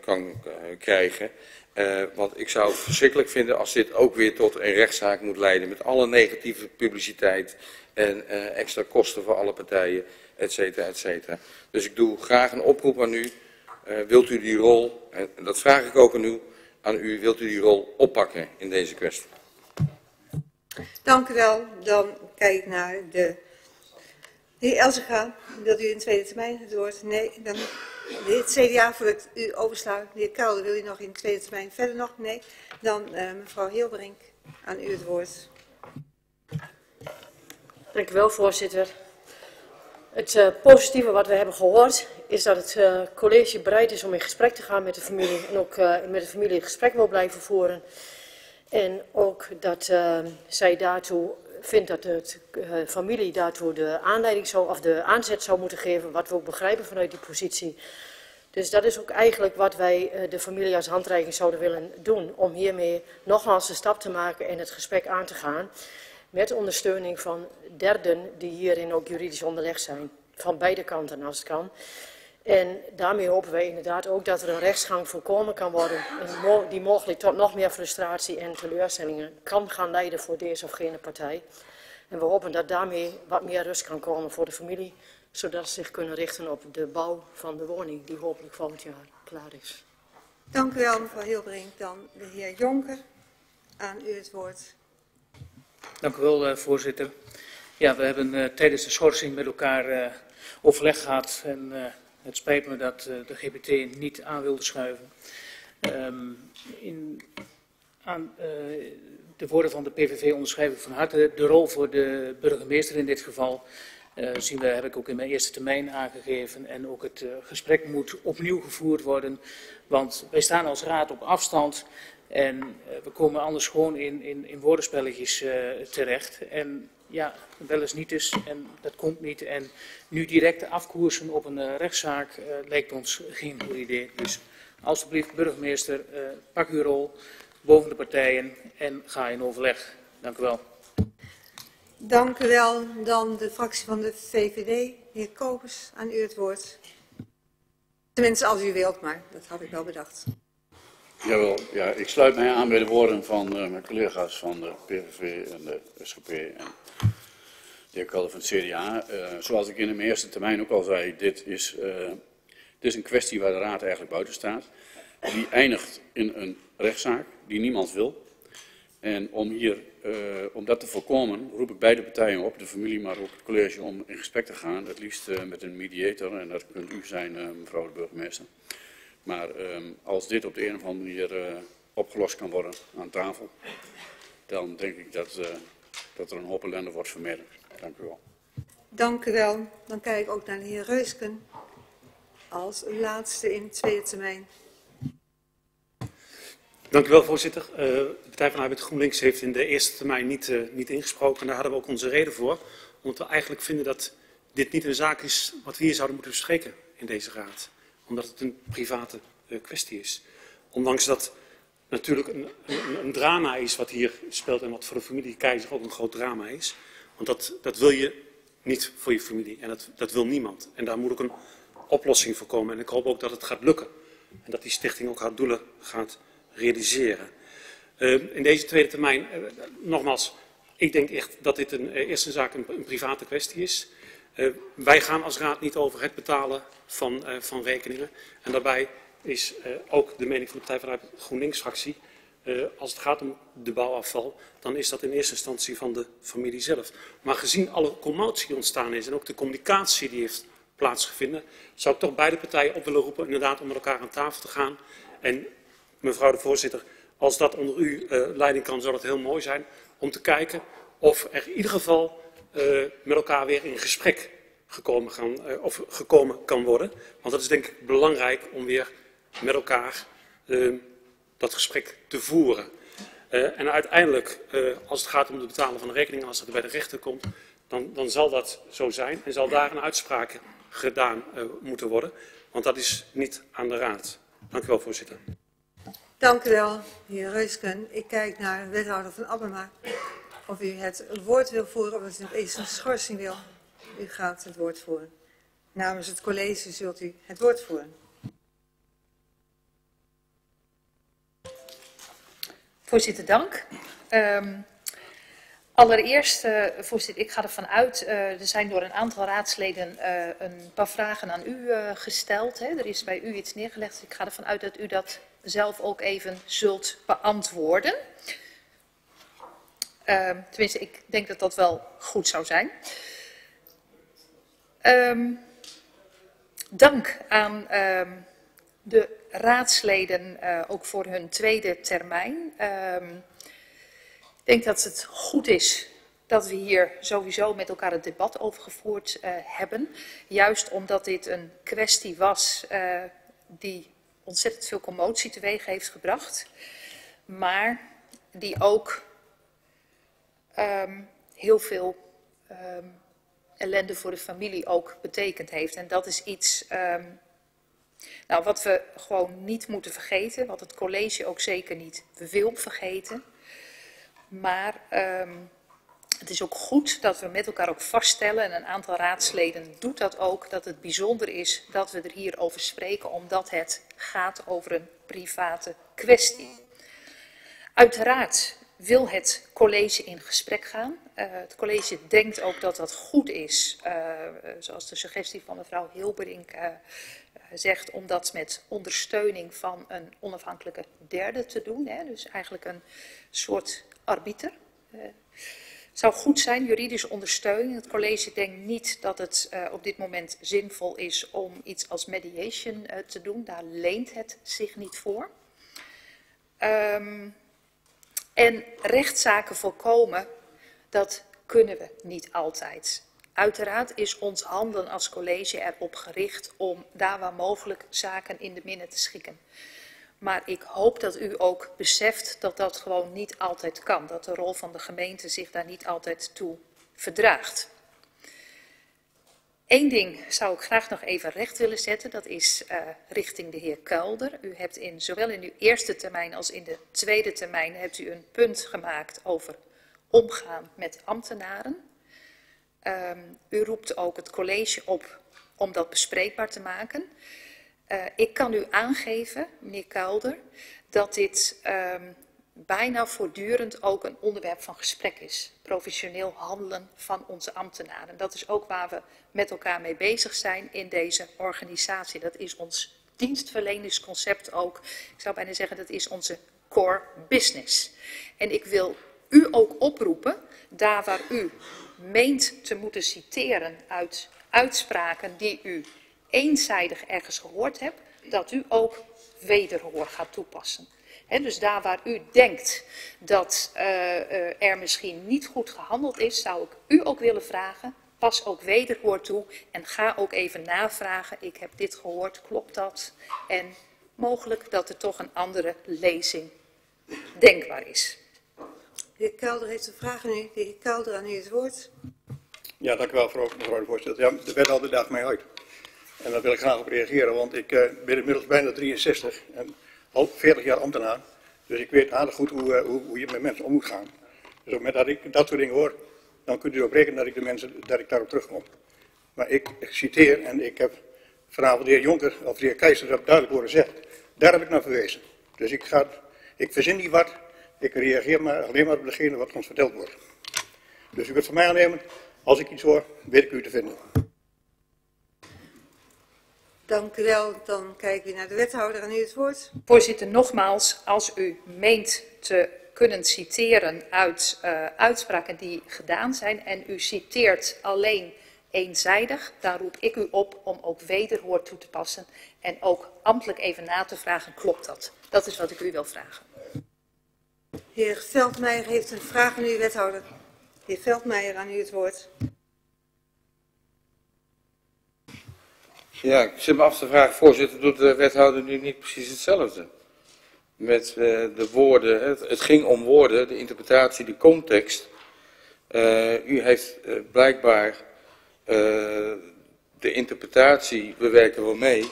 kan krijgen. Want ik zou het verschrikkelijk vinden als dit ook weer tot een rechtszaak moet leiden met alle negatieve publiciteit en extra kosten voor alle partijen, et cetera, et cetera. Dus ik doe graag een oproep aan u. Uh, wilt u die rol, en dat vraag ik ook aan u, aan u, wilt u die rol oppakken in deze kwestie? Dank u wel. Dan kijk ik naar de heer Elzega. Wilt u in tweede termijn het woord? Nee. Dan het CDA, voordat ik u. De heer Kelder, wil u nog in tweede termijn verder nog? Nee. Dan uh, mevrouw Heelbrink, aan u het woord. Dank u wel, voorzitter. Het uh, positieve wat we hebben gehoord is dat het uh, college bereid is om in gesprek te gaan met de familie en ook met de familie in gesprek wil blijven voeren. En ook dat zij daartoe vindt dat de familie daartoe de aanleiding zou, of de aanzet zou moeten geven, wat we ook begrijpen vanuit die positie. Dus dat is ook eigenlijk wat wij de familie als handreiking zouden willen doen, om hiermee nogmaals een stap te maken en het gesprek aan te gaan met ondersteuning van derden die hierin ook juridisch onderlegd zijn. Van beide kanten als het kan. En daarmee hopen wij inderdaad ook dat er een rechtsgang voorkomen kan worden. En die mogelijk tot nog meer frustratie en teleurstellingen kan gaan leiden voor deze of gene partij. En we hopen dat daarmee wat meer rust kan komen voor de familie. Zodat ze zich kunnen richten op de bouw van de woning die hopelijk volgend jaar klaar is. Dank u wel mevrouw Hilbrink. Dan de heer Jonker. Aan u het woord. Dank u wel, uh, voorzitter. Ja, we hebben uh, tijdens de schorsing met elkaar uh, overleg gehad. En het spijt me dat de GPT niet aan wilde schuiven. Um, in, aan de woorden van de PVV onderschrijf ik van harte de rol voor de burgemeester in dit geval. zien we, heb ik ook in mijn eerste termijn aangegeven. En ook het gesprek moet opnieuw gevoerd worden. Want wij staan als raad op afstand. En uh, we komen anders gewoon in, in, in woordenspelletjes uh, terecht. En ja, wel eens niet is en dat komt niet. En nu direct afkoersen op een uh, rechtszaak lijkt ons geen goed idee. Dus alstublieft, burgemeester, pak uw rol boven de partijen en ga in overleg. Dank u wel. Dank u wel. Dan de fractie van de VVD. Heer Kopers, aan u het woord. Tenminste, als u wilt, maar dat had ik wel bedacht. Jawel, ja, ik sluit mij aan bij de woorden van uh, mijn collega's van de PVV en de SGP en de heer van het CDA. Uh, zoals ik in mijn eerste termijn ook al zei, dit is, uh, dit is een kwestie waar de Raad eigenlijk buiten staat. Die eindigt in een rechtszaak die niemand wil. En om, hier, om dat te voorkomen roep ik beide partijen op, de familie maar ook het college, om in gesprek te gaan. Het liefst met een mediator en dat kunt u zijn, mevrouw de burgemeester. Maar um, als dit op de een of andere manier uh, opgelost kan worden aan tafel, dan denk ik dat, uh, dat er een hoop ellende wordt vermeden. Dank u wel. Dank u wel. Dan kijk ik ook naar de heer Reusken als laatste in het tweede termijn. Dank u wel, voorzitter. Uh, de Partij van Arbeid GroenLinks heeft in de eerste termijn niet, uh, niet ingesproken. En daar hadden we ook onze reden voor. Omdat we eigenlijk vinden dat dit niet een zaak is wat we hier zouden moeten bespreken in deze raad omdat het een private uh, kwestie is. Ondanks dat natuurlijk een, een, een, drama is wat hier speelt en wat voor de familie Keizer ook een groot drama is. Want dat, dat wil je niet voor je familie en dat, dat wil niemand. En daar moet ook een oplossing voor komen. En ik hoop ook dat het gaat lukken. En dat die stichting ook haar doelen gaat realiseren. Uh, in deze tweede termijn, uh, nogmaals, ik denk echt dat dit een, uh, eerst een zaak een private kwestie is. Uh, wij gaan als raad niet over het betalen van, uh, van rekeningen. En daarbij is uh, ook de mening van de Partij van de GroenLinks-fractie. als het gaat om de bouwafval, dan is dat in eerste instantie van de familie zelf. Maar gezien alle commotie ontstaan is en ook de communicatie die heeft plaatsgevonden, zou ik toch beide partijen op willen roepen inderdaad om met elkaar aan tafel te gaan. En mevrouw de voorzitter, als dat onder uw leiding kan, zou dat heel mooi zijn om te kijken of er in ieder geval met elkaar weer in gesprek gekomen, gaan, uh, of gekomen kan worden. Want dat is denk ik belangrijk om weer met elkaar uh, dat gesprek te voeren. en uiteindelijk, als het gaat om het betalen van de rekening, als het bij de rechter komt, dan, dan zal dat zo zijn en zal daar een uitspraak gedaan uh, moeten worden. Want dat is niet aan de raad. Dank u wel, voorzitter. Dank u wel, heer Reusken. Ik kijk naar wethouder van Abema. Of u het woord wil voeren of u eens een schorsing wil. U gaat het woord voeren. Namens het college zult u het woord voeren. Voorzitter, dank. Um, allereerst, uh, voorzitter, ik ga ervan uit, uh, er zijn door een aantal raadsleden uh, een paar vragen aan u gesteld. Hè. Er is bij u iets neergelegd, ik ga ervan uit dat u dat zelf ook even zult beantwoorden. Um, tenminste, ik denk dat dat wel goed zou zijn. Um, dank aan de raadsleden uh, ook voor hun tweede termijn. Ik denk dat het goed is dat we hier sowieso met elkaar het debat over gevoerd uh, hebben. Juist omdat dit een kwestie was uh, die ontzettend veel commotie teweeg heeft gebracht. Maar die ook um, heel veel um, ellende voor de familie ook betekend heeft. En dat is iets um, nou, wat we gewoon niet moeten vergeten, wat het college ook zeker niet wil vergeten. Maar het is ook goed dat we met elkaar ook vaststellen, en een aantal raadsleden doet dat ook, dat het bijzonder is dat we er hier over spreken, omdat het gaat over een private kwestie. Uiteraard wil het college in gesprek gaan. Uh, het college denkt ook dat dat goed is, uh, zoals de suggestie van mevrouw Hilberink uh, zegt om dat met ondersteuning van een onafhankelijke derde te doen. Hè, dus eigenlijk een soort arbiter. Uh, zou goed zijn, juridische ondersteuning. Het college denkt niet dat het op dit moment zinvol is om iets als mediation te doen. Daar leent het zich niet voor. Um, en rechtszaken voorkomen, dat kunnen we niet altijd. Uiteraard is ons handen als college erop gericht om daar waar mogelijk zaken in de minne te schikken. Maar ik hoop dat u ook beseft dat dat gewoon niet altijd kan. Dat de rol van de gemeente zich daar niet altijd toe verdraagt. Eén ding zou ik graag nog even recht willen zetten. Dat is uh, richting de heer Kuilder. U hebt in, zowel in uw eerste termijn als in de tweede termijn hebt u een punt gemaakt over omgaan met ambtenaren. Um, u roept ook het college op om dat bespreekbaar te maken. Uh, ik kan u aangeven, meneer Kuilder, dat dit um, bijna voortdurend ook een onderwerp van gesprek is. Professioneel handelen van onze ambtenaren. Dat is ook waar we met elkaar mee bezig zijn in deze organisatie. Dat is ons dienstverleningsconcept ook. Ik zou bijna zeggen, dat is onze core business. En ik wil u ook oproepen, daar waar u meent te moeten citeren uit uitspraken die u eenzijdig ergens gehoord hebt, dat u ook wederhoor gaat toepassen. He, dus daar waar u denkt dat uh, uh, er misschien niet goed gehandeld is, zou ik u ook willen vragen, pas ook wederhoor toe en ga ook even navragen, ik heb dit gehoord, klopt dat? En mogelijk dat er toch een andere lezing denkbaar is. De heer Kelder heeft een vraag aan u. De heer Kelder, aan u het woord. Ja, dank u wel, mevrouw de voorzitter. Ja, de wethouder daagt mij uit. En daar wil ik graag op reageren, want ik uh, ben inmiddels bijna 63 en al 40 jaar ambtenaar. Dus ik weet aardig goed hoe, uh, hoe, hoe, je met mensen om moet gaan. Dus op het moment dat ik dat soort dingen hoor, dan kunt u erop rekenen dat ik, de mensen, dat ik daarop terugkom. Maar ik, citeer, en ik heb vanavond de heer Jonker of de heer Keizer duidelijk horen zeggen. Daar heb ik naar verwezen. Dus ik, ga, ik verzin niet wat, ik reageer maar alleen maar op degene wat ons verteld wordt. Dus u kunt van mij aannemen, als ik iets hoor, weet ik u te vinden. Dank u wel. Dan kijken we naar de wethouder en u het woord. Voorzitter, nogmaals, als u meent te kunnen citeren uit uh, uitspraken die gedaan zijn en u citeert alleen eenzijdig, dan roep ik u op om ook wederhoor toe te passen en ook ambtelijk even na te vragen, klopt dat? Dat is wat ik u wil vragen. Heer Veldmeijer heeft een vraag aan u, wethouder. Heer Veldmeijer, aan u het woord. Ja, ik zit me af te vragen, voorzitter, doet de wethouder nu niet precies hetzelfde? Met uh, de woorden, het, ging om woorden, de interpretatie, de context. Uh, u heeft uh, blijkbaar de interpretatie, we werken wel mee,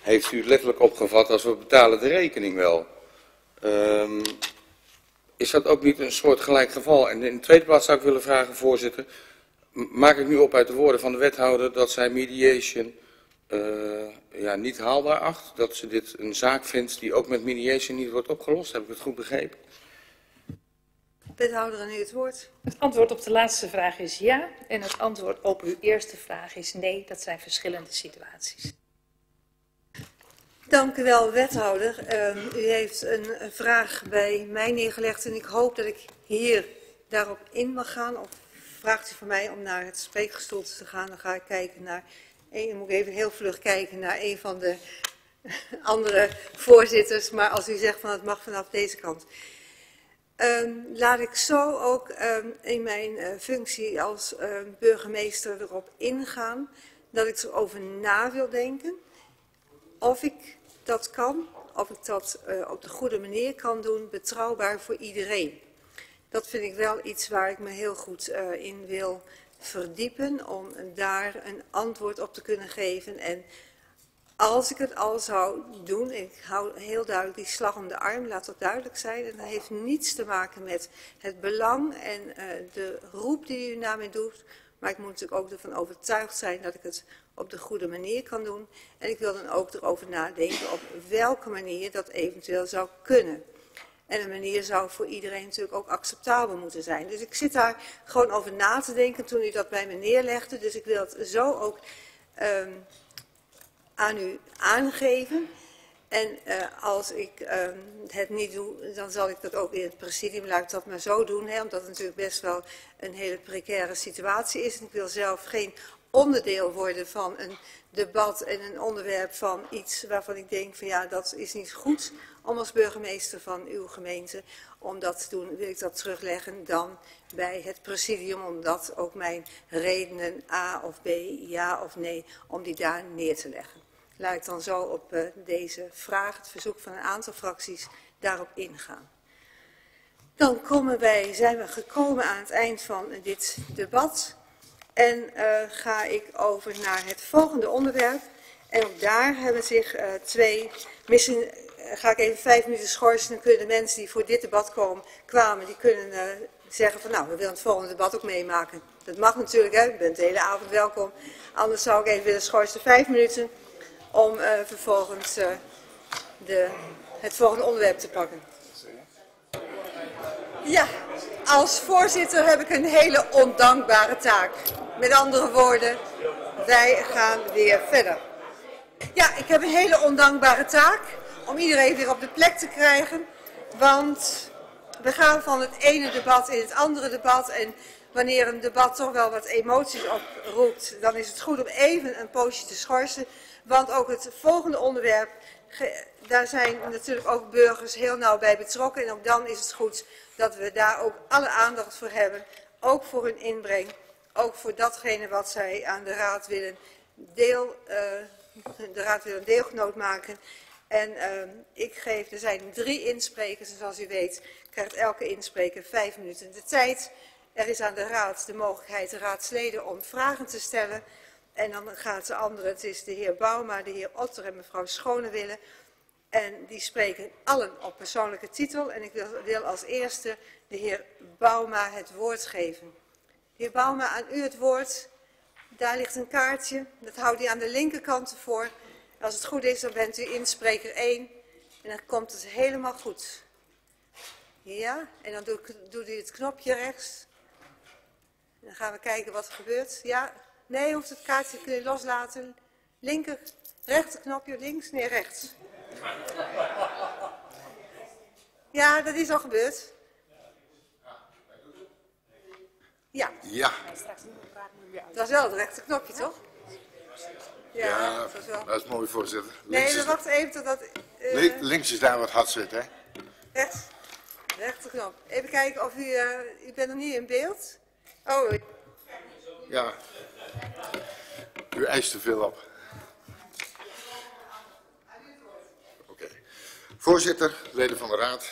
heeft u letterlijk opgevat als we betalen de rekening wel. Um, is dat ook niet een soort gelijk geval? En in de tweede plaats zou ik willen vragen, voorzitter, maak ik nu op uit de woorden van de wethouder dat zij mediation ja, niet haalbaar acht? Dat ze dit een zaak vindt die ook met mediation niet wordt opgelost? Heb ik het goed begrepen? Wethouder, aan u het woord. Het antwoord op de laatste vraag is ja. En het antwoord op uw eerste vraag is nee. Dat zijn verschillende situaties. Dank u wel, wethouder. Uh, u heeft een, een, vraag bij mij neergelegd en ik hoop dat ik hier daarop in mag gaan. Of vraagt u van mij om naar het spreekgestoelte te gaan, dan ga ik kijken naar... Dan moet ik even heel vlug kijken naar een van de andere voorzitters. Maar als u zegt van het mag vanaf deze kant. Um, laat ik zo ook um, in mijn uh, functie als uh, burgemeester erop ingaan dat ik erover na wil denken of ik dat kan, of ik dat uh, op de goede manier kan doen, betrouwbaar voor iedereen. Dat vind ik wel iets waar ik me heel goed in wil verdiepen om daar een antwoord op te kunnen geven en als ik het al zou doen, ik hou heel duidelijk die slag om de arm, laat dat duidelijk zijn. En dat heeft niets te maken met het belang en uh, de roep die u naar doet. Maar ik moet natuurlijk ook ervan overtuigd zijn dat ik het op de goede manier kan doen. En ik wil dan ook erover nadenken op welke manier dat eventueel zou kunnen. En een manier zou voor iedereen natuurlijk ook acceptabel moeten zijn. Dus ik zit daar gewoon over na te denken toen u dat bij me neerlegde. Dus ik wil het zo ook... Um, aan u aangeven. En uh, als ik uh, het niet doe, dan zal ik dat ook in het presidium, laat ik dat maar zo doen. Hè, omdat het natuurlijk best wel een hele precaire situatie is. En ik wil zelf geen onderdeel worden van een debat en een onderwerp van iets waarvan ik denk van ja, dat is niet goed om als burgemeester van uw gemeente, om dat te doen, wil ik dat terugleggen dan bij het presidium, omdat ook mijn redenen A of B, ja of nee, om die daar neer te leggen. Laat ik dan zo op uh, deze vraag, het verzoek van een aantal fracties, daarop ingaan. Dan komen wij, zijn we gekomen aan het eind van dit debat. En uh, ga ik over naar het volgende onderwerp. En ook daar hebben zich uh, twee, misschien ga ik even vijf minuten schorsen. Dan kunnen de mensen die voor dit debat komen, kwamen, die kunnen zeggen van nou, we willen het volgende debat ook meemaken. Dat mag natuurlijk, hè? u bent de hele avond welkom. Anders zou ik even willen schorsen vijf minuten om uh, vervolgens de, het volgende onderwerp te pakken. Ja, als voorzitter heb ik een hele ondankbare taak. Met andere woorden, wij gaan weer verder. Ja, ik heb een hele ondankbare taak om iedereen weer op de plek te krijgen. Want we gaan van het ene debat in het andere debat. En wanneer een debat toch wel wat emoties oproept, dan is het goed om even een poosje te schorsen. Want ook het volgende onderwerp, daar zijn natuurlijk ook burgers heel nauw bij betrokken. En ook dan is het goed dat we daar ook alle aandacht voor hebben. Ook voor hun inbreng. Ook voor datgene wat zij aan de raad willen, deel, uh, de raad willen deelgenoot maken. En uh, ik geef, er zijn drie insprekers en zoals u weet krijgt elke inspreker vijf minuten de tijd. Er is aan de raad de mogelijkheid, de raadsleden, om vragen te stellen. En dan gaat de andere, het is de heer Bouma, de heer Otter en mevrouw Schonewille. En die spreken allen op persoonlijke titel. En ik wil, als eerste de heer Bouma het woord geven. Heer Bouma, aan u het woord. Daar ligt een kaartje, dat houdt u aan de linkerkant voor. Als het goed is, dan bent u inspreker 1 en dan komt het helemaal goed. Ja, en dan doet u het knopje rechts. En dan gaan we kijken wat er gebeurt. Ja, Nee, hoeft het kaartje kun je loslaten. Linker, rechterknopje, links, nee, rechts. Ja, dat is al gebeurd. Ja. Ja. Dat is wel het rechterknopje, toch? Ja, ja dat, is wel... dat is mooi, voorzitter. Links nee, we wachten even totdat... Uh... Links is daar wat hard zit, hè? Rechts. Rechterknop. Even kijken of u... Uh, u bent nog niet in beeld. Oh. Ja. U eist te veel op. Oké. Okay. Voorzitter, leden van de Raad.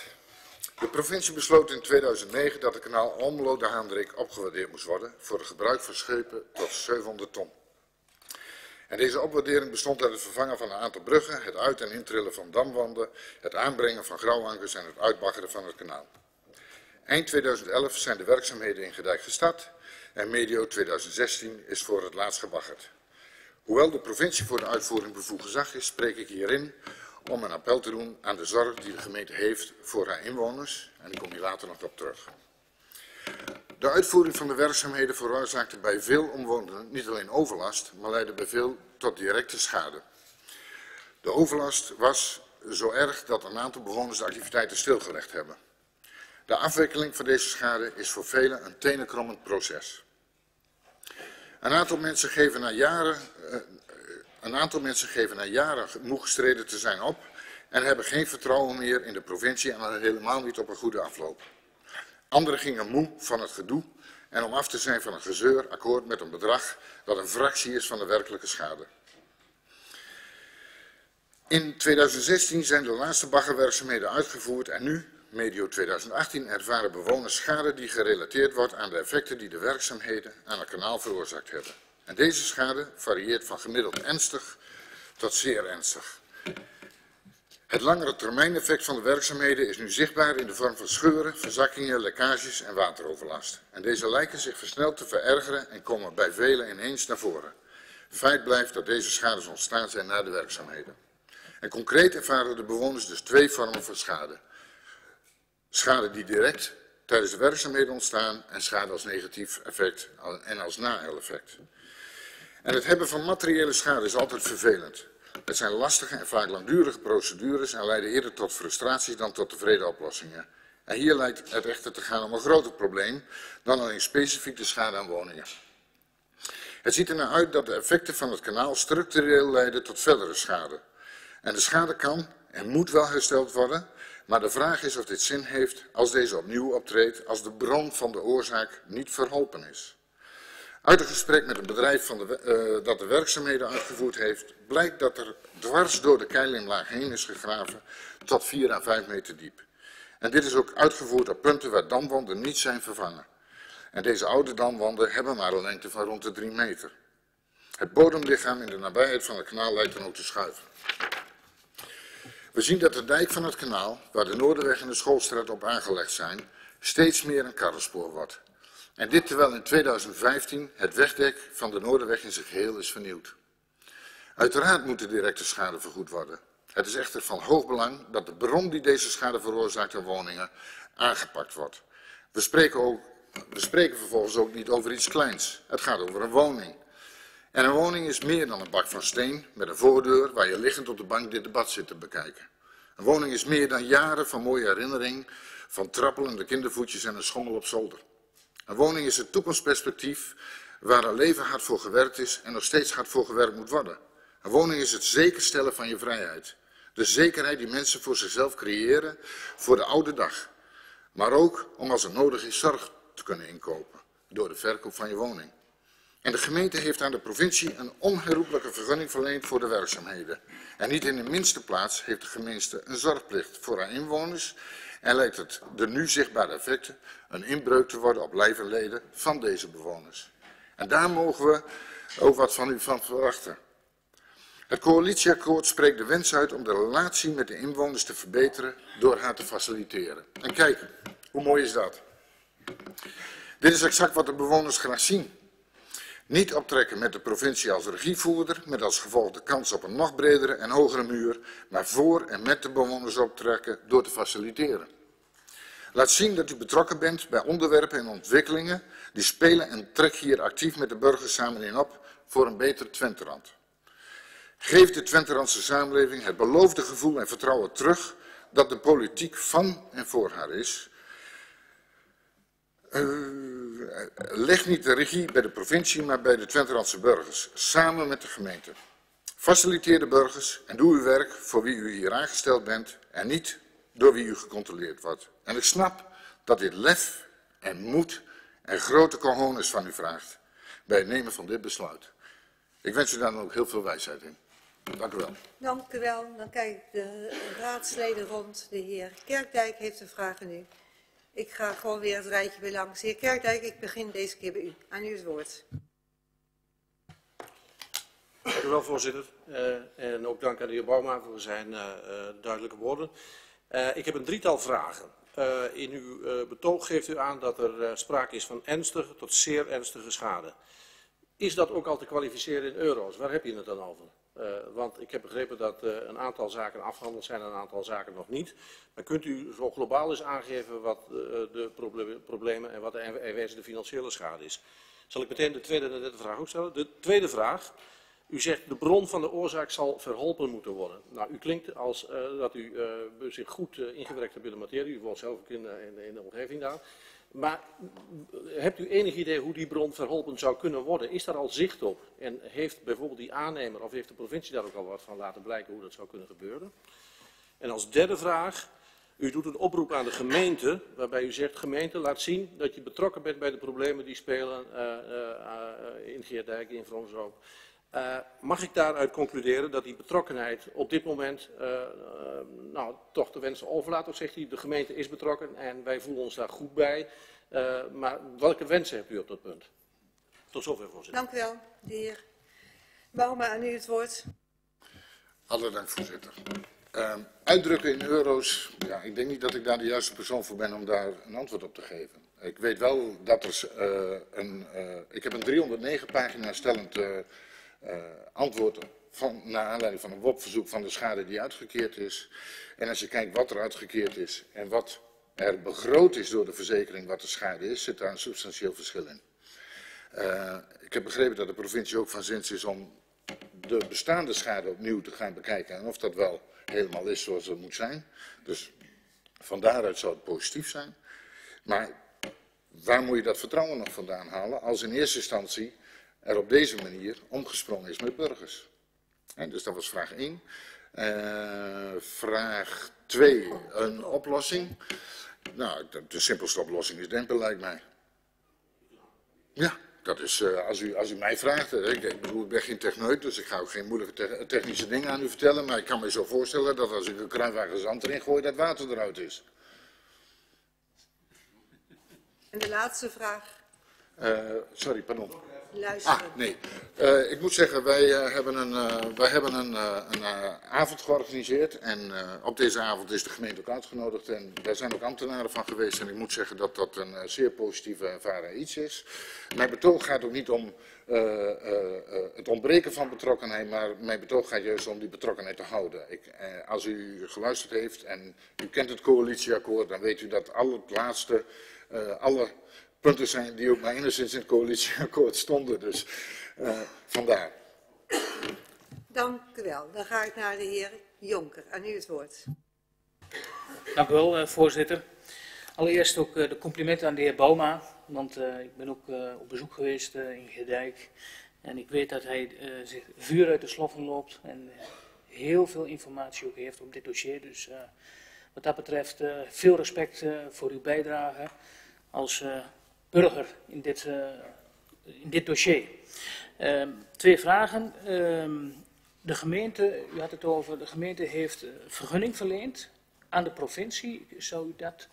De provincie besloot in 2009 dat het kanaal Almelo de Haandrik opgewaardeerd moest worden voor het gebruik van schepen tot 700 ton. En deze opwaardering bestond uit het vervangen van een aantal bruggen, het uit- en intrillen van damwanden, het aanbrengen van grauwankers en het uitbaggeren van het kanaal. Eind 2011 zijn de werkzaamheden in Gedijk gestart en medio 2016 is voor het laatst gebaggerd. Hoewel de provincie voor de uitvoering bevoegd gezag is, spreek ik hierin om een appel te doen aan de zorg die de gemeente heeft voor haar inwoners. En ik kom hier later nog op terug. De uitvoering van de werkzaamheden veroorzaakte bij veel omwonenden niet alleen overlast, maar leidde bij veel tot directe schade. De overlast was zo erg dat een aantal bewoners de activiteiten stilgelegd hebben. De afwikkeling van deze schade is voor velen een tenenkrommend proces. Een aantal mensen geven na jaren, uh, een aantal mensen geven na jaren moe gestreden te zijn op en hebben geen vertrouwen meer in de provincie en helemaal niet op een goede afloop. Anderen gingen moe van het gedoe en om af te zijn van een gezeur akkoord met een bedrag dat een fractie is van de werkelijke schade. In 2016 zijn de laatste baggerwerkzaamheden uitgevoerd en nu, medio 2018, ervaren bewoners schade die gerelateerd wordt aan de effecten die de werkzaamheden aan het kanaal veroorzaakt hebben. En deze schade varieert van gemiddeld ernstig tot zeer ernstig. Het langere termijn effect van de werkzaamheden is nu zichtbaar in de vorm van scheuren, verzakkingen, lekkages en wateroverlast. En deze lijken zich versneld te verergeren en komen bij velen ineens naar voren. Feit blijft dat deze schades ontstaan zijn na de werkzaamheden. En concreet ervaren de bewoners dus twee vormen van schade. Schade die direct tijdens de werkzaamheden ontstaan en schade als negatief effect en als na-effect. En het hebben van materiële schade is altijd vervelend. Het zijn lastige en vaak langdurige procedures en leiden eerder tot frustraties dan tot tevreden oplossingen. En hier lijkt het echter te gaan om een groter probleem dan alleen specifiek de schade aan woningen. Het ziet er naar uit dat de effecten van het kanaal structureel leiden tot verdere schade. En de schade kan en moet wel hersteld worden, maar de vraag is of dit zin heeft als deze opnieuw optreedt als de bron van de oorzaak niet verholpen is. Uit een gesprek met het bedrijf van de, uh, dat de werkzaamheden uitgevoerd heeft, blijkt dat er dwars door de keilimlaag heen is gegraven tot 4 à 5 meter diep. En dit is ook uitgevoerd op punten waar damwanden niet zijn vervangen. En deze oude damwanden hebben maar een lengte van rond de 3 meter. Het bodemlichaam in de nabijheid van het kanaal lijkt dan ook te schuiven. We zien dat de dijk van het kanaal, waar de Noorderweg en de Schoolstraat op aangelegd zijn, steeds meer een karrenspoor wordt. En dit terwijl in 2015 het wegdek van de Noorderweg in zijn geheel is vernieuwd. Uiteraard moet de directe schade vergoed worden. Het is echter van hoog belang dat de bron die deze schade veroorzaakt aan woningen aangepakt wordt. We spreken, ook, we spreken vervolgens ook niet over iets kleins. Het gaat over een woning. En een woning is meer dan een bak van steen met een voordeur waar je liggend op de bank dit debat zit te bekijken. Een woning is meer dan jaren van mooie herinnering, van trappelende kindervoetjes en een schommel op zolder. Een woning is het toekomstperspectief waar een leven hard voor gewerkt is en nog steeds hard voor gewerkt moet worden. Een woning is het zekerstellen van je vrijheid. De zekerheid die mensen voor zichzelf creëren voor de oude dag. Maar ook om als het nodig is zorg te kunnen inkopen door de verkoop van je woning. En de gemeente heeft aan de provincie een onherroepelijke vergunning verleend voor de werkzaamheden. En niet in de minste plaats heeft de gemeente een zorgplicht voor haar inwoners en lijkt het de nu zichtbare effecten een inbreuk te worden op lijf en leden van deze bewoners. En daar mogen we ook wat van u van verwachten. Het coalitieakkoord spreekt de wens uit om de relatie met de inwoners te verbeteren door haar te faciliteren. En kijk, hoe mooi is dat? Dit is exact wat de bewoners graag zien. Niet optrekken met de provincie als regievoerder, met als gevolg de kans op een nog bredere en hogere muur, maar voor en met de bewoners optrekken door te faciliteren. Laat zien dat u betrokken bent bij onderwerpen en ontwikkelingen die spelen en trek hier actief met de burgers samen in op voor een beter Twenterand. Geef de Twenterandse samenleving het beloofde gevoel en vertrouwen terug dat de politiek van en voor haar is. Uh, leg niet de regie bij de provincie, maar bij de Twenterandse burgers, samen met de gemeente. Faciliteer de burgers en doe uw werk voor wie u hier aangesteld bent en niet door wie u gecontroleerd wordt. En ik snap dat dit lef en moed en grote cojones van u vraagt bij het nemen van dit besluit. Ik wens u daar dan ook heel veel wijsheid in. Dank u wel. Dank u wel. Dan kijk de raadsleden rond. De heer Kerkdijk heeft een vraag aan u. Ik ga gewoon weer het rijtje weer langs. Heer Kerkdijk, ik begin deze keer bij u. Aan u het woord. Dank u wel, voorzitter. Uh, en ook dank aan de heer Bouma voor zijn uh, uh, duidelijke woorden. ik heb een drietal vragen. in uw betoog geeft u aan dat er sprake is van ernstige tot zeer ernstige schade. Is dat ook al te kwalificeren in euro's? Waar heb je het dan over? Want ik heb begrepen dat een aantal zaken afgehandeld zijn en een aantal zaken nog niet. Maar kunt u zo globaal eens aangeven wat de problemen en wat de, de financiële schade is? Zal ik meteen de tweede en de derde vraag ook stellen? De tweede vraag. U zegt de bron van de oorzaak zal verholpen moeten worden. Nou, u klinkt als dat u zich goed ingewerkt hebt in de materie. U woont zelf ook in, in, de omgeving daar. Maar hebt u enig idee hoe die bron verholpen zou kunnen worden? Is daar al zicht op? En heeft bijvoorbeeld die aannemer of heeft de provincie daar ook al wat van laten blijken hoe dat zou kunnen gebeuren? En als derde vraag. U doet een oproep aan de gemeente, waarbij u zegt, gemeente, laat zien dat je betrokken bent bij de problemen die spelen in Geerdijk, in Vroomsroop. Uh, mag ik daaruit concluderen dat die betrokkenheid op dit moment uh, uh, nou, toch de wensen overlaat? Of zegt hij, de gemeente is betrokken en wij voelen ons daar goed bij. maar welke wensen hebt u op dat punt? Tot zover, voorzitter. Dank u wel, de heer Bouma, aan u het woord. Alle dank, voorzitter. Ehm, uitdrukken in euro's, ja, ik denk niet dat ik daar de juiste persoon voor ben om daar een antwoord op te geven. Ik weet wel dat er een, ik heb een 309 pagina stellend uh, antwoord van, naar aanleiding van een WOP-verzoek van de schade die uitgekeerd is. En als je kijkt wat er uitgekeerd is en wat er begroot is door de verzekering wat de schade is, zit daar een substantieel verschil in. Uh, ik heb begrepen dat de provincie ook van zins is om de bestaande schade opnieuw te gaan bekijken en of dat wel helemaal is zoals het moet zijn. Dus van daaruit zou het positief zijn. Maar waar moet je dat vertrouwen nog vandaan halen als in eerste instantie er op deze manier omgesprongen is met burgers. En dus dat was vraag 1. Uh, eh, vraag 2, een oplossing. Nou, de, de, simpelste oplossing is dempen, lijkt mij. Ja, dat is, uh, als, u, als u mij vraagt, uh, ik, ik, bedoel, ik ben geen techneut, dus ik ga ook geen moeilijke te technische dingen aan u vertellen, maar ik kan me zo voorstellen dat als ik een kruiwagen zand erin gooi, dat water eruit is. En de laatste vraag. sorry, pardon luisteren. Ah, nee. Uh, ik moet zeggen, wij uh, hebben een, uh, wij hebben een, een avond georganiseerd. En op deze avond is de gemeente ook uitgenodigd. En daar zijn ook ambtenaren van geweest. En ik moet zeggen dat dat een zeer positieve ervaren iets is. Mijn betoog gaat ook niet om het ontbreken van betrokkenheid. Maar mijn betoog gaat juist om die betrokkenheid te houden. Ik, als u geluisterd heeft en u kent het coalitieakkoord, dan weet u dat al het laatste, alle punten zijn die ook maar enigszins in het coalitieakkoord stonden. Dus uh, vandaar. Dank u wel. Dan ga ik naar de heer Jonker. Aan u het woord. Dank u wel, uh, voorzitter. Allereerst ook uh, de complimenten aan de heer Bouma. Want ik ben ook op bezoek geweest in Gedijk. En ik weet dat hij zich vuur uit de sloffen loopt. En heel veel informatie ook heeft op dit dossier. Dus wat dat betreft veel respect voor uw bijdrage als burger in dit, uh, in dit dossier. Uh, twee vragen. Uh, de gemeente, u had het over, de gemeente heeft vergunning verleend aan de provincie. Zou u dat,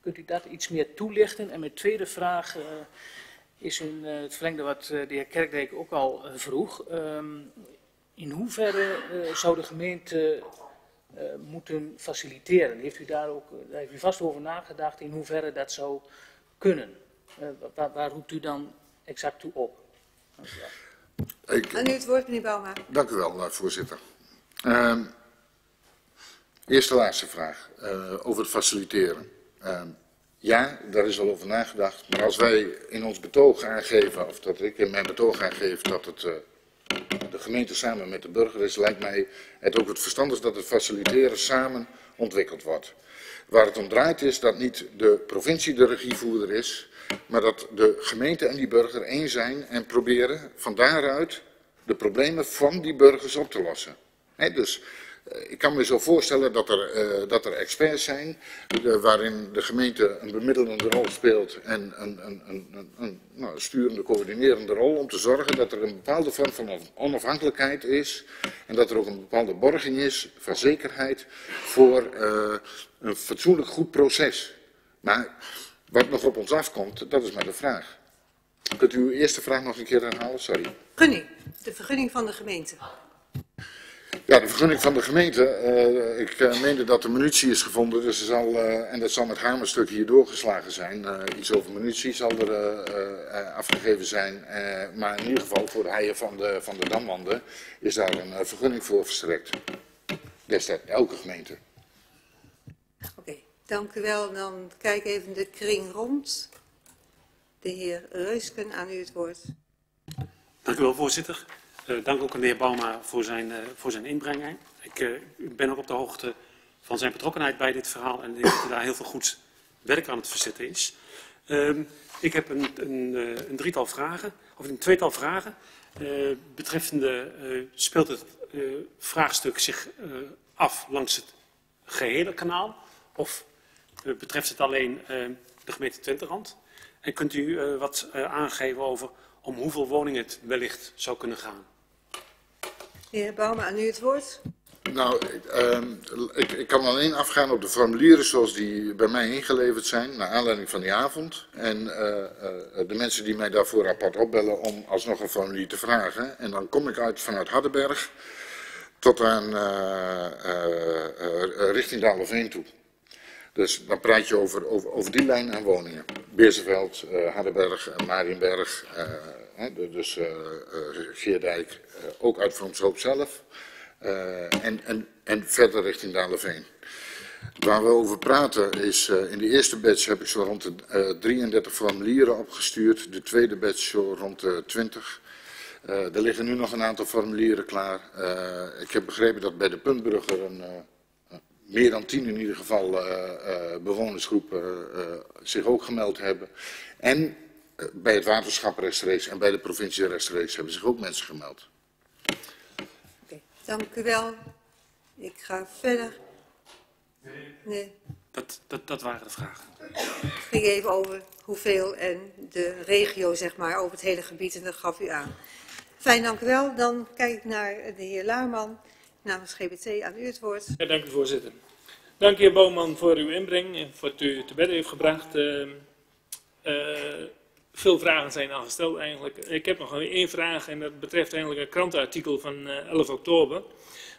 kunt u dat iets meer toelichten? En mijn tweede vraag uh, is in het verlengde wat de heer Kerkdijk ook al vroeg. Ehm, in hoeverre zou de gemeente moeten faciliteren? Heeft u daar ook, daar heeft u vast over nagedacht in hoeverre dat zou kunnen? Uh, waar, waar, roept u dan exact toe op? Ik, en nu het woord, meneer Bouma. Dank u wel, eh, voorzitter. Uh, eerste laatste vraag uh, over het faciliteren. Uh, ja, daar is al over nagedacht. Maar als wij in ons betoog aangeven, of dat ik in mijn betoog aangeef dat het de gemeente samen met de burger is, lijkt mij het ook het verstandig dat het faciliteren samen ontwikkeld wordt. Waar het om draait is dat niet de provincie de regievoerder is, maar dat de gemeente en die burger één zijn en proberen van daaruit de problemen van die burgers op te lossen. Dus ik kan me zo voorstellen dat er, uh, dat er experts zijn de, waarin de gemeente een bemiddelende rol speelt en een, een, een, een nou, sturende, coördinerende rol om te zorgen dat er een bepaalde vorm van onafhankelijkheid is en dat er ook een bepaalde borging is van zekerheid voor een fatsoenlijk goed proces. Maar wat nog op ons afkomt, dat is maar de vraag. Kunt u uw eerste vraag nog een keer herhalen? Sorry. Gunny. de vergunning van de gemeente. Ja, de vergunning van de gemeente. Uh, ik uh, meende dat er munitie is gevonden, dus er zal, uh, en dat zal met hamerstuk hier doorgeslagen zijn. iets over munitie zal er afgegeven zijn, maar in ieder geval voor de heien van de, van de damwanden is daar een vergunning voor verstrekt. Destijds elke gemeente. Oké, okay, dank u wel. Dan kijk even de kring rond. De heer Reusken, aan u het woord. Dank u wel, voorzitter. Uh, dank ook aan de heer Bauma voor zijn, uh, voor zijn inbreng. Ik uh, ben ook op de hoogte van zijn betrokkenheid bij dit verhaal en ik denk dat hij daar heel veel goed werk aan het verzetten is. Ehm, ik heb een, een, een, drietal vragen, of een tweetal vragen. betreffende speelt het vraagstuk zich af langs het gehele kanaal of betreft het alleen de gemeente Twenterand? En kunt u wat aangeven over om hoeveel woningen het wellicht zou kunnen gaan? De heer Bouwman, aan u het woord. Nou, uh, ik, ik, kan alleen afgaan op de formulieren zoals die bij mij ingeleverd zijn, naar aanleiding van die avond. En uh, uh, de mensen die mij daarvoor apart opbellen om alsnog een formulier te vragen. En dan kom ik uit vanuit Hardenberg tot aan uh, richting Daaleveen toe. Dus dan praat je over, over, over die lijn aan woningen. Beerseveld, Hardenberg, Marienberg, dus uh, Geerdijk, ook uit Vroomshoop zelf. en, en, en verder richting Daleveen. Waar we over praten is, uh, in de eerste batch heb ik zo rond de uh, 33 formulieren opgestuurd. De tweede batch zo rond de 20. Uh, er liggen nu nog een aantal formulieren klaar. ik heb begrepen dat bij de Puntbrugger een, meer dan tien in ieder geval bewonersgroepen zich ook gemeld hebben. En eh, bij het waterschap rechtstreeks en bij de provincie rechtstreeks hebben zich ook mensen gemeld. Okay, dank u wel. Ik ga verder. Nee. Dat, dat, dat waren de vragen. Het ging even over hoeveel en de regio, zeg maar, over het hele gebied en dat gaf u aan. Fijn, dank u wel. Dan kijk ik naar de heer Laarman namens GBT aan u het woord. Ja, dank u voorzitter. Dank heer Bouwman voor uw inbreng en voor het u te bed heeft gebracht. Uh, uh, veel vragen zijn al gesteld eigenlijk. Ik heb nog één vraag en dat betreft eigenlijk een krantenartikel van 11 eh, oktober.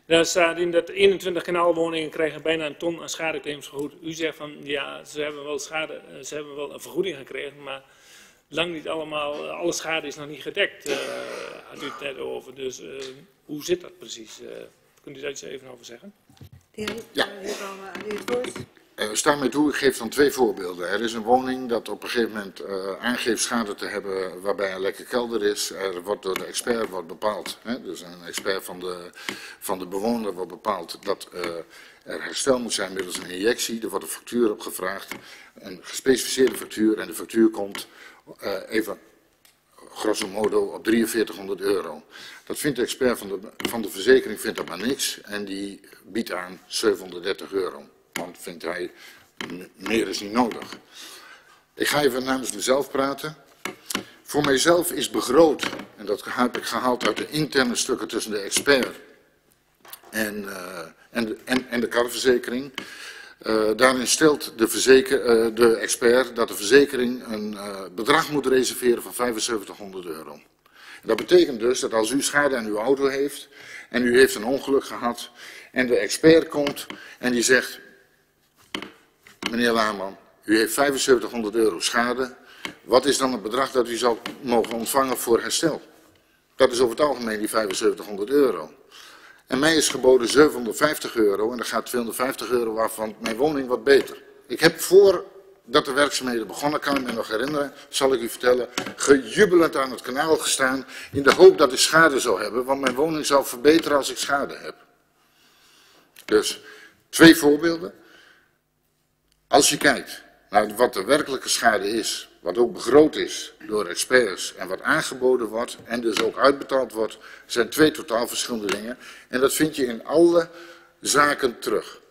Daar staat in dat 21 kanaalwoningen krijgen bijna een ton aan schadeclaims vergoed. U zegt van ja, ze hebben wel, schade, eh, ze hebben wel een vergoeding gekregen, maar lang niet allemaal, eh, alle schade is nog niet gedekt, uh, had u het net over. Dus uh, hoe zit dat precies? Uh, kunt u daar iets even over zeggen? De heer, ja. Uh, sta mij toe, ik geef dan twee voorbeelden. Er is een woning dat op een gegeven moment uh, aangeeft schade te hebben waarbij een lekke kelder is. Er wordt door de expert wordt bepaald, hè, dus een expert van de, van de bewoner wordt bepaald dat uh, er herstel moet zijn middels een injectie. Er wordt een factuur opgevraagd, een gespecificeerde factuur en de factuur komt even grosso modo op 4300 euro. Dat vindt de expert van de, van de verzekering vindt dat maar niks en die biedt aan 730 euro want vindt hij, meer is niet nodig. Ik ga even namens mezelf praten. Voor mijzelf is begroot, en dat heb ik gehaald uit de interne stukken tussen de expert en, uh, en, de, en, en de karverzekering. Uh, daarin stelt de, verzeker, uh, de, expert dat de verzekering een bedrag moet reserveren van 7500 euro. Dat betekent dus dat als u schade aan uw auto heeft en u heeft een ongeluk gehad en de expert komt en die zegt meneer Laarman, u heeft 7500 euro schade. Wat is dan het bedrag dat u zou mogen ontvangen voor herstel? Dat is over het algemeen die 7500 euro. En mij is geboden 750 euro en er gaat 250 euro af, want mijn woning wordt beter. Ik heb voor dat de werkzaamheden begonnen, kan ik me nog herinneren, zal ik u vertellen, gejubelend aan het kanaal gestaan in de hoop dat ik schade zou hebben, want mijn woning zou verbeteren als ik schade heb. Dus twee voorbeelden. Als je kijkt naar wat de werkelijke schade is, wat ook begroot is door experts en wat aangeboden wordt en dus ook uitbetaald wordt, zijn twee totaal verschillende dingen. En dat vind je in alle zaken terug.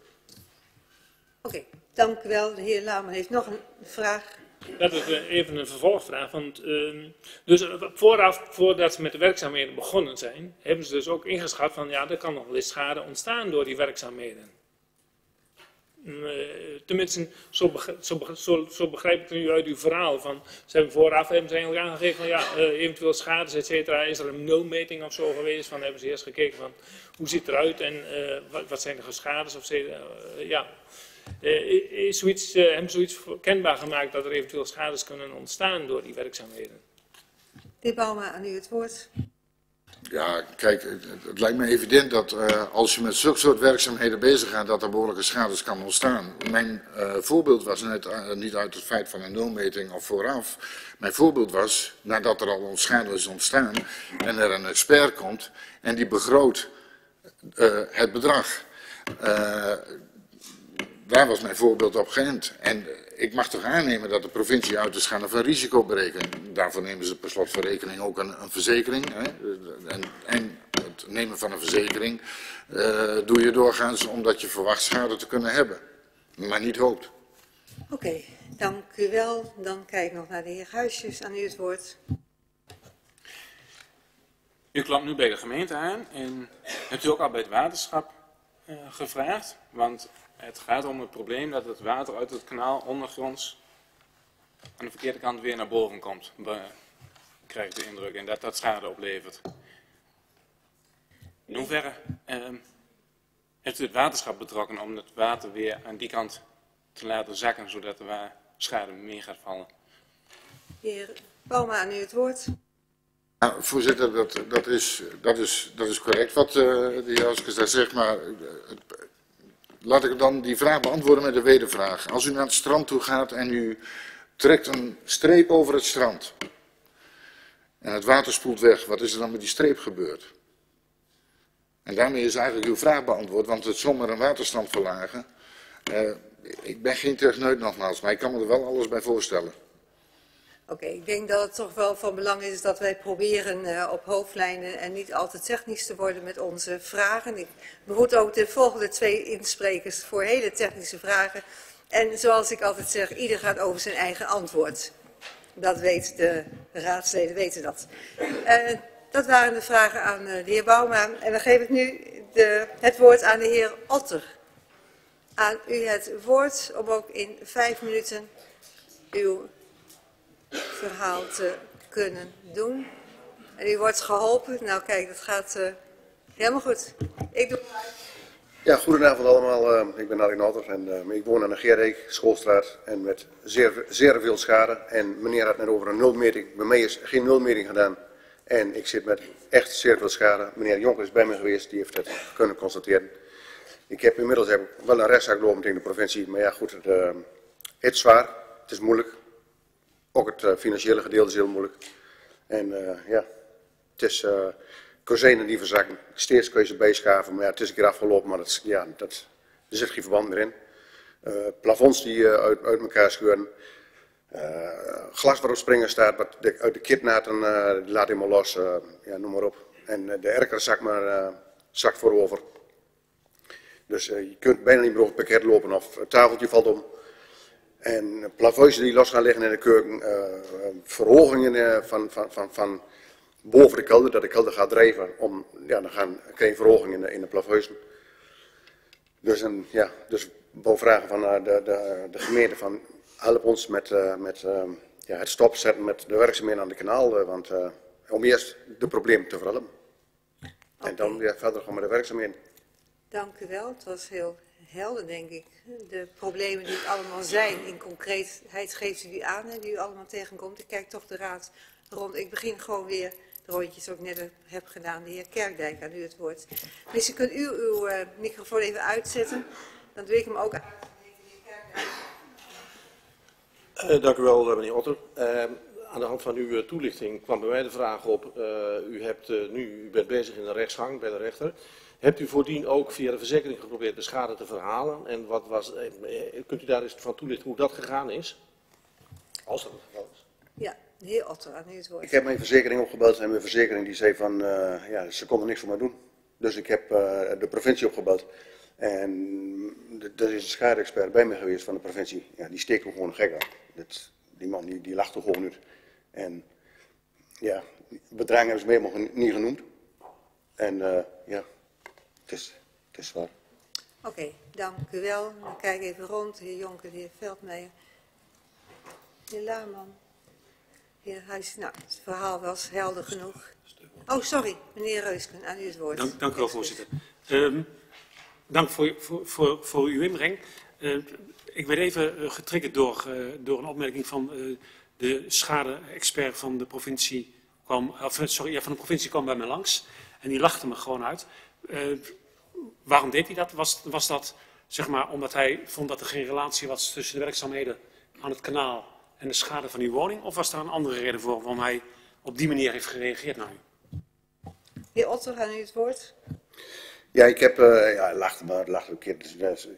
Oké, okay, dank u wel. De heer Laman heeft nog een vraag. Dat is eh, even een vervolgvraag. Want, uh, dus eh, vooraf, voordat ze met de werkzaamheden begonnen zijn, hebben ze dus ook ingeschat van ja, er kan nog wel eens schade ontstaan door die werkzaamheden. Uh, tenminste, zo, begrijp, ik het nu uit uw verhaal. Van, ze hebben vooraf hebben ze eigenlijk aangegeven van ja, uh, eventueel schades, et cetera. Is er een nulmeting of zo geweest? Van, hebben ze eerst gekeken van hoe ziet het eruit en uh, wat, wat, zijn de schades? Of, ja. is zoiets, hebben zoiets kenbaar gemaakt dat er eventueel schades kunnen ontstaan door die werkzaamheden? De Bauma, aan u het woord. Ja, kijk, het, lijkt me evident dat uh, als je met zulke soort werkzaamheden bezig gaat, dat er behoorlijke schades kan ontstaan. Mijn uh, voorbeeld was net uh, niet uit het feit van een nulmeting of vooraf. Mijn voorbeeld was, nadat er al schade is ontstaan en er een expert komt en die begroot het bedrag. daar was mijn voorbeeld op geënt. En ik mag toch aannemen dat de provincie uit is gaan van risicoberekening. Daarvoor nemen ze per slot van rekening ook een, een verzekering. Hè? En, en, het nemen van een verzekering uh, doe je doorgaans omdat je verwacht schade te kunnen hebben. Maar niet hoopt. Oké, okay, dank u wel. Dan kijk ik nog naar de heer Huisjes. Aan u het woord. U klampt nu bij de gemeente aan en hebt u ook al bij het waterschap uh, gevraagd. Want het gaat om het probleem dat het water uit het kanaal ondergronds aan de verkeerde kant weer naar boven komt, krijg ik de indruk, en dat dat schade oplevert. In hoeverre eh, heeft u het waterschap betrokken om het water weer aan die kant te laten zakken, zodat de schade meer gaat vallen? Heer Bauma, aan u het woord. Ja, voorzitter, dat, dat, is, dat, is, dat is correct wat uh, de heer daar zegt, maar het, laat ik dan die vraag beantwoorden met een wedervraag. Als u naar het strand toe gaat en u trekt een streep over het strand. En het water spoelt weg, wat is er dan met die streep gebeurd? En daarmee is eigenlijk uw vraag beantwoord, want het zomaar een waterstand verlagen. Uh, ik ben geen techneut nogmaals, maar ik kan me er wel alles bij voorstellen. Oké, ik denk dat het toch wel van belang is dat wij proberen uh, op hoofdlijnen en niet al te technisch te worden met onze vragen. Ik behoed ook de volgende twee insprekers voor hele technische vragen. En zoals ik altijd zeg, ieder gaat over zijn eigen antwoord. Dat weet de raadsleden, weten dat. Uh, dat waren de vragen aan uh, de heer Bouma. En dan geef ik nu de, het woord aan de heer Otter. Aan u het woord om ook in vijf minuten uw verhaal te kunnen doen. En u wordt geholpen. Nou kijk, dat gaat uh, helemaal goed. Ik doe... Ja, goedenavond allemaal. Uh, ik ben Arie Notter en uh, ik woon aan de Gerreek, Schoolstraat en met zeer, zeer veel schade. En meneer had net over een nulmeting. Bij mij is geen nulmeting gedaan en ik zit met echt zeer veel schade. Meneer Jonker is bij me geweest, die heeft het kunnen constateren. Ik heb inmiddels heb wel een rechtszaak lopen tegen de provincie, maar ja goed, het, het is zwaar, het is moeilijk. Ook het uh, financiële gedeelte is heel moeilijk. En uh, ja, het is uh, kozijnen die verzakken. Steeds kun je ze bijschaven, maar ja, het is een keer afgelopen, maar dat, ja, dat, er zit geen verband meer in. plafonds die uit, uit elkaar scheuren. glas waarop springen staat, wat de, uit de kitnaten laat helemaal los, ja, noem maar op. En de erker zakt maar zakt voorover. Dus je kunt bijna niet meer over het pakket lopen of het tafeltje valt om. En plafoons die los gaan liggen in de keuken, uh, verhogingen uh, van, van, van, van boven de kelder, dat de kelder gaat drijven, om, ja, dan gaan, krijg je verhoging in de, in de. Dus, een, ja, dus wou vragen van uh, de, de, de gemeente van help ons met, met ja, het stopzetten met de werkzaamheden aan de kanaal, want om eerst de problemen te verhelpen. Okay. En dan weer verder gaan met de werkzaamheden. Dank u wel, het was heel helder, denk ik. De problemen die het allemaal zijn, in concreetheid geeft u die aan en die u allemaal tegenkomt. Ik kijk toch de raad rond. Ik begin gewoon weer de rondjes ook net heb gedaan. De heer Kerkdijk, aan u het woord. Misschien kunt u uw uh, microfoon even uitzetten. Dan doe ik hem ook uit. Uh, dank u wel, meneer Otter. Uh, aan de hand van uw toelichting kwam bij mij de vraag op. u, hebt, nu, u bent bezig in de rechtsgang bij de rechter. Hebt u voordien ook via de verzekering geprobeerd de schade te verhalen? En wat was, eh, kunt u daar eens van toelichten hoe dat gegaan is? Als dat het geval is. Ja, de heer Otter, aan u het woord. Ik heb mijn verzekering opgebeld en mijn verzekering die zei van, uh, ja, ze konden niks voor mij doen. Dus ik heb uh, de provincie opgebeld. En er is een schade-expert bij me geweest van de provincie. Ja, die steekt me gewoon gek aan. Dat, die man die, die lacht er gewoon uit. En ja, bedragen hebben ze me helemaal niet genoemd. En uh, is, het is waar. Oké, dank u wel. Dan kijk even rond. De heer Jonker, de heer Veldmeijer. De heer Laarman. De heer Huis. Nou, het verhaal was helder genoeg. Oh, sorry, meneer Reusken, aan u het woord. Dank, dank u wel, voorzitter. Um, dank voor, voor, voor, voor uw inbreng. Uh, ik werd even uh, getriggerd door, uh, door een opmerking van de schade-expert van de provincie. Kwam, of, sorry, ja, van de provincie kwam bij mij langs en die lachte me gewoon uit. Waarom deed hij dat? Was, was dat zeg maar, omdat hij vond dat er geen relatie was tussen de werkzaamheden aan het kanaal en de schade van uw woning? Of was daar een andere reden voor waarom hij op die manier heeft gereageerd naar u? Heer Otter, aan u het woord. Ja, ik heb, uh, ja, lachte maar, lachte een keer. Dus, dus,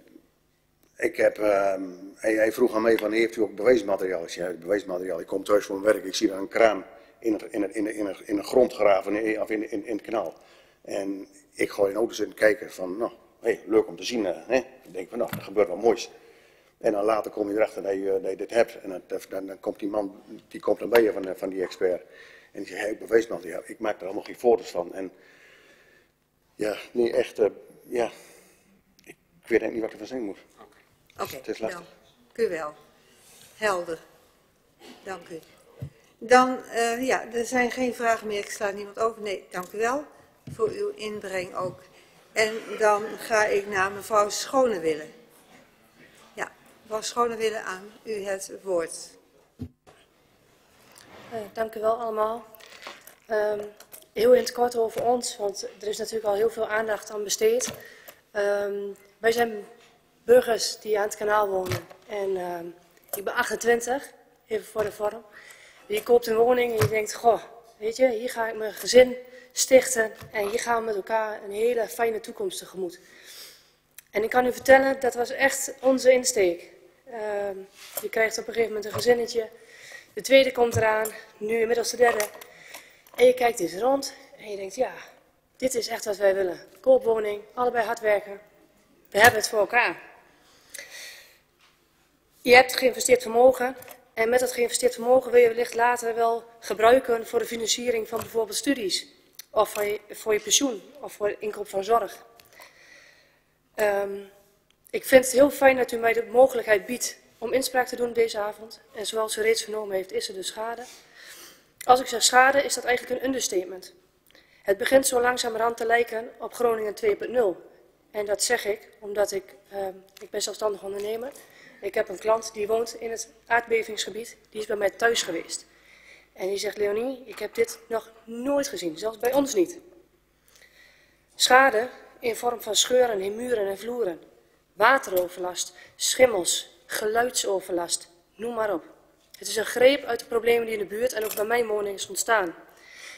ik heb, uh, hij, hij, vroeg aan mij van, heeft u ook bewijsmateriaal? Ik zei, bewijsmateriaal. Ik kom thuis voor mijn werk, ik zie daar een kraan in, het, in, het, in, in, in de grond graven, of in, in, in het kanaal. En ik gooi een auto zitten kijken van, nou, hey, leuk om te zien. Uh, hè? Ik denk van, nou, er gebeurt wel moois. En dan later kom je erachter dat je, dat je dit hebt. En dat, dan, dan, komt die man, die komt dan bij je van, van die expert. En die zegt, hey, bewijsmateriaal. Ik maak er allemaal geen foto's van. En ja, nee, echt, uh, ja, ik, ik weet eigenlijk niet wat ik van zeggen moet. Oké, okay. het is lastig. Dank u wel. Helder. Dank u. Dan, uh, ja, er zijn geen vragen meer. Ik sla niemand over. Nee, dank u wel voor uw inbreng ook. En dan ga ik naar mevrouw Schonewille. Ja, mevrouw Schonewille, aan u het woord. Uh, dank u wel allemaal. Um, heel in het kort over ons, want er is natuurlijk al heel veel aandacht aan besteed. Um, wij zijn burgers die aan het kanaal wonen. En um, ik ben 28, even voor de vorm. Je koopt een woning en je denkt, goh, weet je, hier ga ik mijn gezin stichten. En hier gaan we met elkaar een hele fijne toekomst tegemoet. En ik kan u vertellen, dat was echt onze insteek. Um, je krijgt op een gegeven moment een gezinnetje. De tweede komt eraan, nu inmiddels de derde. En je kijkt eens rond en je denkt, ja, dit is echt wat wij willen. Koopwoning, allebei hard werken. We hebben het voor elkaar. Je hebt geïnvesteerd vermogen en met dat geïnvesteerd vermogen wil je wellicht later wel gebruiken voor de financiering van bijvoorbeeld studies. Of voor je, pensioen of voor inkoop van zorg. Um, ik vind het heel fijn dat u mij de mogelijkheid biedt om inspraak te doen deze avond. En zoals u reeds vernomen heeft, is er dus schade. Als ik zeg schade, is dat eigenlijk een understatement. Het begint zo langzamerhand te lijken op Groningen 2.0. En dat zeg ik omdat ik, uh, ik ben zelfstandig ondernemer. Ik heb een klant die woont in het aardbevingsgebied. Die is bij mij thuis geweest. En die zegt, Leonie, ik heb dit nog nooit gezien. Zelfs bij ons niet. Schade in vorm van scheuren in muren en vloeren. Wateroverlast, schimmels, geluidsoverlast, noem maar op. Het is een greep uit de problemen die in de buurt en ook bij mijn woning is ontstaan.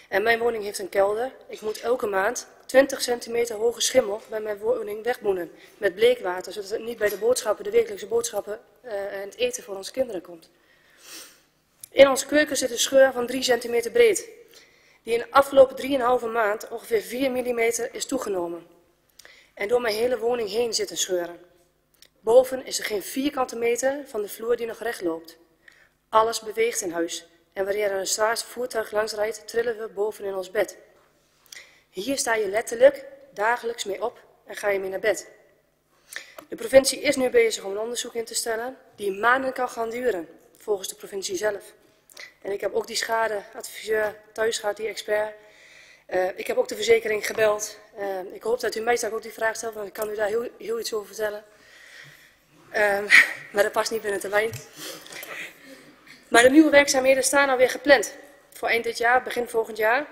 En mijn woning heeft een kelder. Ik moet elke maand 20 centimeter hoge schimmel bij mijn woning wegboenen. Met bleekwater, zodat het niet bij de boodschappen, de wekelijkse boodschappen uh, en het eten voor onze kinderen komt. In onze keuken zit een scheur van 3 centimeter breed. Die in de afgelopen 3,5 maand ongeveer 4 mm is toegenomen. En door mijn hele woning heen zitten scheuren. Boven is er geen vierkante meter van de vloer die nog recht loopt. Alles beweegt in huis. En wanneer er een zwaar voertuig langs rijdt, trillen we boven in ons bed. Hier sta je letterlijk dagelijks mee op en ga je mee naar bed. De provincie is nu bezig om een onderzoek in te stellen die maanden kan gaan duren, volgens de provincie zelf. En ik heb ook die schadeadviseur thuis gehad, die expert. Uh, ik heb ook de verzekering gebeld. Uh, ik hoop dat u mij ook die vraag stelt, want ik kan u daar heel, heel iets over vertellen. Uh, maar dat past niet binnen de lijn. Maar de nieuwe werkzaamheden staan alweer gepland voor eind dit jaar, begin volgend jaar.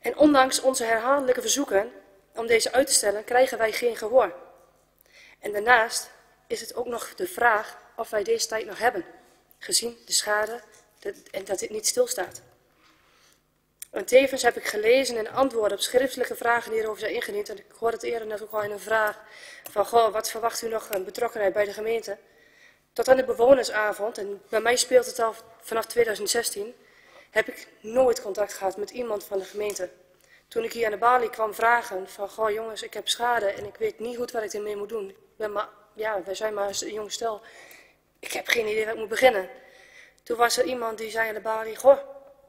En ondanks onze herhaaldelijke verzoeken om deze uit te stellen, krijgen wij geen gehoor. En daarnaast is het ook nog de vraag of wij deze tijd nog hebben, gezien de schade en dat dit niet stilstaat. En tevens heb ik gelezen en antwoorden op schriftelijke vragen die erover zijn ingediend. En ik hoorde het eerder net ook al in een vraag van, goh, wat verwacht u nog een betrokkenheid bij de gemeente? Tot aan de bewonersavond, en bij mij speelt het al vanaf 2016, heb ik nooit contact gehad met iemand van de gemeente. Toen ik hier aan de balie kwam vragen van, goh jongens, ik heb schade en ik weet niet goed wat ik ermee moet doen. Ik maar, ja, wij zijn maar een jong stel. Ik heb geen idee waar ik moet beginnen. Toen was er iemand die zei aan de balie, goh,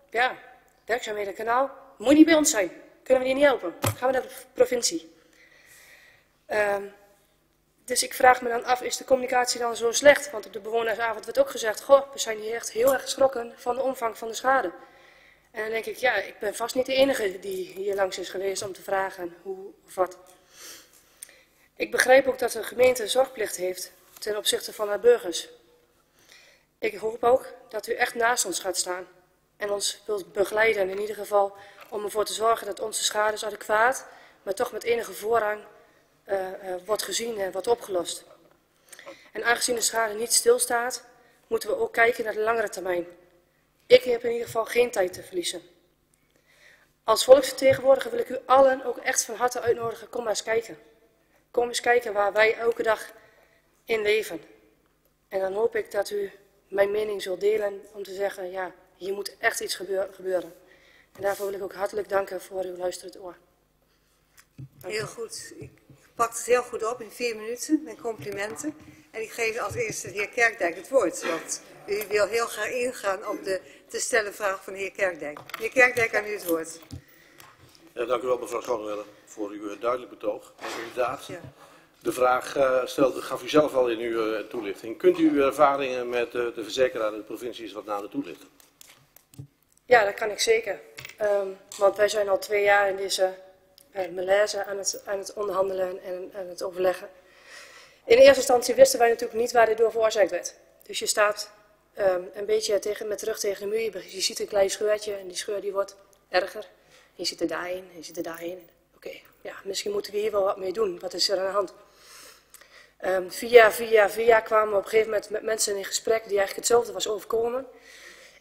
ja, werkzaamheden kanaal, moet niet bij ons zijn. Kunnen we die niet helpen? Gaan we naar de provincie. Um, Dus ik vraag me dan af, is de communicatie dan zo slecht? Want op de bewonersavond werd ook gezegd, goh, we zijn hier echt heel erg geschrokken van de omvang van de schade. En dan denk ik, ja, ik ben vast niet de enige die hier langs is geweest om te vragen hoe of wat. Ik begrijp ook dat de gemeente een zorgplicht heeft ten opzichte van haar burgers. Ik hoop ook dat u echt naast ons gaat staan en ons wilt begeleiden in ieder geval om ervoor te zorgen dat onze schade adequaat, maar toch met enige voorrang uh, uh, wordt gezien en wordt opgelost. En aangezien de schade niet stilstaat, moeten we ook kijken naar de langere termijn. Ik heb in ieder geval geen tijd te verliezen. Als volksvertegenwoordiger wil ik u allen ook echt van harte uitnodigen, kom maar eens kijken. Kom eens kijken waar wij elke dag in leven. En dan hoop ik dat u mijn mening zult delen om te zeggen, ja, hier moet echt iets gebeuren. En daarvoor wil ik ook hartelijk danken voor uw luisterend oor. Heel goed. Ik pak het heel goed op in vier minuten, mijn complimenten. En ik geef als eerste de heer Kerkdijk het woord, want u wil heel graag ingaan op de te stellen vraag van de heer Kerkdijk. Meneer Kerkdijk, aan u het woord. Ja, dank u wel, mevrouw Schonewelle, voor uw duidelijk betoog. Inderdaad. Ja. De vraag uh, stelde, gaf u zelf al in uw uh, toelichting. Kunt u uw ervaringen met uh, de verzekeraar in de provincie eens wat nader toelichten? Ja, dat kan ik zeker. Um, want wij zijn al twee jaar in deze malaise aan het, aan het onderhandelen en aan het overleggen. In eerste instantie wisten wij natuurlijk niet waar dit door veroorzaakt werd. Dus je staat um, een beetje tegen, met terug tegen de muur. Je, ziet een klein scheurtje en die scheur die wordt erger. Je zit er daarin en je zit er daarin. Oké, ja, misschien moeten we hier wel wat mee doen. Wat is er aan de hand? Um, via, via, via kwamen we op een gegeven moment met mensen in gesprek die eigenlijk hetzelfde was overkomen.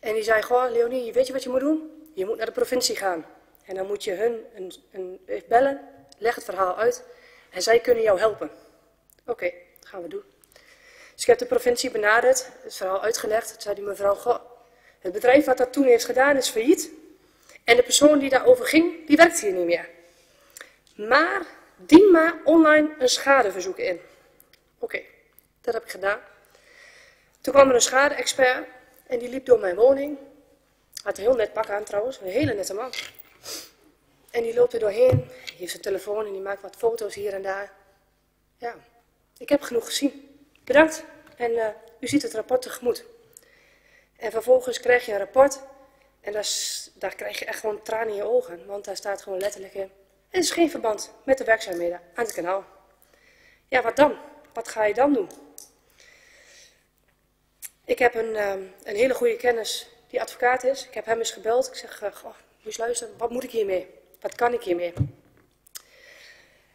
En die zei, goh Leonie, weet je wat je moet doen? Je moet naar de provincie gaan. En dan moet je hun een, een, bellen, leg het verhaal uit en zij kunnen jou helpen. Oké, dat gaan we doen. Dus ik heb de provincie benaderd, het verhaal uitgelegd. Toen zei die mevrouw, goh, het bedrijf wat dat toen heeft gedaan is failliet. En de persoon die daarover ging, die werkt hier niet meer. Maar dien maar online een schadeverzoek in. Oké, dat heb ik gedaan. Toen kwam er een schade-expert en die liep door mijn woning. Had een heel net pak aan trouwens, een hele nette man. En die loopt er doorheen, die heeft zijn telefoon en die maakt wat foto's hier en daar. Ja, ik heb genoeg gezien. Bedankt en uh, u ziet het rapport tegemoet. En vervolgens krijg je een rapport en daar, daar krijg je echt gewoon tranen in je ogen. Want daar staat gewoon letterlijk in, er is geen verband met de werkzaamheden aan het kanaal. Ja, wat dan? Wat ga je dan doen? Ik heb een, um, een hele goede kennis die advocaat is. Ik heb hem eens gebeld. Ik zeg, uh, goh, moet luisteren, wat moet ik hiermee? Wat kan ik hiermee?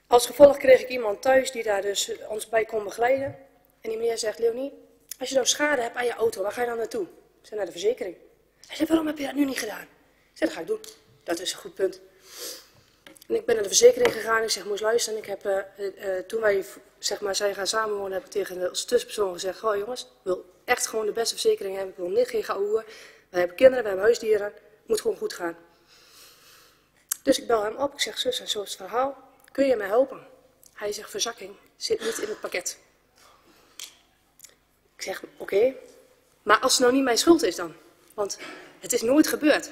Als gevolg kreeg ik iemand thuis die daar dus ons bij kon begeleiden. En die meneer zegt, Leonie, als je nou schade hebt aan je auto, waar ga je dan naartoe? Ik zeg, naar de verzekering. Hij zegt, waarom heb je dat nu niet gedaan? Ik zeg, dat ga ik doen. Dat is een goed punt. En ik ben naar de verzekering gegaan. Ik zeg, moest luisteren. Ik heb, uh, uh, toen wij zeg maar, zijn gaan samenwonen, heb ik tegen onze tussenpersoon gezegd, oh jongens, ik wil echt gewoon de beste verzekering hebben. Ik wil niet geen geouwe. We hebben kinderen, we hebben huisdieren. Het moet gewoon goed gaan. Dus ik bel hem op. Ik zeg, zus, en zo is het verhaal. Kun je mij helpen? Hij zegt, verzakking zit niet in het pakket. Ik zeg, oké. Maar als het nou niet mijn schuld is dan? Want het is nooit gebeurd.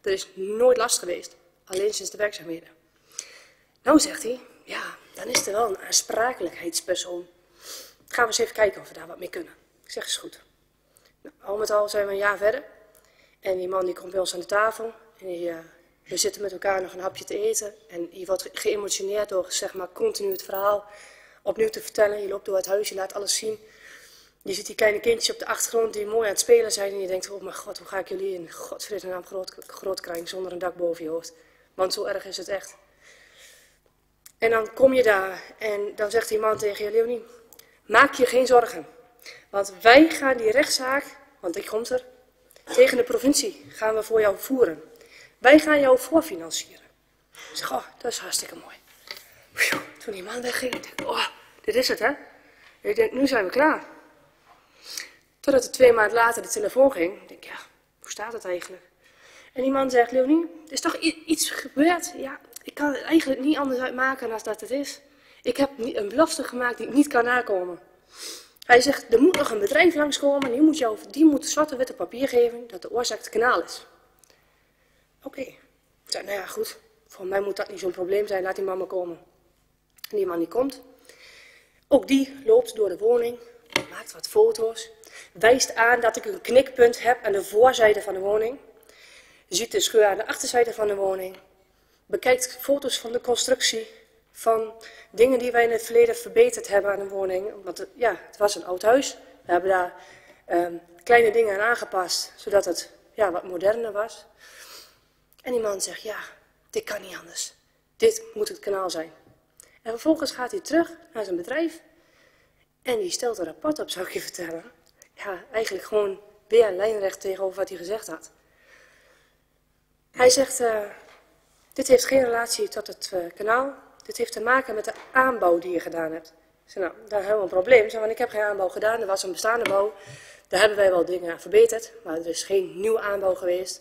Er is nooit last geweest. Alleen sinds de werkzaamheden. Nou, zegt hij, ja, dan is er wel een aansprakelijkheidspersoon. Gaan we eens even kijken of we daar wat mee kunnen. Ik zeg, is goed. Nou, al met al zijn we een jaar verder. En die man die komt bij ons aan de tafel. En die, uh, we zitten met elkaar nog een hapje te eten. En je wordt geëmotioneerd door zeg maar, continu het verhaal opnieuw te vertellen. Je loopt door het huis, je laat alles zien. Je ziet die kleine kindjes op de achtergrond die mooi aan het spelen zijn. En je denkt, oh mijn god, hoe ga ik jullie in godsvrede naam groot, groot krijgen zonder een dak boven je hoofd. Want zo erg is het echt. En dan kom je daar en dan zegt die man tegen je, Leonie, maak je geen zorgen. Want wij gaan die rechtszaak, want ik kom er, tegen de provincie gaan we voor jou voeren. Wij gaan jou voorfinancieren. Ik zeg, oh, dat is hartstikke mooi. Toen die man wegging, denk, oh, dit is het, hè? ik denk, nu zijn we klaar. Totdat er twee maanden later de telefoon ging. Ik denk, ja, hoe staat het eigenlijk? En die man zegt, Leonie, er is toch iets gebeurd? Ja, ik kan het eigenlijk niet anders uitmaken dan dat het is. Ik heb een belofte gemaakt die ik niet kan nakomen. Hij zegt, er moet nog een bedrijf langskomen en die moet, jou, die moet zwarte witte papier geven dat de oorzaak het kanaal is. Oké. Okay. Ik zei, nou ja, goed. Voor mij moet dat niet zo'n probleem zijn. Laat die man maar komen. En die man die komt. Ook die loopt door de woning, maakt wat foto's, wijst aan dat ik een knikpunt heb aan de voorzijde van de woning. Ziet de scheur aan de achterzijde van de woning. Bekijkt foto's van de constructie, van dingen die wij in het verleden verbeterd hebben aan de woning. Want ja, het was een oud huis. We hebben daar um, kleine dingen aan aangepast, zodat het ja, wat moderner was. En die man zegt, ja, dit kan niet anders. Dit moet het kanaal zijn. En vervolgens gaat hij terug naar zijn bedrijf en die stelt een rapport op, zou ik je vertellen. Ja, eigenlijk gewoon weer lijnrecht tegenover wat hij gezegd had. Hij zegt, uh, dit heeft geen relatie tot het uh, kanaal. Dit heeft te maken met de aanbouw die je gedaan hebt. Ik nou, daar hebben we een probleem. Zeg, want ik heb geen aanbouw gedaan, er was een bestaande bouw. Daar hebben wij wel dingen verbeterd, maar er is geen nieuwe aanbouw geweest.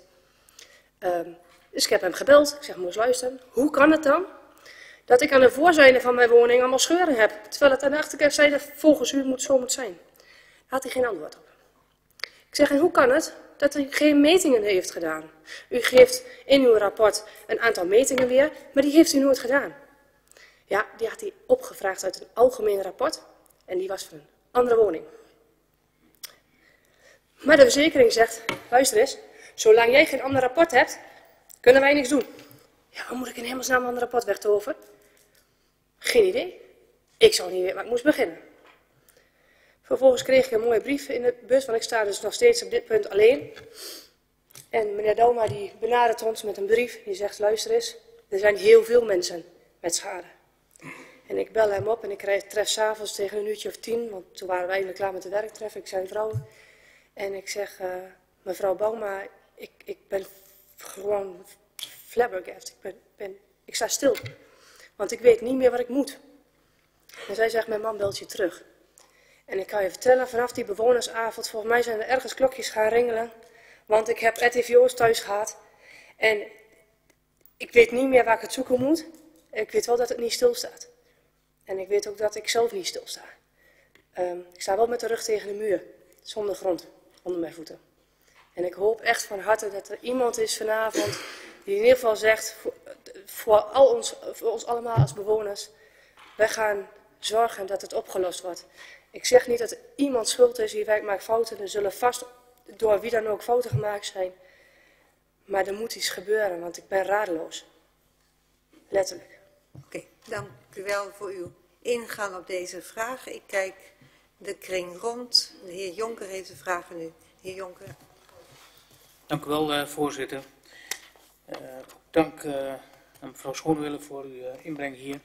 Um, dus ik heb hem gebeld. Ik zeg, moest luisteren. Hoe kan het dan dat ik aan de voorzijde van mijn woning allemaal scheuren heb, terwijl het aan de achterzijde volgens u moet, zo moet zijn? Daar had hij geen antwoord op. Ik zeg, en hoe kan het dat u geen metingen heeft gedaan? U geeft in uw rapport een aantal metingen weer, maar die heeft u nooit gedaan. Ja, die had hij opgevraagd uit een algemeen rapport en die was van een andere woning. Maar de verzekering zegt, luister eens, zolang jij geen ander rapport hebt, kunnen wij niks doen. Ja, waar moet ik in hemelsnaam een ander rapport wegtoveren? Geen idee. Ik zou niet weten waar ik moest beginnen. Vervolgens kreeg ik een mooie brief in de bus, want ik sta dus nog steeds op dit punt alleen. En meneer Doma die benadert ons met een brief. Die zegt, luister eens, er zijn heel veel mensen met schade. En ik bel hem op en ik krijg, tref s'avonds tegen een uurtje of tien, want toen waren we eindelijk klaar met de werk, tref ik zijn vrouw. En ik zeg, uh, mevrouw Bauma, ik, ik ben gewoon flabbergast. Ik, ben, ik sta stil, want ik weet niet meer wat ik moet. En zij zegt, mijn man belt je terug. En ik kan je vertellen, vanaf die bewonersavond, volgens mij zijn er ergens klokjes gaan ringelen. Want ik heb RTVO's thuis gehad. En ik weet niet meer waar ik het zoeken moet. Ik weet wel dat het niet stilstaat. En ik weet ook dat ik zelf niet stilsta. Um, ik sta wel met de rug tegen de muur, zonder grond onder mijn voeten. En ik hoop echt van harte dat er iemand is vanavond die in ieder geval zegt, voor, voor, al ons, voor ons allemaal als bewoners, wij gaan zorgen dat het opgelost wordt. Ik zeg niet dat iemand schuld is, wie maakt fouten, er zullen vast door wie dan ook fouten gemaakt zijn. Maar er moet iets gebeuren, want ik ben radeloos. Letterlijk. Oké, dank u wel voor uw ingaan op deze vraag. Ik kijk de kring rond. De heer Jonker heeft de vraag nu. Heer Jonker. Dank u wel, uh, voorzitter. Uh, dank uh, aan mevrouw Schoonwille voor uw inbreng hier.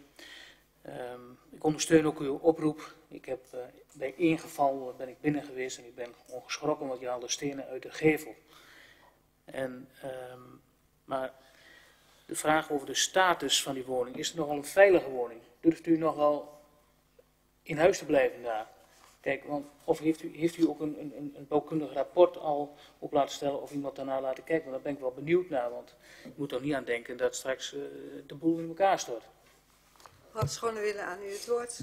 Um, ik ondersteun ook uw oproep. Ik heb bij één geval ben ik binnen geweest en ik ben gewoon geschrokken, want je haalde stenen uit de gevel. En, um, maar de vraag over de status van die woning, is het nogal een veilige woning? Durft u nogal in huis te blijven daar? Kijk, want, of heeft u, heeft u ook een, een, een bouwkundig rapport al op laten stellen of iemand daarna laten kijken? Want daar ben ik wel benieuwd naar, want ik moet er niet aan denken dat straks uh, de boel in elkaar stort. Mevrouw willen aan u het woord.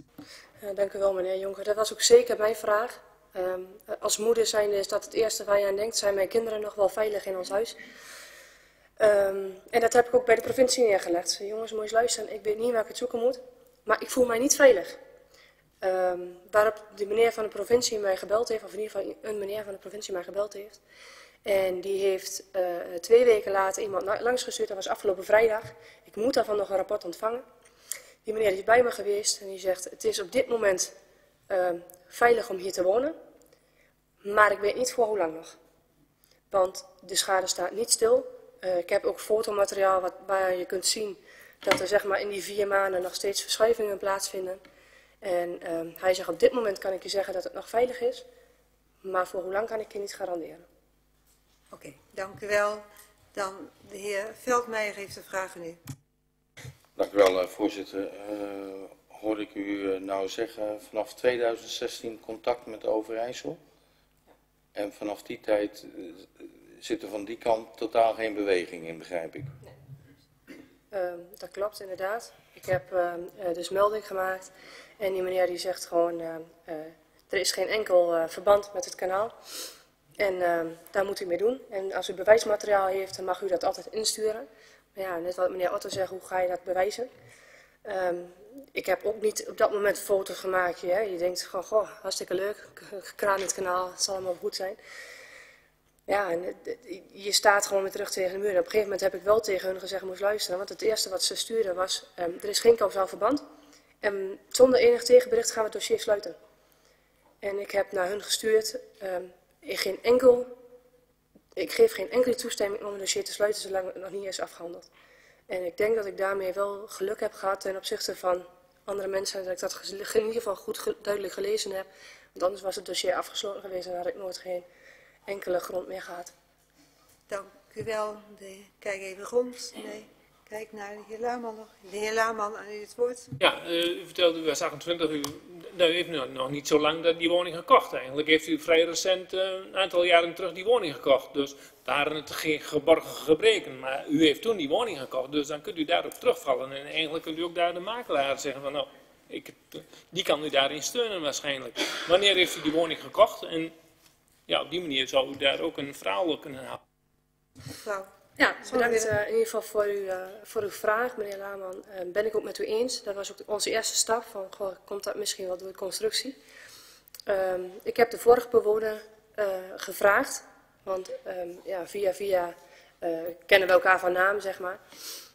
Ja, dank u wel, meneer Jonker. Dat was ook zeker mijn vraag. Um, als moeder zijn is dat het eerste waar je aan denkt. Zijn mijn kinderen nog wel veilig in ons huis? Um, en dat heb ik ook bij de provincie neergelegd. Jongens, moet eens luisteren. Ik weet niet waar ik het zoeken moet. Maar ik voel mij niet veilig. Um, waarop de meneer van de provincie mij gebeld heeft, of in ieder geval een meneer van de provincie mij gebeld heeft. En die heeft uh, twee weken later iemand langsgestuurd, dat was afgelopen vrijdag. Ik moet daarvan nog een rapport ontvangen. Die meneer is bij me geweest en die zegt, het is op dit moment uh, veilig om hier te wonen. Maar ik weet niet voor hoe lang nog. Want de schade staat niet stil. Uh, ik heb ook fotomateriaal wat, waar je kunt zien dat er zeg maar, in die vier maanden nog steeds verschuivingen plaatsvinden. En uh, hij zegt, op dit moment kan ik je zeggen dat het nog veilig is. Maar voor hoe lang kan ik je niet garanderen. Oké, dank u wel. Dan de heer Veldmeijer heeft de vraag nu. Dank u wel, uh, voorzitter. Uh, hoorde ik u uh, nou zeggen, vanaf 2016 contact met Overijssel. En vanaf die tijd zit er van die kant totaal geen beweging in, begrijp ik. Nee. dat klopt, inderdaad. Ik heb dus melding gemaakt en die meneer die zegt gewoon, uh, er is geen enkel verband met het kanaal. En daar moet u mee doen. En als u bewijsmateriaal heeft, dan mag u dat altijd insturen. Ja, net wat meneer Otto zegt, hoe ga je dat bewijzen? Ehm, ik heb ook niet op dat moment foto's gemaakt. Hè. Je denkt gewoon, goh, hartstikke leuk, kraan het kanaal, het zal allemaal goed zijn. Ja, en je staat gewoon met terug tegen de muur. Op een gegeven moment heb ik wel tegen hun gezegd, moest luisteren. Want het eerste wat ze stuurden was, um, er is geen kausaal verband. En zonder enig tegenbericht gaan we het dossier sluiten. En ik heb naar hun gestuurd, um, in geen enkel, ik geef geen enkele toestemming om het dossier te sluiten zolang het nog niet is afgehandeld. En ik denk dat ik daarmee wel geluk heb gehad ten opzichte van andere mensen. Dat ik dat in ieder geval goed duidelijk gelezen heb. Want anders was het dossier afgesloten geweest en had ik nooit geen enkele grond meer gehad. Dank u wel. De, kijk even rond. Nee. Kijk naar de heer Laarman nog. De heer Laarman, aan u het woord. Ja, uh, u vertelde, u was 28, u, nou, u heeft nog, nog niet zo lang die woning gekocht eigenlijk. Heeft u vrij recent, uh, een aantal jaren terug, die woning gekocht. Dus waren het geen geborgen gebreken. Maar u heeft toen die woning gekocht, dus dan kunt u daarop terugvallen. En eigenlijk kunt u ook daar de makelaar zeggen van, nou, ik, die kan u daarin steunen waarschijnlijk. Wanneer heeft u die woning gekocht? En ja, op die manier zou u daar ook een verhaal kunnen halen. Mevrouw. Ja, bedankt uh, in ieder geval voor, u, uh, voor uw vraag, meneer Laaman. Uh, ben ik ook met u eens. Dat was ook onze eerste stap. Van, goh, komt dat misschien wel door de constructie? Ehm, ik heb de vorige bewoner gevraagd. Want um, ja, via via kennen we elkaar van naam, zeg maar.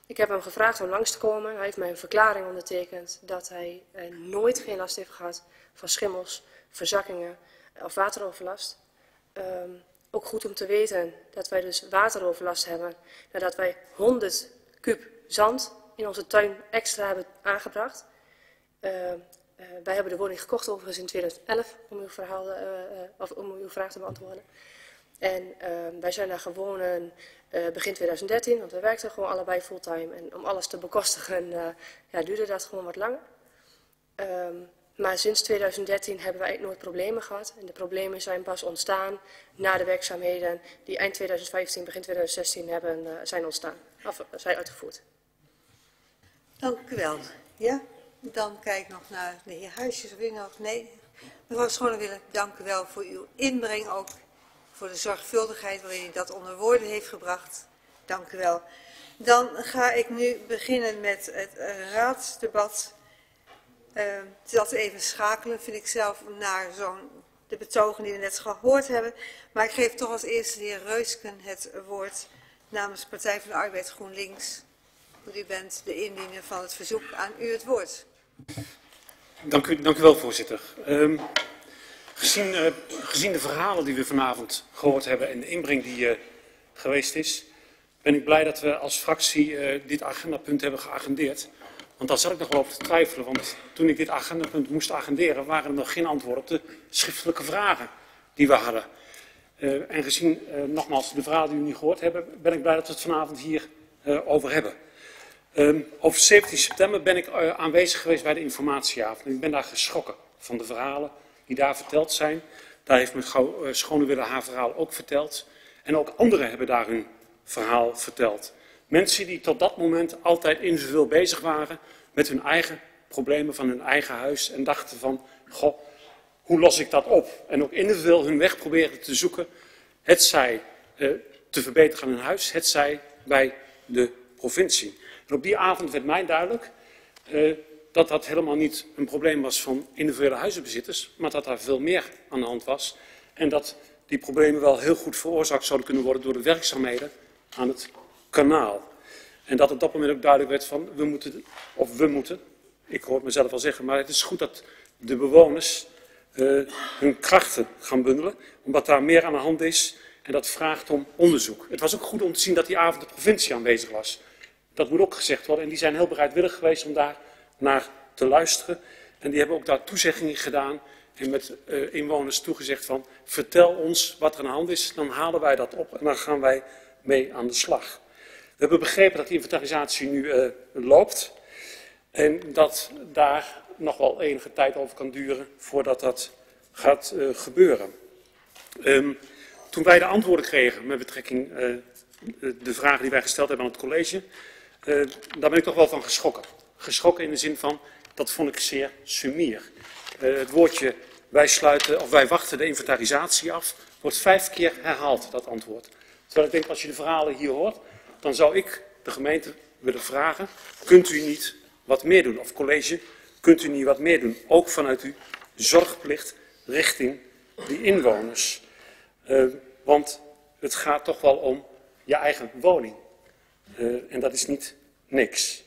Ik heb hem gevraagd om langs te komen. Hij heeft mij een verklaring ondertekend dat hij nooit geen last heeft gehad van schimmels, verzakkingen of wateroverlast. Um, ook goed om te weten dat wij dus wateroverlast hebben nadat wij 100 kub zand in onze tuin extra hebben aangebracht. Uh, uh, wij hebben de woning gekocht overigens in 2011 om uw, verhaal, uh, of om uw vraag te beantwoorden. En ehm, wij zijn daar gewoon begin 2013, want we werkten gewoon allebei fulltime. En om alles te bekostigen ja, duurde dat gewoon wat langer. Um, maar sinds 2013 hebben wij nooit problemen gehad. En de problemen zijn pas ontstaan na de werkzaamheden die eind 2015, begin 2016 hebben, uh, zijn ontstaan. Of uh, zijn uitgevoerd. Dank u wel. Ja, dan kijk ik nog naar de heer Huisjes. Of nog? Nee. Mevrouw Schonewille, dank u wel voor uw inbreng ook. Voor de zorgvuldigheid waarin u dat onder woorden heeft gebracht. Dank u wel. Dan ga ik nu beginnen met het uh, raadsdebat uh, dat even schakelen vind ik zelf naar zo'n de betogen die we net gehoord hebben. Maar ik geef toch als eerste de heer Reusken het woord namens Partij van de Arbeid GroenLinks. Want u bent de indiener van het verzoek aan u het woord. Dank u, dank u wel, voorzitter. Um, gezien, uh, gezien de verhalen die we vanavond gehoord hebben en de inbreng die uh, geweest is, ben ik blij dat we als fractie uh, dit agendapunt hebben geagendeerd. Want daar zat ik nog wel over te twijfelen, want toen ik dit agendapunt moest agenderen, waren er nog geen antwoorden op de schriftelijke vragen die we hadden. Uh, en gezien, uh, nogmaals, de verhalen die we nu gehoord hebben, ben ik blij dat we het vanavond hier uh, over hebben. Um, over 17 september ben ik aanwezig geweest bij de informatieavond. Ik ben daar geschrokken van de verhalen die daar verteld zijn. Daar heeft mevrouw Schonewille haar verhaal ook verteld. En ook anderen hebben daar hun verhaal verteld. Mensen die tot dat moment altijd individueel bezig waren met hun eigen problemen van hun eigen huis en dachten van, goh, hoe los ik dat op? En ook individueel hun weg proberen te zoeken, het zij eh, te verbeteren aan hun huis, het zij bij de provincie. En op die avond werd mij duidelijk eh, dat dat helemaal niet een probleem was van individuele huizenbezitters, maar dat daar veel meer aan de hand was. En dat die problemen wel heel goed veroorzaakt zouden kunnen worden door de werkzaamheden aan het kanaal. En dat op dat moment ook duidelijk werd van, we moeten, of we moeten, ik hoor het mezelf al zeggen, maar het is goed dat de bewoners uh, hun krachten gaan bundelen, omdat daar meer aan de hand is en dat vraagt om onderzoek. Het was ook goed om te zien dat die avond de provincie aanwezig was. Dat moet ook gezegd worden en die zijn heel bereidwillig geweest om daar naar te luisteren. En die hebben ook daar toezeggingen gedaan en met uh, inwoners toegezegd van, vertel ons wat er aan de hand is, dan halen wij dat op en dan gaan wij mee aan de slag. We hebben begrepen dat die inventarisatie nu uh, loopt en dat daar nog wel enige tijd over kan duren voordat dat gaat uh, gebeuren. Um, toen wij de antwoorden kregen met betrekking uh, de vragen die wij gesteld hebben aan het college, daar ben ik toch wel van geschrokken. Geschrokken in de zin van, dat vond ik zeer sumier. het woordje wij sluiten of wij wachten de inventarisatie af, wordt vijf keer herhaald, dat antwoord. Terwijl ik denk, als je de verhalen hier hoort, dan zou ik de gemeente willen vragen, kunt u niet wat meer doen? Of college, kunt u niet wat meer doen? Ook vanuit uw zorgplicht richting die inwoners. Uh, want het gaat toch wel om je eigen woning. Uh, en dat is niet niks.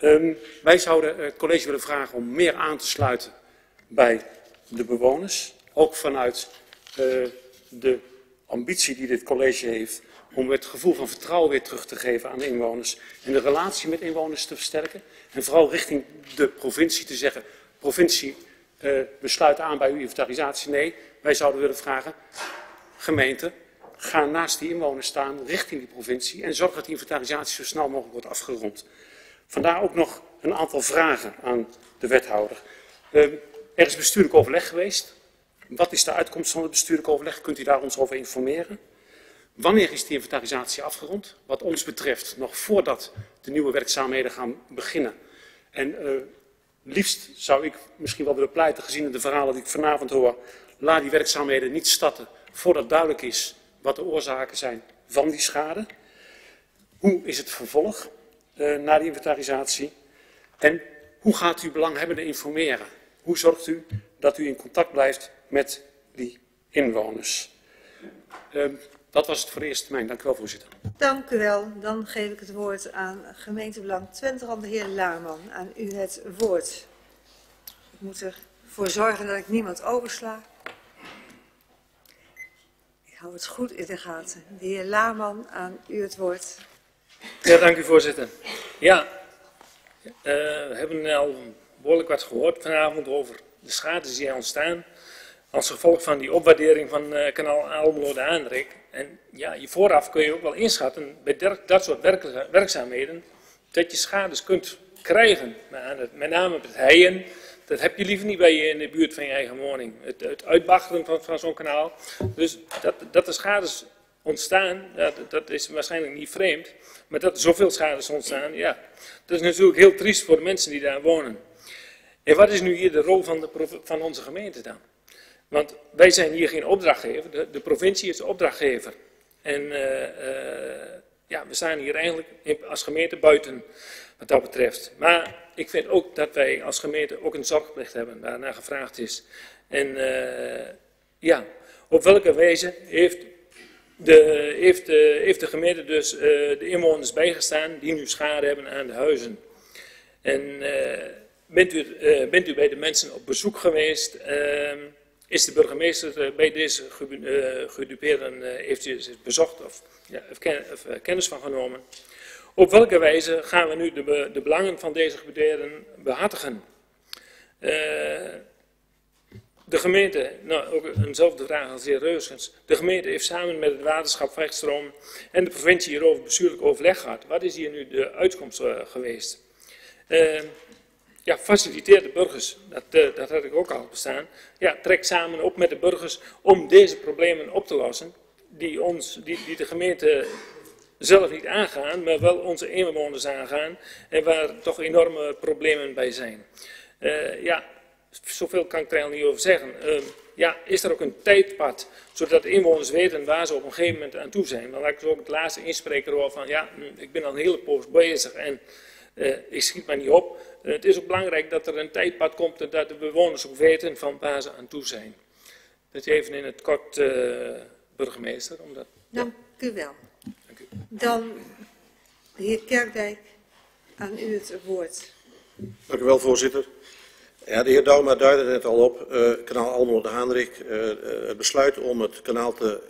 Um, wij zouden het college willen vragen om meer aan te sluiten bij de bewoners. Ook vanuit uh, de ambitie die dit college heeft om het gevoel van vertrouwen weer terug te geven aan de inwoners en de relatie met inwoners te versterken. En vooral richting de provincie te zeggen, provincie uh, besluit aan bij uw inventarisatie. Nee, wij zouden willen vragen, gemeente, ga naast die inwoners staan richting die provincie en zorg dat die inventarisatie zo snel mogelijk wordt afgerond. Vandaar ook nog een aantal vragen aan de wethouder. Uh, er is bestuurlijk overleg geweest. Wat is de uitkomst van het bestuurlijk overleg? Kunt u daar ons over informeren? Wanneer is die inventarisatie afgerond? Wat ons betreft nog voordat de nieuwe werkzaamheden gaan beginnen. En uh, liefst zou ik misschien wel willen pleiten, gezien de verhalen die ik vanavond hoor, laat die werkzaamheden niet starten voordat duidelijk is wat de oorzaken zijn van die schade. Hoe is het vervolg uh, na die inventarisatie? En hoe gaat u belanghebbenden informeren? Hoe zorgt u dat u in contact blijft met die inwoners? Uh, dat was het voor de eerste termijn. Dank u wel, voorzitter. Dank u wel. Dan geef ik het woord aan gemeentebelang Twente, de heer Laarman. Aan u het woord. Ik moet ervoor zorgen dat ik niemand oversla. Ik hou het goed in de gaten. De heer Laarman, aan u het woord. Ja, dank u voorzitter. Ja, uh, we hebben al behoorlijk wat gehoord vanavond over de schades die er ontstaan als gevolg van die opwaardering van uh, kanaal Almelo de Aanrik. En ja, je vooraf kun je ook wel inschatten bij dat soort werk, werkzaamheden dat je schades kunt krijgen. Met name met heien, dat heb je liever niet bij je in de buurt van je eigen woning. Het, het van, van zo'n kanaal. Dus dat, dat er schades ontstaan, dat, dat is waarschijnlijk niet vreemd. Maar dat er zoveel schades ontstaan, ja, dat is natuurlijk heel triest voor de mensen die daar wonen. En wat is nu hier de rol van, de, van onze gemeente dan? Want wij zijn hier geen opdrachtgever, de, provincie is de opdrachtgever. En uh, uh, ja, we staan hier eigenlijk als gemeente buiten wat dat betreft. Maar ik vind ook dat wij als gemeente ook een zorgplicht hebben, waarnaar gevraagd is. En uh, ja, op welke wijze heeft de, heeft, heeft de gemeente dus de inwoners bijgestaan die nu schade hebben aan de huizen? En bent, u, bent u bij de mensen op bezoek geweest? Is de burgemeester eh, bij deze eh, gedupeerden eh, heeft u bezocht of, ja, of kennis van genomen. Op welke wijze gaan we nu de, de belangen van deze gedupeerden behartigen? De gemeente, nou ook eenzelfde vraag als de heer. De gemeente heeft samen met het waterschap Vechtstroom en de provincie hierover bestuurlijk overleg gehad. Wat is hier nu de uitkomst geweest? Ja, faciliteer de burgers. Dat, uh, dat had ik ook al bestaan. Ja, trek samen op met de burgers om deze problemen op te lossen. Die, ons, die, die de gemeente zelf niet aangaan, maar wel onze inwoners aangaan. En waar toch enorme problemen bij zijn. Uh, ja, zoveel kan ik er eigenlijk niet over zeggen. Uh, ja, is er ook een tijdpad, zodat de inwoners weten waar ze op een gegeven moment aan toe zijn. Dan laat ik ook het laatste inspreker over van, ja, ik ben al een hele poos bezig en uh, ik schiet maar niet op. Het is ook belangrijk dat er een tijdpad komt en dat de bewoners ook weten van waar ze aan toe zijn. Dat even in het kort, uh, burgemeester. Omdat, Dank u wel. Dank u. Dan de heer Kerkdijk, aan u het woord. Dank u wel, voorzitter. Ja, de heer Douma duidde het al op, uh, kanaal Almelo de Haanrik. Uh, het besluit om het kanaal te,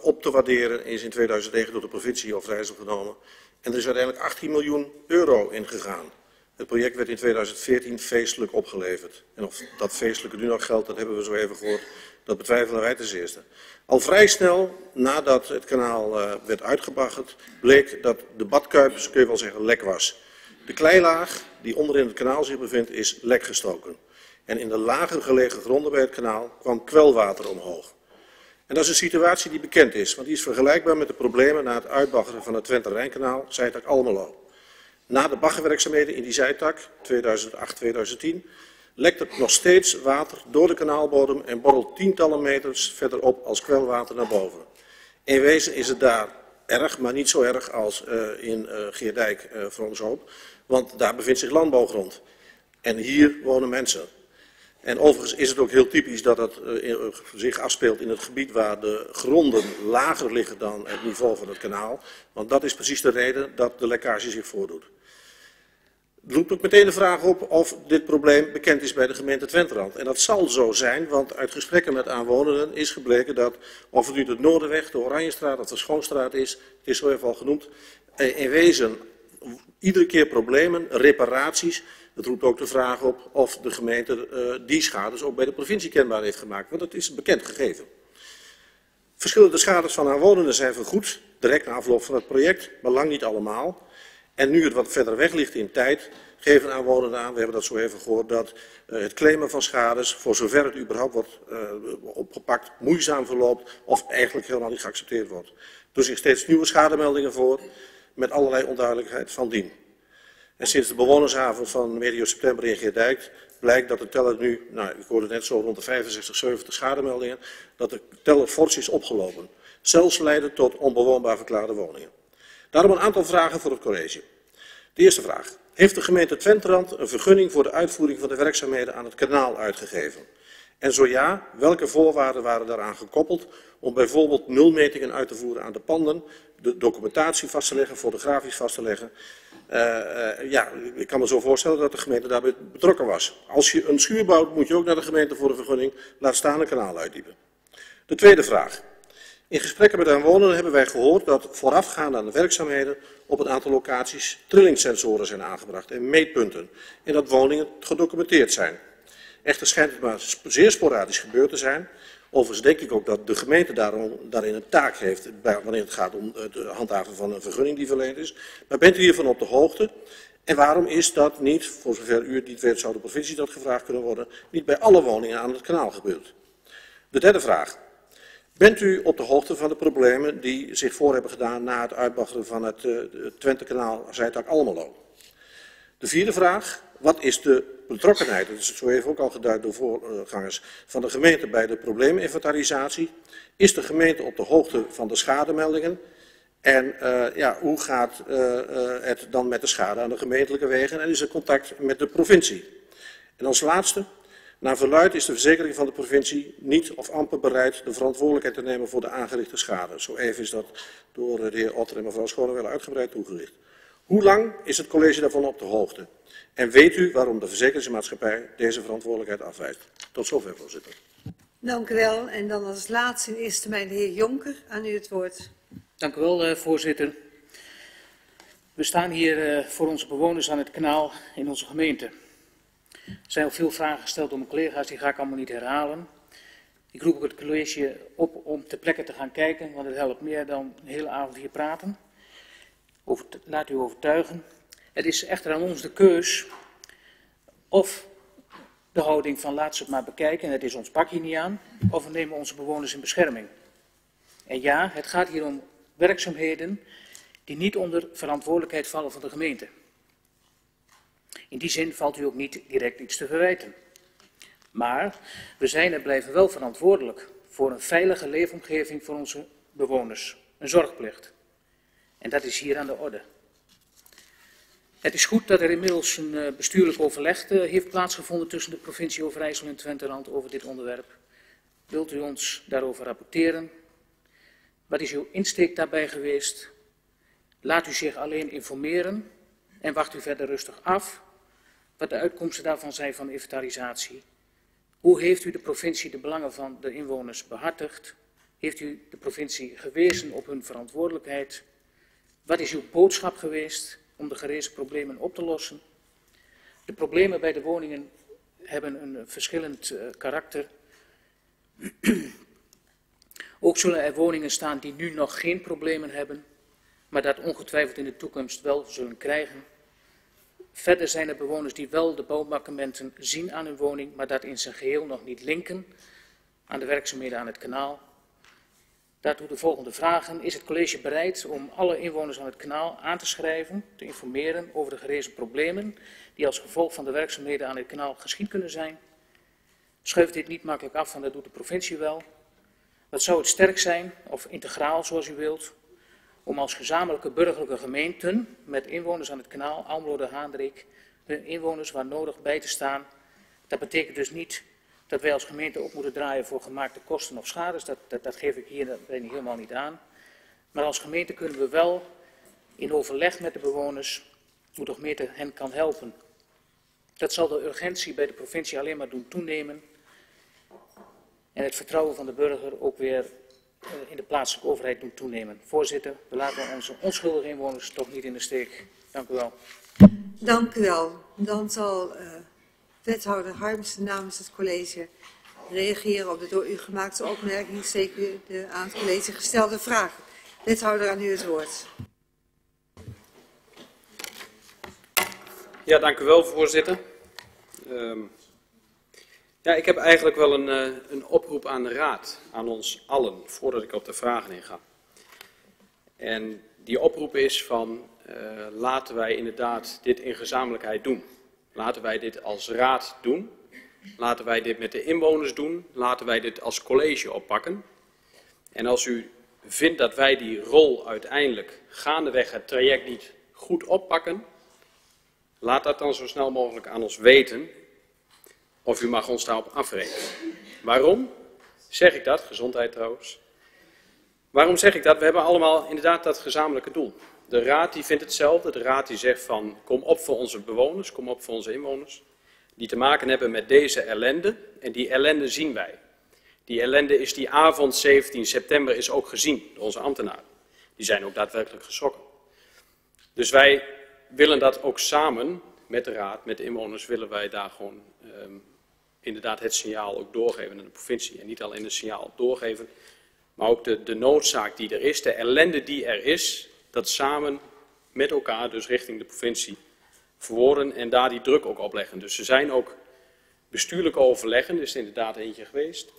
op te waarderen is in 2009 door de provincie overijssel genomen. En er is uiteindelijk 18 miljoen euro ingegaan. Het project werd in 2014 feestelijk opgeleverd. En of dat feestelijke nu nog geldt, dat hebben we zo even gehoord. Dat betwijfelen wij ten zeerste. Al vrij snel nadat het kanaal uh, werd uitgebaggerd, bleek dat de badkuip, kun je wel zeggen, lek was. De kleilaag die onderin het kanaal zich bevindt, is lek gestoken. En in de lager gelegen gronden bij het kanaal kwam kwelwater omhoog. En dat is een situatie die bekend is, want die is vergelijkbaar met de problemen na het uitbaggeren van het Twente-Rijnkanaal, zijtak Almelo. Na de baggerwerkzaamheden in die zijtak, 2008-2010, lekt er nog steeds water door de kanaalbodem en borrelt tientallen meters verderop als kwelwater naar boven. In wezen is het daar erg, maar niet zo erg als uh, in uh, Geerdijk, uh, Vroonshoop. Want daar bevindt zich landbouwgrond. En hier wonen mensen. En overigens is het ook heel typisch dat het zich afspeelt in het gebied waar de gronden lager liggen dan het niveau van het kanaal. Want dat is precies de reden dat de lekkage zich voordoet roept ook meteen de vraag op of dit probleem bekend is bij de gemeente Twenterand. En dat zal zo zijn, want uit gesprekken met aanwonenden is gebleken dat, of het nu de Noorderweg, de Oranjestraat of de Schoonstraat is, het is zo even al genoemd, in wezen iedere keer problemen, reparaties. Dat roept ook de vraag op of de gemeente uh, die schades ook bij de provincie kenbaar heeft gemaakt, want dat is bekend gegeven. Verschillende schades van aanwonenden zijn vergoed, direct na afloop van het project, maar lang niet allemaal. En nu het wat verder weg ligt in tijd, geven aanwonenden aan, we hebben dat zo even gehoord, dat uh, het claimen van schades, voor zover het überhaupt wordt uh, opgepakt, moeizaam verloopt of eigenlijk helemaal niet geaccepteerd wordt. Er zich steeds nieuwe schademeldingen voor, met allerlei onduidelijkheid van dien. En sinds de bewonersavond van medio september in Geerdijk blijkt dat de teller nu, nou ik hoorde net zo rond de 65, 70 schademeldingen, dat de teller fors is opgelopen. Zelfs leiden tot onbewoonbaar verklaarde woningen. Daarom een aantal vragen voor het college. De eerste vraag. Heeft de gemeente Twenterand een vergunning voor de uitvoering van de werkzaamheden aan het kanaal uitgegeven? En zo ja, welke voorwaarden waren daaraan gekoppeld om bijvoorbeeld nulmetingen uit te voeren aan de panden, de documentatie vast te leggen, fotografisch vast te leggen? Uh, uh, ja, ik kan me zo voorstellen dat de gemeente daarbij betrokken was. Als je een schuur bouwt, moet je ook naar de gemeente voor een vergunning, laat staan een kanaal uitdiepen. De tweede vraag. In gesprekken met aanwonenden hebben wij gehoord dat voorafgaand aan de werkzaamheden op een aantal locaties trillingssensoren zijn aangebracht en meetpunten en dat woningen gedocumenteerd zijn. Echter schijnt het maar zeer sporadisch gebeurd te zijn. Overigens denk ik ook dat de gemeente daarom, daarin een taak heeft wanneer het gaat om het handhaven van een vergunning die verleend is. Maar bent u hiervan op de hoogte? En waarom is dat niet, voor zover u het niet weet zou de provincie dat gevraagd kunnen worden, niet bij alle woningen aan het kanaal gebeurd? De derde vraag. Bent u op de hoogte van de problemen die zich voor hebben gedaan na het uitbaggeren van het, uh, Twentekanaal Zijtak Almelo? De vierde vraag. Wat is de betrokkenheid, dat is zo even ook al geduid door voorgangers, van de gemeente bij de probleeminventarisatie? Is de gemeente op de hoogte van de schademeldingen? En uh, ja, hoe gaat uh, het dan met de schade aan de gemeentelijke wegen? En is er contact met de provincie? En als laatste, naar verluid is de verzekering van de provincie niet of amper bereid de verantwoordelijkheid te nemen voor de aangerichte schade. Zo even is dat door de heer Otter en mevrouw Schonewelle uitgebreid toegelicht. Hoe lang is het college daarvan op de hoogte? En weet u waarom de verzekeringsmaatschappij deze verantwoordelijkheid afwijst? Tot zover, voorzitter. Dank u wel. En dan als laatste in eerste termijn de heer Jonker. Aan u het woord. Dank u wel, uh, voorzitter. We staan hier uh, voor onze bewoners aan het kanaal in onze gemeente. Er zijn al veel vragen gesteld door mijn collega's, die ga ik allemaal niet herhalen. Ik roep ook het college op om ter plekke te gaan kijken, want het helpt meer dan een hele avond hier praten. Over, laat u overtuigen. Het is echter aan ons de keus of de houding van laat ze het maar bekijken, en het is ons pakje niet aan, of we nemen onze bewoners in bescherming. En ja, het gaat hier om werkzaamheden die niet onder verantwoordelijkheid vallen van de gemeente. In die zin valt u ook niet direct iets te verwijten. Maar we zijn en blijven wel verantwoordelijk voor een veilige leefomgeving voor onze bewoners. Een zorgplicht. En dat is hier aan de orde. Het is goed dat er inmiddels een eh, bestuurlijk overleg eh, heeft plaatsgevonden tussen de provincie Overijssel en Twenterand over dit onderwerp. Wilt u ons daarover rapporteren? Wat is uw insteek daarbij geweest? Laat u zich alleen informeren en wacht u verder rustig af wat de uitkomsten daarvan zijn van de inventarisatie. Hoe heeft u de provincie de belangen van de inwoners behartigd? Heeft u de provincie gewezen op hun verantwoordelijkheid? Wat is uw boodschap geweest om de gerezen problemen op te lossen? De problemen bij de woningen hebben een verschillend uh, karakter. Ook zullen er woningen staan die nu nog geen problemen hebben, maar dat ongetwijfeld in de toekomst wel zullen krijgen. Verder zijn er bewoners die wel de bouwmakkementen zien aan hun woning, maar dat in zijn geheel nog niet linken aan de werkzaamheden aan het kanaal. Daartoe de volgende vragen. Is het college bereid om alle inwoners aan het kanaal aan te schrijven, te informeren over de gerezen problemen die als gevolg van de werkzaamheden aan het kanaal geschied kunnen zijn? Schuift dit niet makkelijk af, want dat doet de provincie wel. Wat zou het sterk zijn, of integraal zoals u wilt, om als gezamenlijke burgerlijke gemeenten met inwoners aan het kanaal Almelo de Haandrik hun inwoners waar nodig bij te staan. Dat betekent dus niet dat wij als gemeente op moeten draaien voor gemaakte kosten of schades. Dat, dat, dat geef ik hier dat ben ik helemaal niet aan. Maar als gemeente kunnen we wel in overleg met de bewoners hoe toch meer hen kan helpen. Dat zal de urgentie bij de provincie alleen maar doen toenemen. En het vertrouwen van de burger ook weer in de plaatselijke overheid doen toenemen. Voorzitter, we laten onze onschuldige inwoners toch niet in de steek. Dank u wel. Dank u wel. Dan zal uh, wethouder Harmsen namens het college reageren op de door u gemaakte opmerking, zeker de aan het college gestelde vragen. Wethouder, aan u het woord. Ja, dank u wel, voorzitter. Um, ja, ik heb eigenlijk wel een, uh, een oproep aan de raad, aan ons allen, voordat ik op de vragen inga. En die oproep is van, uh, laten wij inderdaad dit in gezamenlijkheid doen. Laten wij dit als raad doen. Laten wij dit met de inwoners doen. Laten wij dit als college oppakken. En als u vindt dat wij die rol uiteindelijk gaandeweg het traject niet goed oppakken, laat dat dan zo snel mogelijk aan ons weten. Of u mag ons daarop afrekenen. Waarom zeg ik dat? Gezondheid trouwens. Waarom zeg ik dat? We hebben allemaal inderdaad dat gezamenlijke doel. De raad die vindt hetzelfde. De raad die zegt van kom op voor onze bewoners, kom op voor onze inwoners. Die te maken hebben met deze ellende. En die ellende zien wij. Die ellende is die avond 17 september is ook gezien door onze ambtenaren. Die zijn ook daadwerkelijk geschrokken. Dus wij willen dat ook samen met de raad, met de inwoners, willen wij daar gewoon um, inderdaad het signaal ook doorgeven aan de provincie. En niet alleen het signaal doorgeven, maar ook de, de noodzaak die er is, de ellende die er is, dat samen met elkaar, dus richting de provincie, verwoorden en daar die druk ook op leggen. Dus er zijn ook bestuurlijke overleggen, er is inderdaad eentje geweest.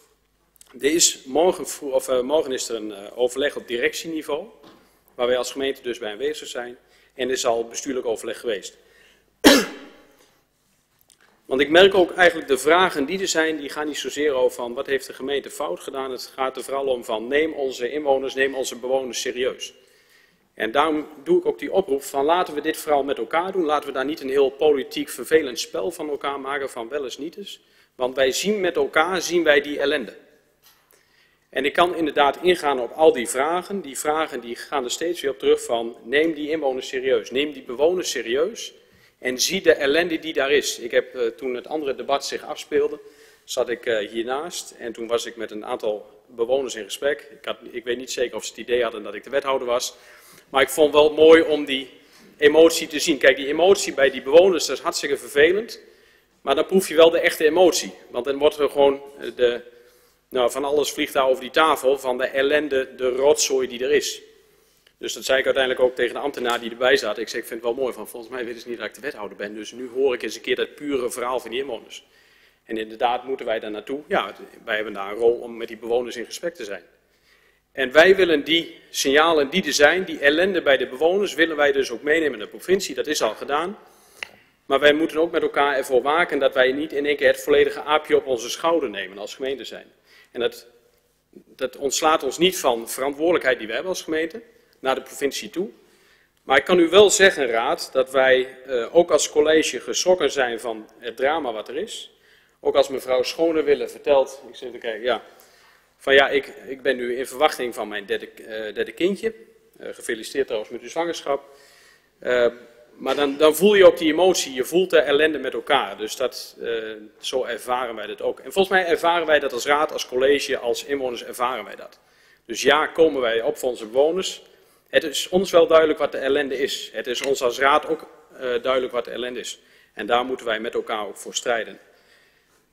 Er is morgen, of, uh, morgen is er een uh, overleg op directieniveau, waar wij als gemeente dus bij aanwezig zijn. En er is al bestuurlijk overleg geweest. Want ik merk ook eigenlijk de vragen die er zijn, die gaan niet zozeer over van wat heeft de gemeente fout gedaan. Het gaat er vooral om van neem onze inwoners, neem onze bewoners serieus. En daarom doe ik ook die oproep van laten we dit vooral met elkaar doen. Laten we daar niet een heel politiek vervelend spel van elkaar maken van wel eens niet eens. Want wij zien met elkaar, zien wij die ellende. En ik kan inderdaad ingaan op al die vragen. Die vragen die gaan er steeds weer op terug van neem die inwoners serieus, neem die bewoners serieus. En zie de ellende die daar is. Ik heb uh, toen het andere debat zich afspeelde, zat ik uh, hiernaast. En toen was ik met een aantal bewoners in gesprek. Ik, had, ik weet niet zeker of ze het idee hadden dat ik de wethouder was. Maar ik vond wel mooi om die emotie te zien. Kijk, die emotie bij die bewoners, dat is hartstikke vervelend. Maar dan proef je wel de echte emotie. Want dan wordt er gewoon eh, de, nou, van alles vliegt daar over die tafel, van de ellende, de rotzooi die er is. Dus dat zei ik uiteindelijk ook tegen de ambtenaar die erbij zat. Ik zei, ik vind het wel mooi, van volgens mij weten ze niet dat ik de wethouder ben. Dus nu hoor ik eens een keer dat pure verhaal van die inwoners. En inderdaad moeten wij daar naartoe. Ja, wij hebben daar een rol om met die bewoners in gesprek te zijn. En wij willen die signalen die er zijn, die ellende bij de bewoners, willen wij dus ook meenemen in de provincie. Dat is al gedaan. Maar wij moeten ook met elkaar ervoor waken dat wij niet in één keer het volledige aapje op onze schouder nemen als gemeente zijn. En dat, dat ontslaat ons niet van verantwoordelijkheid die wij hebben als gemeente naar de provincie toe. Maar ik kan u wel zeggen, Raad, dat wij uh, ook als college geschrokken zijn van het drama wat er is. Ook als mevrouw Schonewille vertelt, ik zit te kijken, ja, van ja, ik, ik ben nu in verwachting van mijn derde, uh, derde kindje. Uh, gefeliciteerd trouwens met uw zwangerschap. maar dan, dan voel je ook die emotie, je voelt de ellende met elkaar. Dus dat, zo ervaren wij dat ook. En volgens mij ervaren wij dat als raad, als college, als inwoners ervaren wij dat. Dus ja, komen wij op voor onze bewoners. Het is ons wel duidelijk wat de ellende is. Het is ons als raad ook uh, duidelijk wat de ellende is. En daar moeten wij met elkaar ook voor strijden.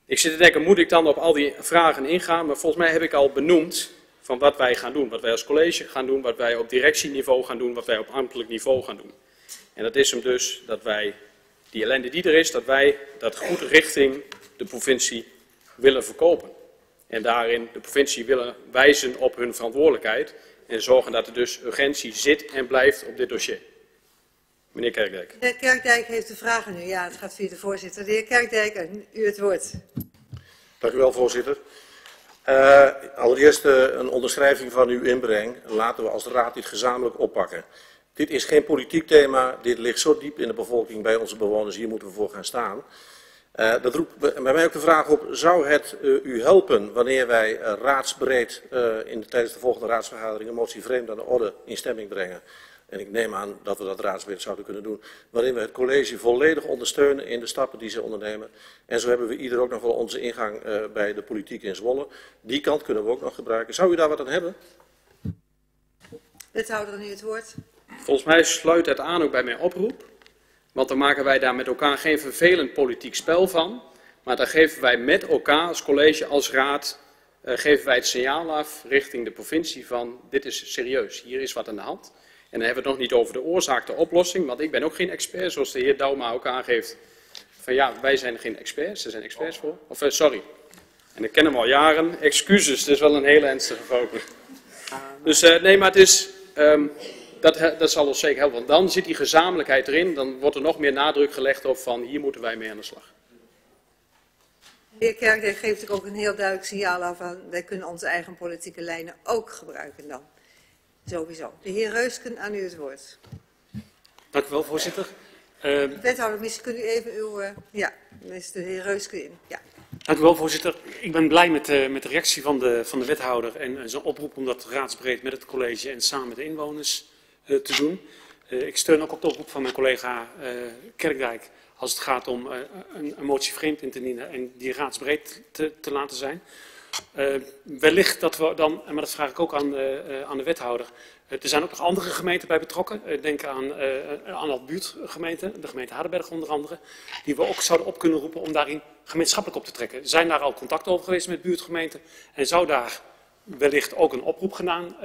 Ik zit te denken, moet ik dan op al die vragen ingaan? Maar volgens mij heb ik al benoemd van wat wij gaan doen. Wat wij als college gaan doen, wat wij op directieniveau gaan doen, wat wij op ambtelijk niveau gaan doen. En dat is hem dus dat wij die ellende die er is, dat wij dat goed richting de provincie willen verkopen. En daarin de provincie willen wijzen op hun verantwoordelijkheid en zorgen dat er dus urgentie zit en blijft op dit dossier. Meneer Kerkdijk. De heer Kerkdijk heeft de vragen nu. Ja, het gaat via de voorzitter. De heer Kerkdijk, u het woord. Dank u wel, voorzitter. Uh, allereerst uh, een onderschrijving van uw inbreng. Laten we als raad dit gezamenlijk oppakken. Dit is geen politiek thema. Dit ligt zo diep in de bevolking bij onze bewoners. Hier moeten we voor gaan staan. Uh, dat roept bij mij ook de vraag op, zou het u helpen wanneer wij raadsbreed in, tijdens de volgende raadsvergadering een motie vreemd aan de orde in stemming brengen? En ik neem aan dat we dat raadsbreed zouden kunnen doen. Waarin we het college volledig ondersteunen in de stappen die ze ondernemen. En zo hebben we ieder ook nog wel onze ingang uh, bij de politiek in Zwolle. Die kant kunnen we ook nog gebruiken. Zou u daar wat aan hebben? Wethouder, nu het woord. Volgens mij sluit het aan ook bij mijn oproep. Want dan maken wij daar met elkaar geen vervelend politiek spel van. Maar dan geven wij met elkaar als college, als raad, uh, geven wij het signaal af richting de provincie van dit is serieus, hier is wat aan de hand. En dan hebben we het nog niet over de oorzaak, de oplossing, want ik ben ook geen expert, zoals de heer Dauma ook aangeeft. Van ja, wij zijn geen experts, er zijn experts voor. Of uh, sorry, en ik ken hem al jaren, excuses, het is wel een hele ernstige fout. Dus uh, nee, maar het is, um, dat, dat zal ons zeker helpen, want dan zit die gezamenlijkheid erin, dan wordt er nog meer nadruk gelegd op van hier moeten wij mee aan de slag. De heer Kerk geeft ook een heel duidelijk signaal af van wij kunnen onze eigen politieke lijnen ook gebruiken dan. Sowieso. De heer Reusken, aan u het woord. Dank u wel, voorzitter. Uh, Wethouder, misschien kunt u even uw... Uh, ja, is de heer Reusken in. Ja. Dank u wel, voorzitter. Ik ben blij met, uh, met de reactie van de, van de wethouder en uh, zijn oproep om dat raadsbreed met het college en samen met de inwoners uh, te doen. ik steun ook op de oproep van mijn collega Kerkdijk als het gaat om een, een, motie vreemd in te dienen en die raadsbreed te, te laten zijn. Uh, wellicht dat we dan, maar dat vraag ik ook aan, uh, aan de wethouder, er zijn ook nog andere gemeenten bij betrokken. denk aan een buurtgemeenten, de gemeente Hardenberg onder andere, die we ook zouden op kunnen roepen om daarin gemeenschappelijk op te trekken. Zijn daar al contacten over geweest met buurtgemeenten en zou daar wellicht ook een oproep gedaan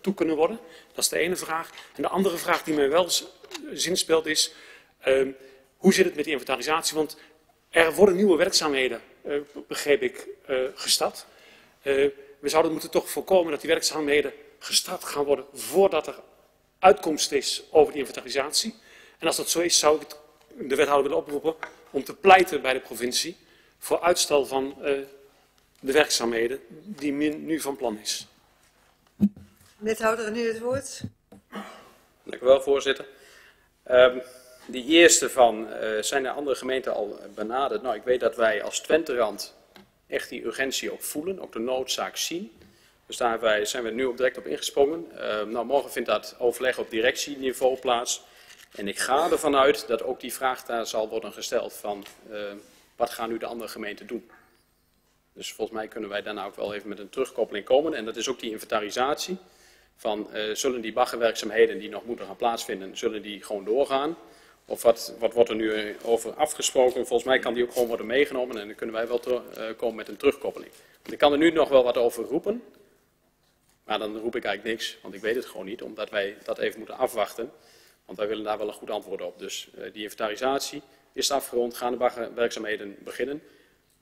toe kunnen worden? Dat is de ene vraag. En de andere vraag die mij wel zin speelt is, ehm, hoe zit het met die inventarisatie? Want er worden nieuwe werkzaamheden, begreep ik, gestart. Uh, we zouden moeten toch voorkomen dat die werkzaamheden gestart gaan worden voordat er uitkomst is over die inventarisatie. En als dat zo is, zou ik de wethouder willen oproepen om te pleiten bij de provincie voor uitstel van de werkzaamheden die nu van plan is. Wethouder, nu het woord. Dank u wel, voorzitter. Um, die eerste van, uh, zijn er andere gemeenten al benaderd? Nou, ik weet dat wij als Twenterand echt die urgentie ook voelen, ook de noodzaak zien. Dus daar wij, zijn we nu ook direct op ingesprongen. Uh, nou, morgen vindt dat overleg op directieniveau plaats. En ik ga ervan uit dat ook die vraag daar zal worden gesteld van uh, wat gaan nu de andere gemeenten doen. Dus volgens mij kunnen wij daarna ook wel even met een terugkoppeling komen. En dat is ook die inventarisatie van uh, zullen die baggerwerkzaamheden die nog moeten gaan plaatsvinden, zullen die gewoon doorgaan? Of wat, wat wordt er nu eh, over afgesproken? Volgens mij kan die ook gewoon worden meegenomen en dan kunnen wij wel te, uh, komen met een terugkoppeling. Ik kan er nu nog wel wat over roepen, maar dan roep ik eigenlijk niks, want ik weet het gewoon niet, omdat wij dat even moeten afwachten. Want wij willen daar wel een goed antwoord op. Dus die inventarisatie is afgerond, gaan de werkzaamheden beginnen.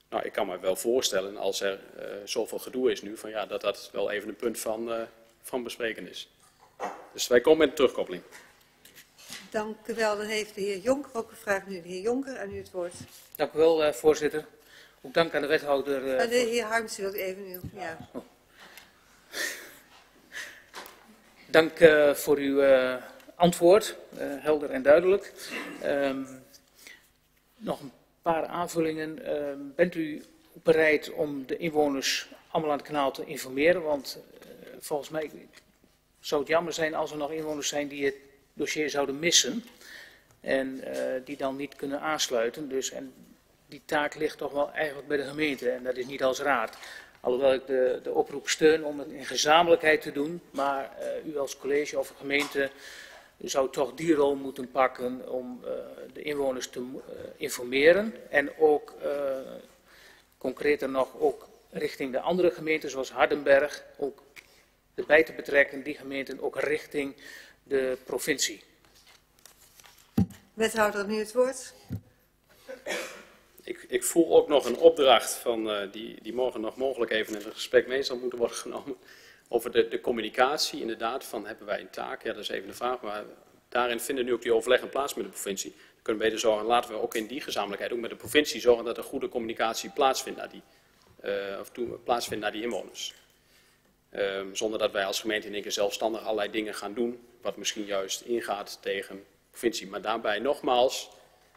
Nou, ik kan me wel voorstellen, als er uh, zoveel gedoe is nu, van ja, dat dat wel even een punt van, uh, van bespreken is. Dus wij komen met een terugkoppeling. Dank u wel. Dan heeft de heer Jonker ook gevraagd. Nu de heer Jonker, aan u het woord. Dank u wel, uh, voorzitter. Ook dank aan de wethouder. Uh, de heer Harms wil even u. Ja. Oh. Dank uh, voor uw antwoord. helder en duidelijk. Um, nog een paar aanvullingen. Um, bent u bereid om de inwoners allemaal aan het kanaal te informeren? Want volgens mij zou het jammer zijn als er nog inwoners zijn die het dossier zouden missen. En uh, die dan niet kunnen aansluiten. Dus, en die taak ligt toch wel eigenlijk bij de gemeente. En dat is niet als raad. Alhoewel ik de, de oproep steun om het in gezamenlijkheid te doen. Maar uh, u als college of gemeente zou toch die rol moeten pakken om uh, de inwoners te informeren. En ook concreter nog ook richting de andere gemeenten zoals Hardenberg. Ook erbij te betrekken, die gemeenten ook richting de provincie. Wethouder, nu het woord. Ik, ik voel ook nog een opdracht van, uh, die, die morgen nog mogelijk even in een gesprek mee zal moeten worden genomen. Over de, de communicatie, inderdaad, van hebben wij een taak? Ja, dat is even de vraag, maar daarin vinden nu ook die overleggen plaats met de provincie. Dan kunnen we beter zorgen, laten we ook in die gezamenlijkheid, ook met de provincie, zorgen dat er goede communicatie plaatsvindt naar die eh, of toe, plaatsvindt naar die inwoners. Ehm, zonder dat wij als gemeente in één keer zelfstandig allerlei dingen gaan doen, wat misschien juist ingaat tegen de provincie. Maar daarbij nogmaals,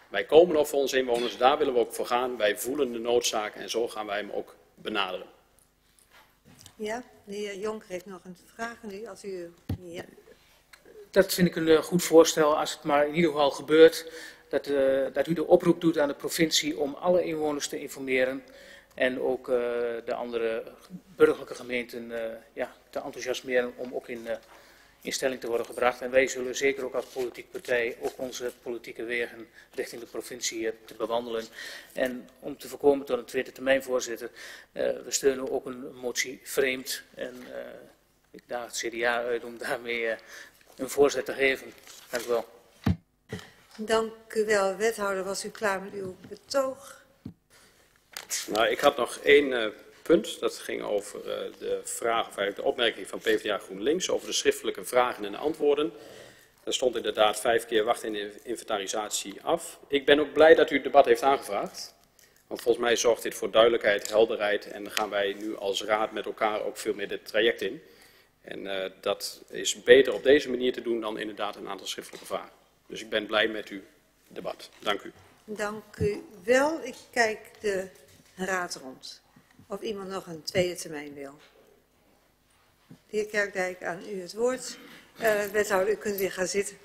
wij komen nog voor onze inwoners, daar willen we ook voor gaan. Wij voelen de noodzaak en zo gaan wij hem ook benaderen. Ja, de heer Jonker heeft nog een vraag nu, als u... Ja. Dat vind ik een uh, goed voorstel, als het maar in ieder geval gebeurt, dat, uh, dat u de oproep doet aan de provincie om alle inwoners te informeren en ook uh, de andere burgerlijke gemeenten ja, te enthousiasmeren om ook in, in stelling te worden gebracht. En wij zullen zeker ook als politieke partij ook onze politieke wegen richting de provincie te bewandelen. En om te voorkomen tot een tweede termijn voorzitter, we steunen ook een motie vreemd en ik daag het CDA uit om daarmee een voorzet te geven. Dank u wel. Dank u wel. Wethouder, was u klaar met uw betoog? Nou, ik had nog één uh, punt. Dat ging over uh, de vraag, of de opmerking van PvdA GroenLinks over de schriftelijke vragen en antwoorden. Er stond inderdaad vijf keer wacht in de inventarisatie af. Ik ben ook blij dat u het debat heeft aangevraagd. Want volgens mij zorgt dit voor duidelijkheid, helderheid en gaan wij nu als raad met elkaar ook veel meer dit traject in. En uh, dat is beter op deze manier te doen dan inderdaad een aantal schriftelijke vragen. Dus ik ben blij met uw debat. Dank u. Dank u wel. Ik kijk de raad rond. Of iemand nog een tweede termijn wil. De heer Kerkdijk, aan u het woord. Uh, wethouder, u kunt weer gaan zitten.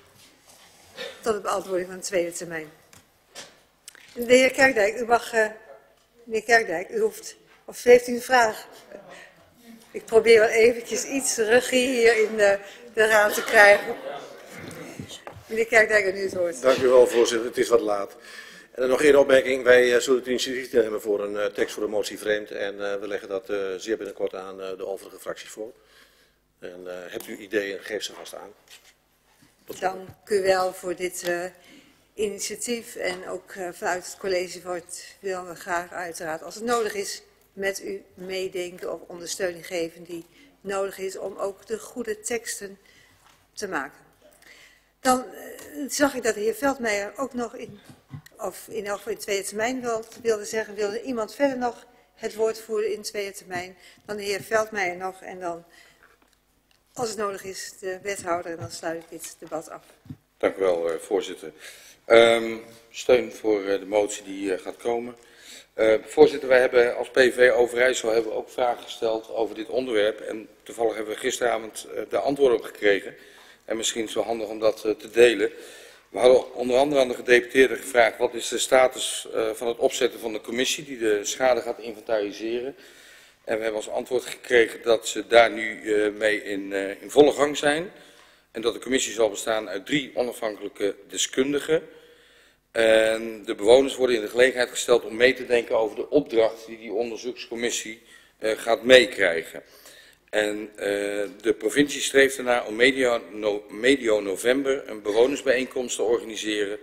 Tot de beantwoording van de tweede termijn. De heer Kerkdijk, u mag... Uh, meneer Kerkdijk, u hoeft... Of heeft u een vraag? Ik probeer wel eventjes iets regie hier in de, de raad te krijgen. Meneer Kerkdijk, nu het woord. Dank u wel, voorzitter. Het is wat laat. En dan nog één opmerking. Wij uh, zullen het initiatief nemen voor een uh, tekst voor de motie vreemd. En uh, we leggen dat zeer binnenkort aan de overige fracties voor. En hebt u ideeën, geef ze vast aan. Dank u wel voor dit initiatief. En ook vanuit het college wordt, willen we graag uiteraard, als het nodig is, met u meedenken of ondersteuning geven die nodig is om ook de goede teksten te maken. Dan zag ik dat de heer Veldmeijer ook nog in, of in elk geval in tweede termijn wilde, zeggen, wilde iemand verder nog het woord voeren in tweede termijn, dan de heer Veldmeijer nog en dan, als het nodig is, de wethouder en dan sluit ik dit debat af. Dank u wel, uh, voorzitter. Um, steun voor uh, de motie die gaat komen. Uh, voorzitter, wij hebben als PV Overijssel hebben we ook vragen gesteld over dit onderwerp. En toevallig hebben we gisteravond de antwoorden op gekregen. En misschien is het wel handig om dat te delen. We hadden onder andere aan de gedeputeerde gevraagd wat is de status van het opzetten van de commissie die de schade gaat inventariseren. En we hebben als antwoord gekregen dat ze daar nu mee in, in volle gang zijn. En dat de commissie zal bestaan uit drie onafhankelijke deskundigen. En de bewoners worden in de gelegenheid gesteld om mee te denken over de opdracht die die onderzoekscommissie gaat meekrijgen. En uh, de provincie streeft ernaar om medio, medio november een bewonersbijeenkomst te organiseren.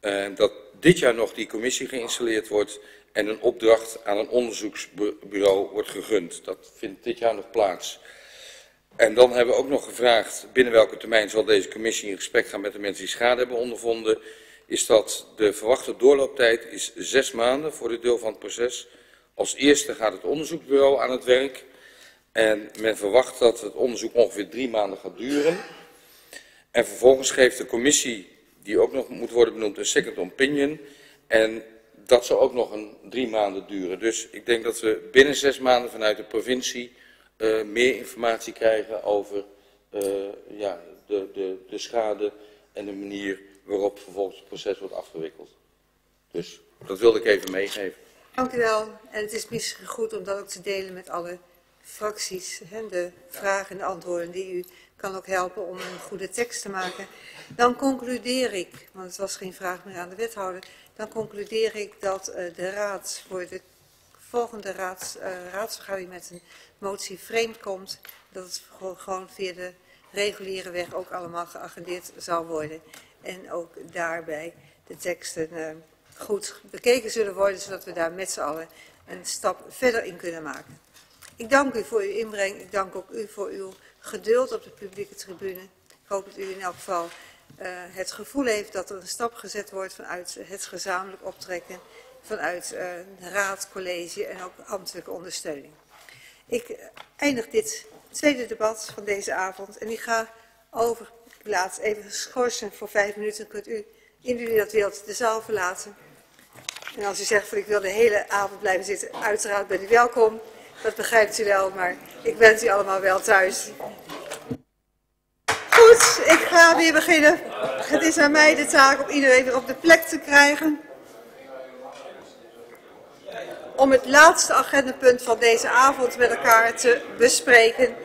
Uh, dat dit jaar nog die commissie geïnstalleerd wordt en een opdracht aan een onderzoeksbureau wordt gegund. Dat vindt dit jaar nog plaats. En dan hebben we ook nog gevraagd binnen welke termijn zal deze commissie in gesprek gaan met de mensen die schade hebben ondervonden is dat de verwachte doorlooptijd is zes maanden voor dit deel van het proces. Als eerste gaat het onderzoeksbureau aan het werk en men verwacht dat het onderzoek ongeveer drie maanden gaat duren. En vervolgens geeft de commissie, die ook nog moet worden benoemd, een second opinion. En dat zal ook nog een drie maanden duren. Dus ik denk dat we binnen zes maanden vanuit de provincie uh, meer informatie krijgen over uh, ja, de, de, de schade en de manier waarop vervolgens het proces wordt afgewikkeld. Dus dat wilde ik even meegeven. Dank u wel. En het is misschien goed om dat ook te delen met alle fracties. Hè, de vragen en de antwoorden die u kan ook helpen om een goede tekst te maken. Dan concludeer ik, want het was geen vraag meer aan de wethouder, dan concludeer ik dat uh, de raad voor de volgende raads, uh, raadsvergadering met een motie vreemd komt. Dat het gewoon via de reguliere weg ook allemaal geagendeerd zal worden en ook daarbij de teksten uh, goed bekeken zullen worden, zodat we daar met z'n allen een stap verder in kunnen maken. Ik dank u voor uw inbreng. Ik dank ook u voor uw geduld op de publieke tribune. Ik hoop dat u in elk geval uh, het gevoel heeft dat er een stap gezet wordt vanuit het gezamenlijk optrekken vanuit uh, raad, college en ook ambtelijke ondersteuning. Ik eindig dit tweede debat van deze avond en ik ga over, laat even schorsen voor vijf minuten, kunt u, indien u dat wilt, de zaal verlaten. En als u zegt van ik wil de hele avond blijven zitten, uiteraard bent u welkom. Dat begrijpt u wel, maar ik wens u allemaal wel thuis. Goed, ik ga weer beginnen. Het is aan mij de taak om iedereen weer op de plek te krijgen. Om het laatste agendapunt van deze avond met elkaar te bespreken.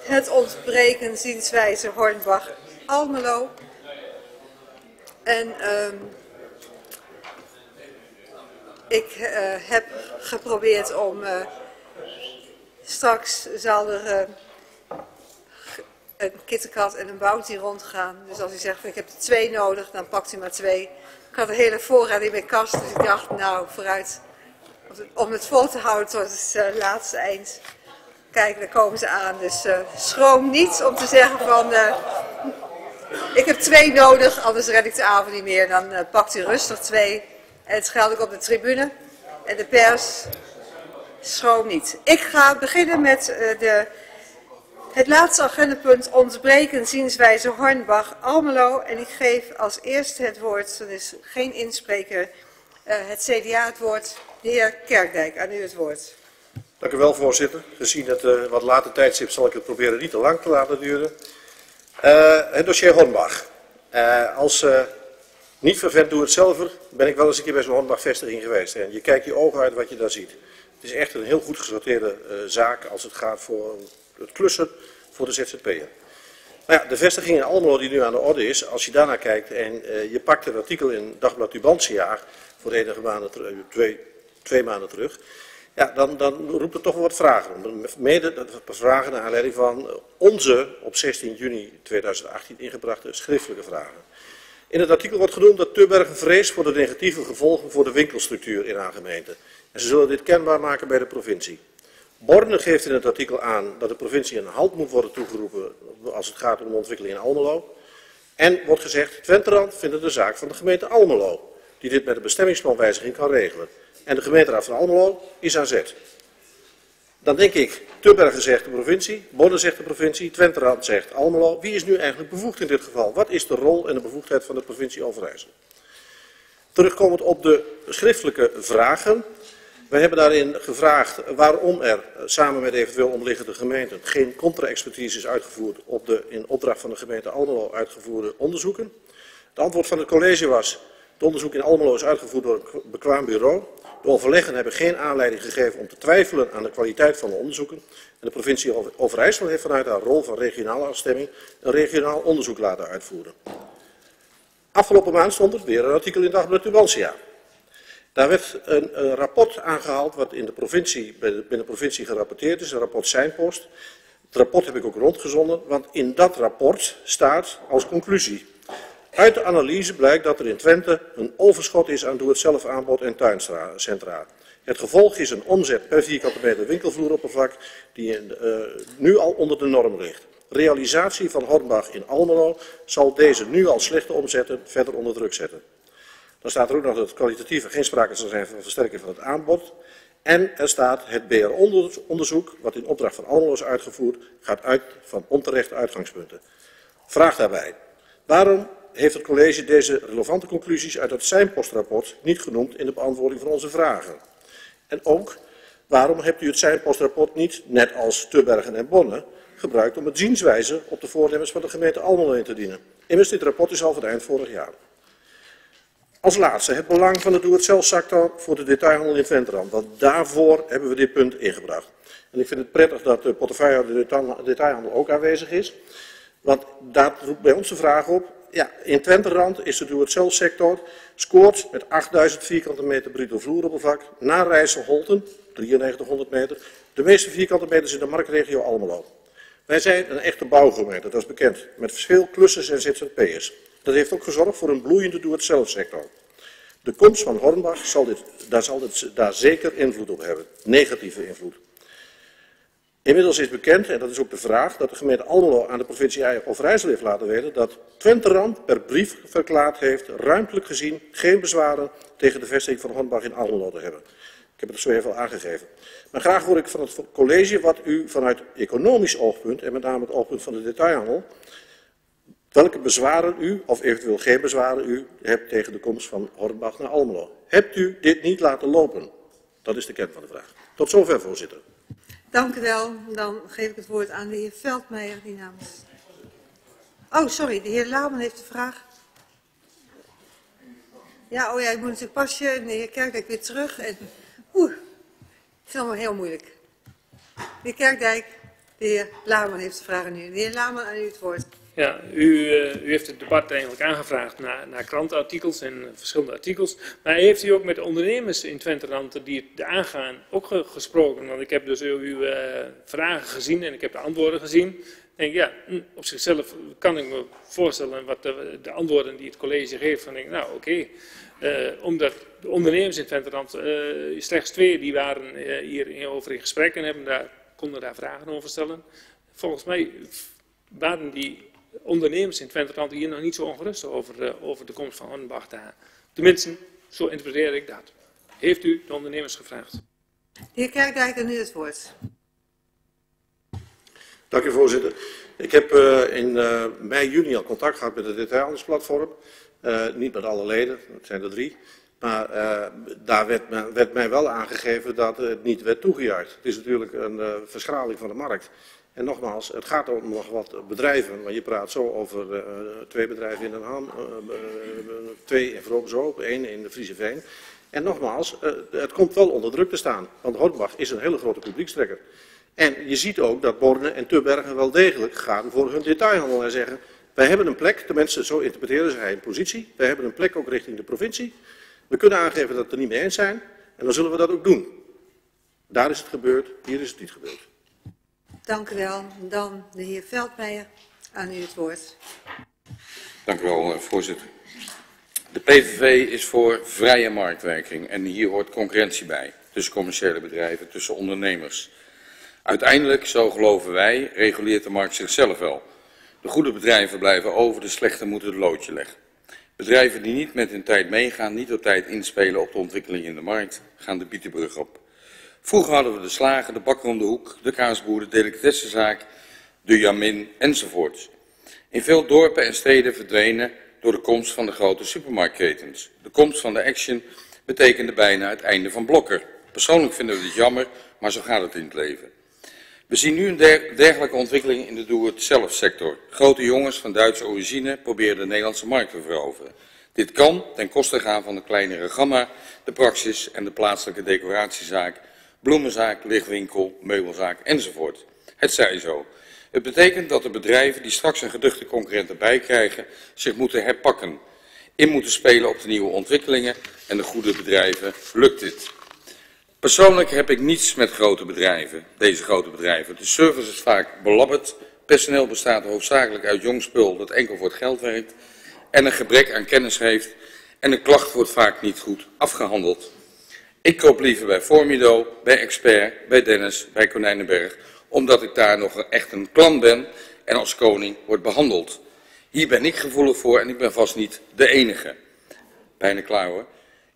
Het ontbreken zienswijze Hornbach-Almelo. En um, ik uh, heb geprobeerd om uh, straks zal er uh, een kittenkat en een bounty rondgaan. Dus als u zegt ik heb er twee nodig, dan pakt u maar twee. Ik had een hele voorraad in mijn kast, dus ik dacht nou vooruit om het vol te houden tot het laatste eind. Kijk, daar komen ze aan. Dus schroom niet om te zeggen van ik heb twee nodig, anders red ik de avond niet meer. Dan pakt u rustig twee. Het geldt ook op de tribune. En de pers schroom niet. Ik ga beginnen met uh, de, het laatste agendapunt ontbreken zienswijze Hornbach-Almelo. En ik geef als eerste het woord, er is geen inspreker, uh, het CDA het woord. De heer Kerkdijk, aan u het woord. Dank u wel, voorzitter. Gezien het uh, wat later tijdstip zal ik het proberen niet te lang te laten duren. het dossier Hornbach. als niet vervent doe het zelf, ben ik wel eens een keer bij zo'n Hornbach-vestiging geweest. En je kijkt je ogen uit wat je daar ziet. Het is echt een heel goed gesorteerde uh, zaak als het gaat voor het klussen voor de ZZP'er. Nou ja, de vestiging in Almelo die nu aan de orde is, als je daarnaar kijkt en uh, je pakt een artikel in Dagblad Tubantia voor enige maanden, twee, twee maanden terug, ja, dan, dan roept het toch wat vragen. Mede vragen naar aanleiding van onze op 16 juni 2018 ingebrachte schriftelijke vragen. In het artikel wordt genoemd dat Tubbergen vreest voor de negatieve gevolgen voor de winkelstructuur in haar gemeente. En ze zullen dit kenbaar maken bij de provincie. Borne geeft in het artikel aan dat de provincie een halt moet worden toegeroepen als het gaat om de ontwikkeling in Almelo. En wordt gezegd, Twenterand vindt de zaak van de gemeente Almelo, die dit met de bestemmingsplanwijziging kan regelen. En de gemeenteraad van Almelo is aan zet. Dan denk ik, Tubbergen zegt de provincie, Bonne zegt de provincie, Twenterand zegt Almelo. Wie is nu eigenlijk bevoegd in dit geval? Wat is de rol en de bevoegdheid van de provincie Overijssel? Terugkomend op de schriftelijke vragen. We hebben daarin gevraagd waarom er samen met eventueel omliggende gemeenten geen contra-expertise is uitgevoerd op de in opdracht van de gemeente Almelo uitgevoerde onderzoeken. Het antwoord van het college was, het onderzoek in Almelo is uitgevoerd door een bekwaam bureau. De overleggen hebben geen aanleiding gegeven om te twijfelen aan de kwaliteit van de onderzoeken. En de provincie Overijssel heeft vanuit haar rol van regionale afstemming een regionaal onderzoek laten uitvoeren. Afgelopen maand stond er weer een artikel in Dagblad Tubantia. Daar werd een, een, rapport aangehaald wat in de provincie, binnen de provincie gerapporteerd is, een rapport Zijnpost. Het rapport heb ik ook rondgezonden, want in dat rapport staat als conclusie uit de analyse blijkt dat er in Twente een overschot is aan doe-het-zelf aanbod en tuincentra. Het gevolg is een omzet per vierkante meter winkelvloeroppervlak die uh, nu al onder de norm ligt. Realisatie van Hornbach in Almelo zal deze nu al slechte omzetten verder onder druk zetten. Dan staat er ook nog dat kwalitatief geen sprake zal zijn van versterking van het aanbod. En er staat het BR-onderzoek, wat in opdracht van Almelo is uitgevoerd, gaat uit van onterechte uitgangspunten. Vraag daarbij, waarom heeft het college deze relevante conclusies uit het Seinpostrapport niet genoemd in de beantwoording van onze vragen. En ook, waarom hebt u het Seinpostrapport niet, net als Tubbergen en Bonne, gebruikt om het zienswijze op de voornemens van de gemeente Almelo in te dienen? Immers, dit rapport is al van eind vorig jaar. Als laatste het belang van de doe-het-zelf-sector voor de detailhandel in Venteran. Want daarvoor hebben we dit punt ingebracht. En ik vind het prettig dat de portefeuille de detailhandel ook aanwezig is. Want daar roept bij ons de vraag op, ja, in Twenterand is de doe-het-zelf-sector scoort met 8000 vierkante meter bruto vloeroppervlak na Rijssel-Holten, 9300 meter, de meeste vierkante meters in de marktregio Almelo. Wij zijn een echte bouwgemeente, dat is bekend, met veel klussers en ZZP'ers. Dat heeft ook gezorgd voor een bloeiende doe-het-zelf-sector. De komst van Hornbach zal daar zal dit daar zeker invloed op hebben, negatieve invloed. Inmiddels is bekend, en dat is ook de vraag, dat de gemeente Almelo aan de provincie Overijssel heeft laten weten dat Twenterand per brief verklaard heeft ruimtelijk gezien geen bezwaren tegen de vestiging van Hornbach in Almelo te hebben. Ik heb het zo even al aangegeven. Maar graag hoor ik van het college wat u vanuit economisch oogpunt, en met name het oogpunt van de detailhandel, welke bezwaren u, of eventueel geen bezwaren u, hebt tegen de komst van Hornbach naar Almelo. Hebt u dit niet laten lopen? Dat is de kern van de vraag. Tot zover, voorzitter. Dank u wel. Dan geef ik het woord aan de heer Veldmeijer, die namens... Oh, sorry, de heer Laman heeft een vraag. Ja, oh ja, ik moet natuurlijk pasje. De heer Kerkdijk weer terug. En, oeh, het is allemaal heel moeilijk. De heer Kerkdijk, de heer Laman heeft de vraag nu. De heer Laman, aan u het woord. Ja, u, uh, u, heeft het debat eigenlijk aangevraagd naar, naar krantenartikels en uh, verschillende artikels. Maar heeft u ook met ondernemers in Twenterand die het aangaan ook ge gesproken? Want ik heb dus uw uh, vragen gezien en ik heb de antwoorden gezien. Ik denk, ja, hm, op zichzelf kan ik me voorstellen wat de, de antwoorden die het college geeft. Van denk, nou oké, omdat de ondernemers in Twenterand, slechts twee, die waren hier over in gesprek en hebben daar, konden daar vragen over stellen. Volgens mij waren die ondernemers in Twente hier nog niet zo ongerust over, uh, over de komst van Hornbach daar. Tenminste, zo interpreteer ik dat. Heeft u de ondernemers gevraagd? De heer Kerkdijk, nu het woord. Dank u, voorzitter. Ik heb uh, in uh, mei, juni al contact gehad met het detailhandelsplatform. niet met alle leden, het zijn er drie. Maar daar werd, werd, mij wel aangegeven dat het niet werd toegejuicht. Het is natuurlijk een verschraling van de markt. En nogmaals, het gaat om nog wat bedrijven, want je praat zo over uh, twee bedrijven in Den Haag, uh, uh, twee in Vroomshoop, één in de Friese Veen. En nogmaals, het komt wel onder druk te staan, want Hornbach is een hele grote publiekstrekker. En je ziet ook dat Borne en Tubbergen wel degelijk gaan voor hun detailhandel en zeggen, wij hebben een plek, tenminste zo interpreteren zij een positie, wij hebben een plek ook richting de provincie. We kunnen aangeven dat we het er niet mee eens zijn en dan zullen we dat ook doen. Daar is het gebeurd, hier is het niet gebeurd. Dank u wel. Dan de heer Veldmeijer, aan u het woord. Dank u wel, voorzitter. De PVV is voor vrije marktwerking en hier hoort concurrentie bij. Tussen commerciële bedrijven, tussen ondernemers. Uiteindelijk, zo geloven wij, reguleert de markt zichzelf wel. De goede bedrijven blijven over, de slechte moeten het loodje leggen. Bedrijven die niet met hun tijd meegaan, niet op tijd inspelen op de ontwikkeling in de markt, gaan de bietenbrug op. Vroeger hadden we de slager, de bakker om de hoek, de kaasboer, de delicatessenzaak, de jamin enzovoorts. In veel dorpen en steden verdwenen door de komst van de grote supermarktketens. De komst van de Action betekende bijna het einde van Blokker. Persoonlijk vinden we dit jammer, maar zo gaat het in het leven. We zien nu een dergelijke ontwikkeling in de doe-het-zelf sector. Grote jongens van Duitse origine proberen de Nederlandse markt te veroveren. Dit kan ten koste gaan van de kleinere gamma, de praxis en de plaatselijke decoratiezaak bloemenzaak, lichtwinkel, meubelzaak enzovoort. Het zij zo. Het betekent dat de bedrijven die straks een geduchte concurrent erbij krijgen, zich moeten herpakken, in moeten spelen op de nieuwe ontwikkelingen en de goede bedrijven lukt dit. Persoonlijk heb ik niets met grote bedrijven, deze grote bedrijven. De service is vaak belabberd, personeel bestaat hoofdzakelijk uit jong spul dat enkel voor het geld werkt en een gebrek aan kennis heeft en een klacht wordt vaak niet goed afgehandeld. Ik koop liever bij Formido, bij Expert, bij Dennis, bij Konijnenberg, omdat ik daar nog echt een klant ben en als koning wordt behandeld. Hier ben ik gevoelig voor en ik ben vast niet de enige. Bijna klaar hoor.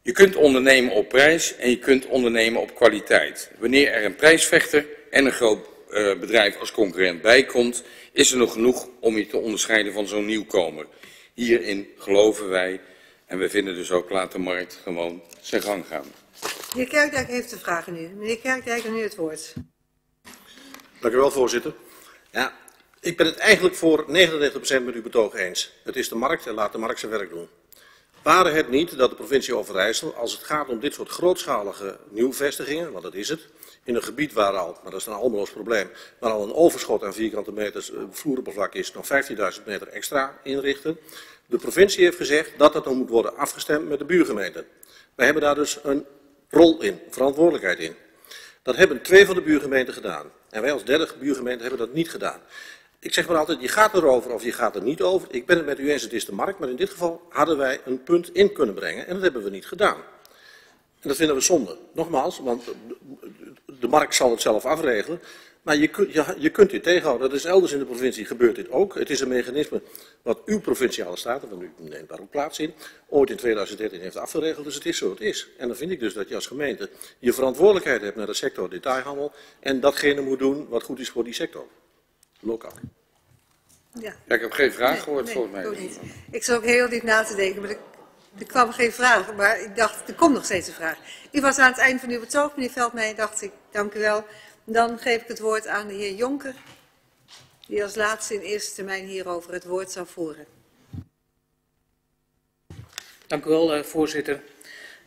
Je kunt ondernemen op prijs en je kunt ondernemen op kwaliteit. Wanneer er een prijsvechter en een groot uh, bedrijf als concurrent bij komt, is er nog genoeg om je te onderscheiden van zo'n nieuwkomer. Hierin geloven wij en we vinden dus ook laat de markt gewoon zijn gang gaan. Meneer Kerkdijk heeft de vraag nu. Meneer Kerkdijk, nu het woord. Dank u wel, voorzitter. Ja, ik ben het eigenlijk voor 99% met uw betoog eens. Het is de markt en laat de markt zijn werk doen. Waren het niet dat de provincie Overijssel, als het gaat om dit soort grootschalige nieuwvestigingen, want dat is het, in een gebied waar al, maar dat is een Almeloos probleem, waar al een overschot aan vierkante meters eh, vloeroppervlak is, nog 15.000 meter extra inrichten. De provincie heeft gezegd dat dat dan moet worden afgestemd met de buurgemeenten. Wij hebben daar dus een rol in, verantwoordelijkheid in. Dat hebben twee van de buurgemeenten gedaan. En wij als derde buurgemeente hebben dat niet gedaan. Ik zeg maar altijd, je gaat erover of je gaat er niet over. Ik ben het met u eens, het is de markt, maar in dit geval hadden wij een punt in kunnen brengen en dat hebben we niet gedaan. En dat vinden we zonde. Nogmaals, want de markt zal het zelf afregelen. Maar je, kunt- je, je kunt dit tegenhouden. Dat is elders in de provincie gebeurt dit ook. Het is een mechanisme wat uw provinciale staten, want u neemt daar ook plaats in, ooit in 2013 heeft afgeregeld. Dus het is zo het is. En dan vind ik dus dat je als gemeente je verantwoordelijkheid hebt naar de sector detailhandel en datgene moet doen wat goed is voor die sector. Lokaal. Ja. Ja, ik heb geen vraag Nee, gehoord nee, volgens mij. ik ook niet. Ik zat ook heel diep na te denken, maar er, er kwam geen vraag. Maar ik dacht, er komt nog steeds een vraag. U was aan het eind van uw betoog, meneer Veldmeijer, dacht ik, dank u wel. Dan geef ik het woord aan de heer Jonker, die als laatste in eerste termijn hierover het woord zal voeren. Dank u wel, eh, voorzitter.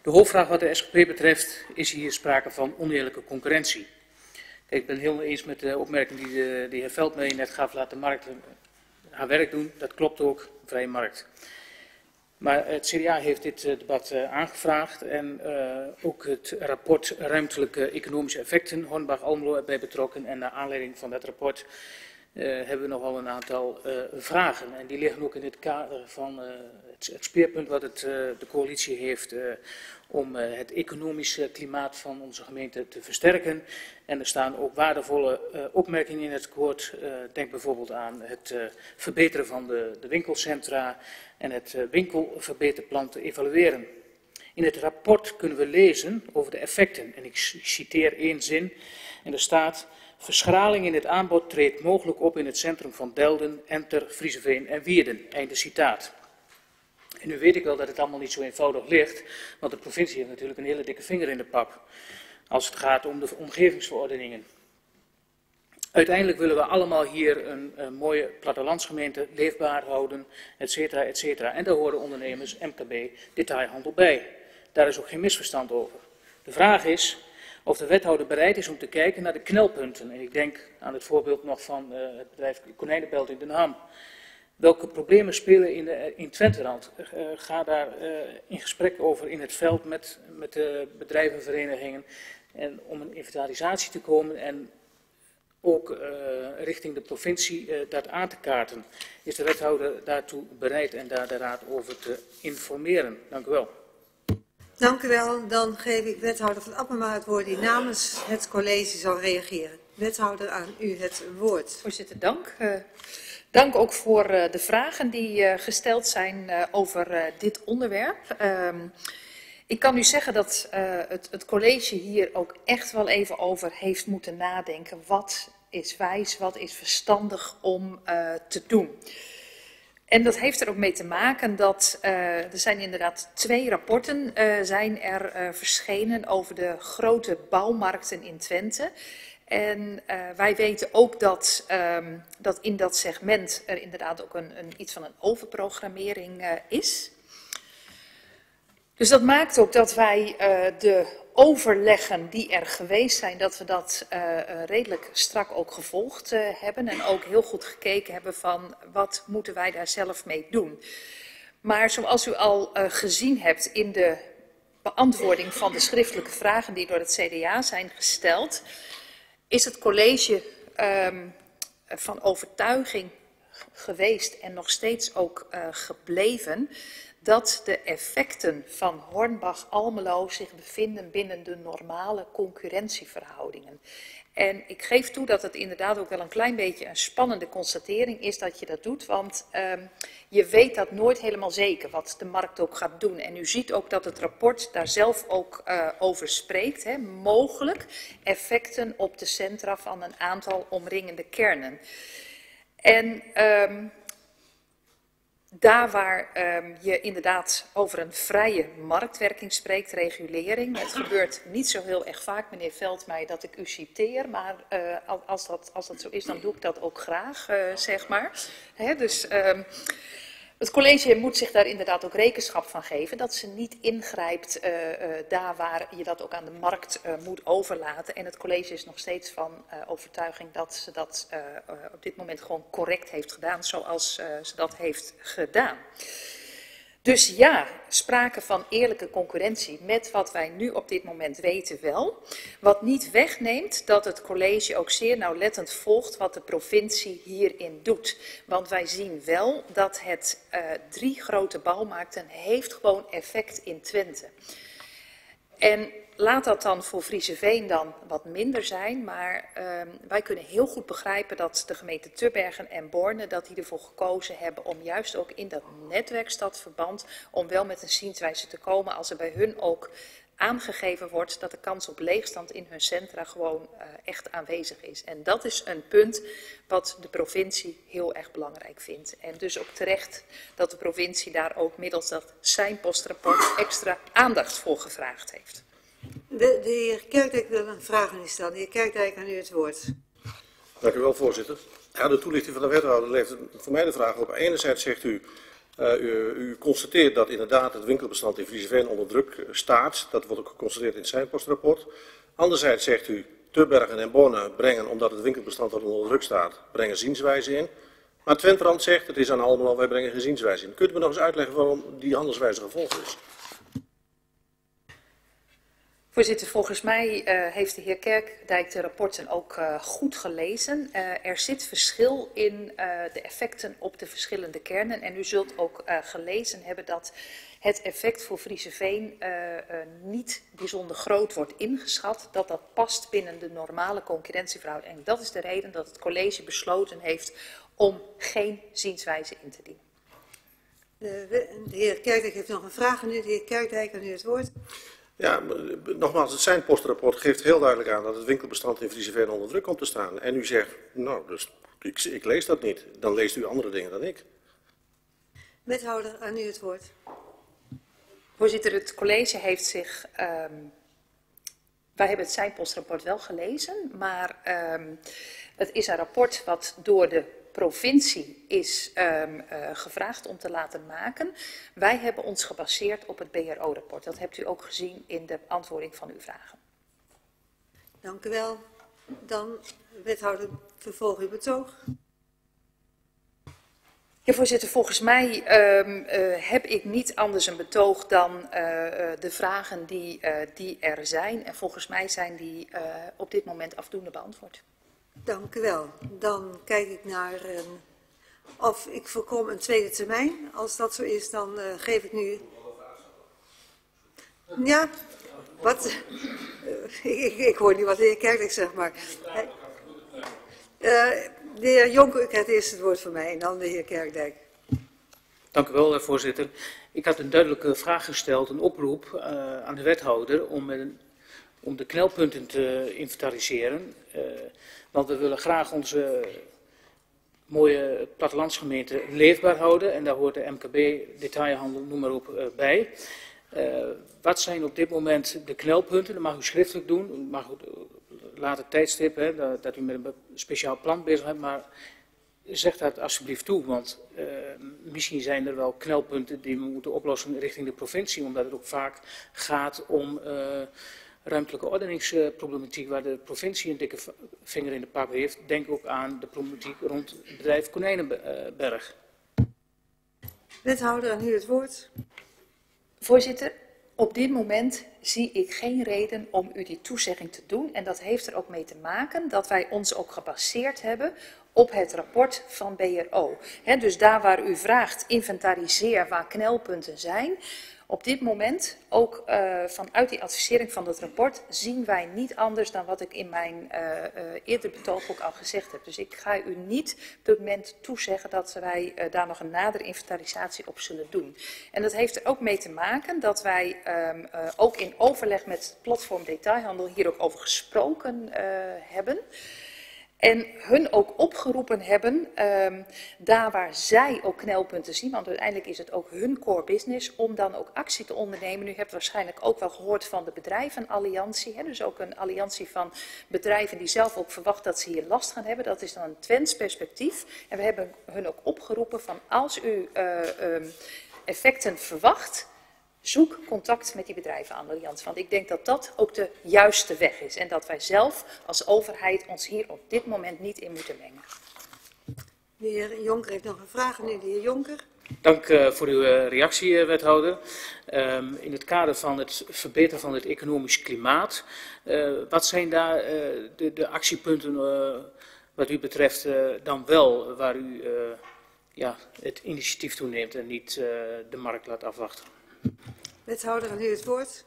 De hoofdvraag wat de SGP betreft is hier sprake van oneerlijke concurrentie. Ik ben helemaal eens met de opmerking die de, de heer Veldmeijer net gaf. Laat de markt haar werk doen. Dat klopt ook, vrije markt. Maar het CDA heeft dit eh, debat eh, aangevraagd en eh, ook het rapport Ruimtelijke Economische Effecten, Hornbach-Almelo erbij betrokken. En naar aanleiding van dat rapport hebben we nogal een aantal eh, vragen. En die liggen ook in het kader van eh, het, het speerpunt wat het, eh, de coalitie heeft eh, om eh, het economische klimaat van onze gemeente te versterken. En er staan ook waardevolle eh, opmerkingen in het akkoord. Eh, denk bijvoorbeeld aan het eh, verbeteren van de, de winkelcentra en het eh, winkelverbeterplan te evalueren. In het rapport kunnen we lezen over de effecten. En ik citeer één zin. En er staat... Verschraling in het aanbod treedt mogelijk op in het centrum van Delden, Enter, Frieseveen en Wierden. Einde citaat. En nu weet ik wel dat het allemaal niet zo eenvoudig ligt, want de provincie heeft natuurlijk een hele dikke vinger in de pap als het gaat om de omgevingsverordeningen. Uiteindelijk willen we allemaal hier een, een mooie plattelandsgemeente leefbaar houden, et cetera, et cetera. En daar horen ondernemers, MKB, detailhandel bij. Daar is ook geen misverstand over. De vraag is of de wethouder bereid is om te kijken naar de knelpunten. En ik denk aan het voorbeeld nog van eh, het bedrijf Konijnenbelt in Den Ham. Welke problemen spelen in, de, in Twenterand? Uh, ga daar uh, in gesprek over in het veld met, met de bedrijvenverenigingen. En om een inventarisatie te komen en ook uh, richting de provincie uh, dat aan te kaarten. Is de wethouder daartoe bereid en daar de raad over te informeren? Dank u wel. Dank u wel. Dan geef ik wethouder van Appema het woord die namens het college zal reageren. Wethouder, aan u het woord. Voorzitter, dank. Uh, dank ook voor uh, de vragen die uh, gesteld zijn over dit onderwerp. Um, ik kan u zeggen dat het, het college hier ook echt wel even over heeft moeten nadenken. Wat is wijs, wat is verstandig om te doen? En dat heeft er ook mee te maken dat uh, er zijn inderdaad twee rapporten uh, zijn er uh, verschenen over de grote bouwmarkten in Twente. En wij weten ook dat, um, dat in dat segment er inderdaad ook een, een iets van een overprogrammering is. Dus dat maakt ook dat wij de overleggen die er geweest zijn, dat we dat uh, redelijk strak ook gevolgd uh, hebben en ook heel goed gekeken hebben van wat moeten wij daar zelf mee doen. Maar zoals u al uh, gezien hebt in de beantwoording van de schriftelijke vragen die door het CDA zijn gesteld, is het college um, van overtuiging geweest en nog steeds ook gebleven dat de effecten van Hornbach-Almelo zich bevinden binnen de normale concurrentieverhoudingen. En ik geef toe dat het inderdaad ook wel een klein beetje een spannende constatering is dat je dat doet, want um, je weet dat nooit helemaal zeker wat de markt ook gaat doen. En u ziet ook dat het rapport daar zelf ook uh, over spreekt, hè, mogelijk effecten op de centra van een aantal omringende kernen. En um, daar waar um, je inderdaad over een vrije marktwerking spreekt, regulering. Het gebeurt niet zo heel erg vaak, meneer Veldmeijer, dat ik u citeer. Maar uh, als, dat, als dat zo is, dan doe ik dat ook graag, uh, zeg maar. Hè, dus um, het college moet zich daar inderdaad ook rekenschap van geven. Dat ze niet ingrijpt uh, daar waar je dat ook aan de markt moet overlaten. En het college is nog steeds van overtuiging dat ze dat op dit moment gewoon correct heeft gedaan zoals ze dat heeft gedaan. Dus ja, sprake van eerlijke concurrentie met wat wij nu op dit moment weten wel. Wat niet wegneemt dat het college ook zeer nauwlettend volgt wat de provincie hierin doet. Want wij zien wel dat het uh, drie grote bouwmarkten heeft gewoon effect in Twente. En laat dat dan voor Frieseveen dan wat minder zijn, maar ehm, wij kunnen heel goed begrijpen dat de gemeente Tubbergen en Borne dat die ervoor gekozen hebben om juist ook in dat netwerkstadverband om wel met een zienswijze te komen als er bij hun ook aangegeven wordt dat de kans op leegstand in hun centra gewoon uh, echt aanwezig is. En dat is een punt wat de provincie heel erg belangrijk vindt. En dus ook terecht dat de provincie daar ook middels dat zijn postrapport extra aandacht voor gevraagd heeft. De, de heer Kerkdijk wil een vraag aan u stellen. De heer Kerkdijk, aan u het woord. Dank u wel, voorzitter. Ja, de toelichting van de wethouder levert voor mij de vraag op. Enerzijds zegt u, uh, u, constateert dat inderdaad het winkelbestand in Frieseveen onder druk eh, staat. Dat wordt ook geconstateerd in het zijnpostrapport. Anderzijds zegt u, Tubbergen en Borne brengen, omdat het winkelbestand onder druk staat, brengen zienswijze in. Maar Twentrand zegt, het is aan allemaal, wij brengen geen zienswijze in. Kunt u me nog eens uitleggen waarom die handelswijze gevolgd is? Voorzitter, volgens mij uh, heeft de heer Kerkdijk de rapporten ook uh, goed gelezen. Uh, er zit verschil in de effecten op de verschillende kernen. En u zult ook gelezen hebben dat het effect voor Frieseveen niet bijzonder groot wordt ingeschat. Dat dat past binnen de normale concurrentieverhouding. En dat is de reden dat het college besloten heeft om geen zienswijze in te dienen. De, heer Kerkdijk heeft nog een vraag aan u. De heer Kerkdijk, aan u het woord. Ja, nogmaals, het zijn postrapport geeft heel duidelijk aan dat het winkelbestand in Frieseveen onder druk komt te staan. En u zegt, nou, dus ik, ik, lees dat niet. Dan leest u andere dingen dan ik. Wethouder, aan u het woord. Voorzitter, het college heeft zich... Um, wij hebben het zijn postrapport wel gelezen, maar um, het is een rapport wat door de provincie is um, uh, gevraagd om te laten maken. Wij hebben ons gebaseerd op het BRO-rapport. Dat hebt u ook gezien in de antwoording van uw vragen. Dank u wel. Dan, wethouder, vervolg uw betoog. Ja, voorzitter, volgens mij um, uh, heb ik niet anders een betoog dan uh, de vragen die, die er zijn. En volgens mij zijn die op dit moment afdoende beantwoord. Dank u wel. Dan kijk ik naar uh, of ik voorkom een tweede termijn. Als dat zo is, dan uh, geef ik nu... Ja, wat... Uh, ik, hoor niet wat de heer Kerkelijk zeg maar. de heer Jonker, krijgt eerst het woord van mij en dan de heer Kerkdijk. Dank u wel, voorzitter. Ik had een duidelijke vraag gesteld, een oproep aan de wethouder om, een, om de knelpunten te inventariseren. Want we willen graag onze mooie plattelandsgemeente leefbaar houden. En daar hoort de MKB, detailhandel, noem maar op, uh, bij. Uh, wat zijn op dit moment de knelpunten? Dat mag u schriftelijk doen. U mag u later tijdstip, hè, dat, u met een speciaal plan bezig bent. Maar zeg dat alsjeblieft toe. Want uh, misschien zijn er wel knelpunten die we moeten oplossen richting de provincie. Omdat het ook vaak gaat om ruimtelijke ordeningsproblematiek waar de provincie een dikke vinger in de pap heeft. Denk ook aan de problematiek rond het bedrijf Konijnenberg. Wethouder, aan u het woord. Voorzitter, op dit moment zie ik geen reden om u die toezegging te doen. En dat heeft er ook mee te maken dat wij ons ook gebaseerd hebben op het rapport van BRO. Dus daar waar u vraagt, inventariseer waar knelpunten zijn. Op dit moment, ook uh, vanuit die advisering van het rapport, zien wij niet anders dan wat ik in mijn uh, eerder betoog ook al gezegd heb. Dus ik ga u niet op dit moment toezeggen dat wij daar nog een nadere inventarisatie op zullen doen. En dat heeft er ook mee te maken dat wij um, ook in overleg met het platform detailhandel hier ook over gesproken hebben. En hun ook opgeroepen hebben, um, daar waar zij ook knelpunten zien, want uiteindelijk is het ook hun core business, om dan ook actie te ondernemen. U hebt waarschijnlijk ook wel gehoord van de bedrijvenalliantie, hè, dus ook een alliantie van bedrijven die zelf ook verwacht dat ze hier last gaan hebben. Dat is dan een Twents perspectief. En we hebben hun ook opgeroepen van als u uh, um, effecten verwacht, Zoek contact met die bedrijven aan. Want ik denk dat dat ook de juiste weg is. En dat wij zelf als overheid ons hier op dit moment niet in moeten mengen. De heer Jonker heeft nog een vraag. Nu de heer Jonker. Dank uh, voor uw uh, reactie, uh, wethouder. Um, in het kader van het verbeteren van het economisch klimaat, wat zijn daar de, de, actiepunten wat u betreft dan wel waar u ja, het initiatief toeneemt en niet de markt laat afwachten? Wethouder, aan u het woord.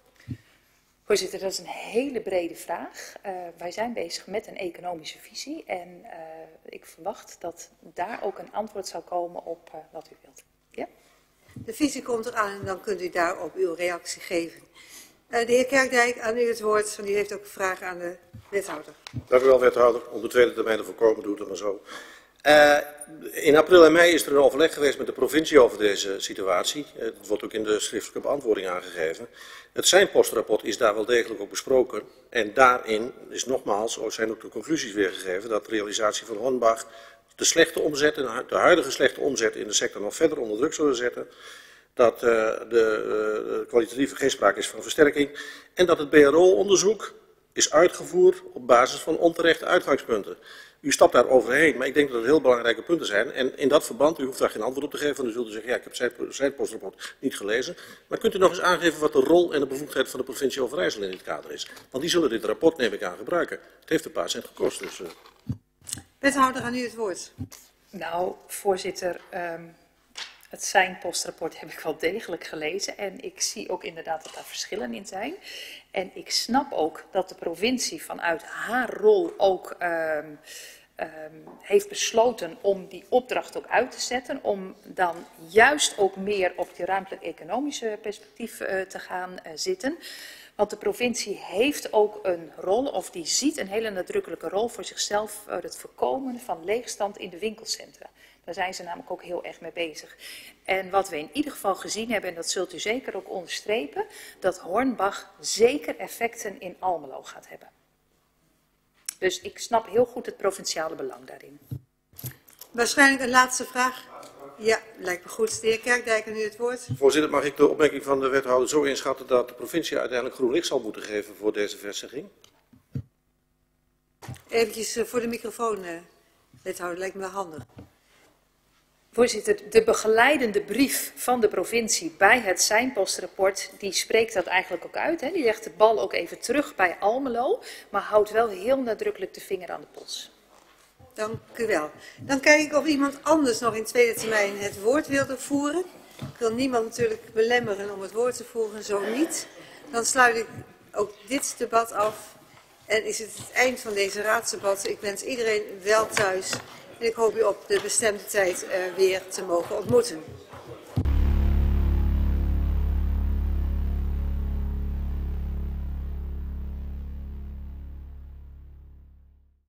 Voorzitter, dat is een hele brede vraag. Uh, wij zijn bezig met een economische visie en uh, ik verwacht dat daar ook een antwoord zal komen op uh, wat u wilt. Ja? De visie komt eraan en dan kunt u daarop uw reactie geven. de heer Kerkdijk, aan u het woord, want die heeft ook een vraag aan de wethouder. Dank u wel, wethouder. Om de tweede termijn te voorkomen, doe het maar zo. Uh, in april en mei is er een overleg geweest met de provincie over deze situatie. Uh, dat wordt ook in de schriftelijke beantwoording aangegeven. Het zijnpostrapport is daar wel degelijk ook besproken. En daarin is nogmaals, zijn ook de conclusies weergegeven, dat de realisatie van Hornbach de slechte omzet, de huidige slechte omzet in de sector nog verder onder druk zullen zetten. Dat uh, de, de kwalitatieve geen sprake is van versterking. En dat het BRO-onderzoek is uitgevoerd op basis van onterechte uitgangspunten. U stapt daar overheen, maar ik denk dat het heel belangrijke punten zijn. En in dat verband, u hoeft daar geen antwoord op te geven, want u zult zeggen, ja, ik heb het zijnpostrapport niet gelezen. Maar kunt u nog eens aangeven wat de rol en de bevoegdheid van de provincie Overijssel in dit kader is? Want die zullen dit rapport, neem ik aan, gebruiken. Het heeft een paar cent gekost, dus... Uh... Wethouder, aan u het woord. Nou, voorzitter, um, het zijnpostrapport heb ik wel degelijk gelezen. En ik zie ook inderdaad dat daar verschillen in zijn. En ik snap ook dat de provincie vanuit haar rol ook um, um, heeft besloten om die opdracht ook uit te zetten. Om dan juist ook meer op die ruimtelijk-economische perspectief uh, te gaan uh, zitten. Want de provincie heeft ook een rol, of die ziet een hele nadrukkelijke rol voor zichzelf, uh, het voorkomen van leegstand in de winkelcentra. Daar zijn ze namelijk ook heel erg mee bezig. En wat we in ieder geval gezien hebben, en dat zult u zeker ook onderstrepen, dat Hornbach zeker effecten in Almelo gaat hebben. Dus ik snap heel goed het provinciale belang daarin. Waarschijnlijk een laatste vraag. Ja, lijkt me goed. De heer Kerkdijk, nu het woord. Voorzitter, mag ik de opmerking van de wethouder zo inschatten dat de provincie uiteindelijk groen licht zal moeten geven voor deze vestiging? Eventjes eh, voor de microfoon, eh, wethouder, lijkt me wel handig. Voorzitter, de begeleidende brief van de provincie bij het zijnpostrapport, die spreekt dat eigenlijk ook uit. Hè? Die legt de bal ook even terug bij Almelo, maar houdt wel heel nadrukkelijk de vinger aan de pols. Dank u wel. Dan kijk ik of iemand anders nog in tweede termijn het woord wilde voeren. Ik wil niemand natuurlijk belemmeren om het woord te voeren, zo niet. Dan sluit ik ook dit debat af en is het het eind van deze raadsdebat. Ik wens iedereen wel thuis. En ik hoop u op de bestemde tijd uh, weer te mogen ontmoeten.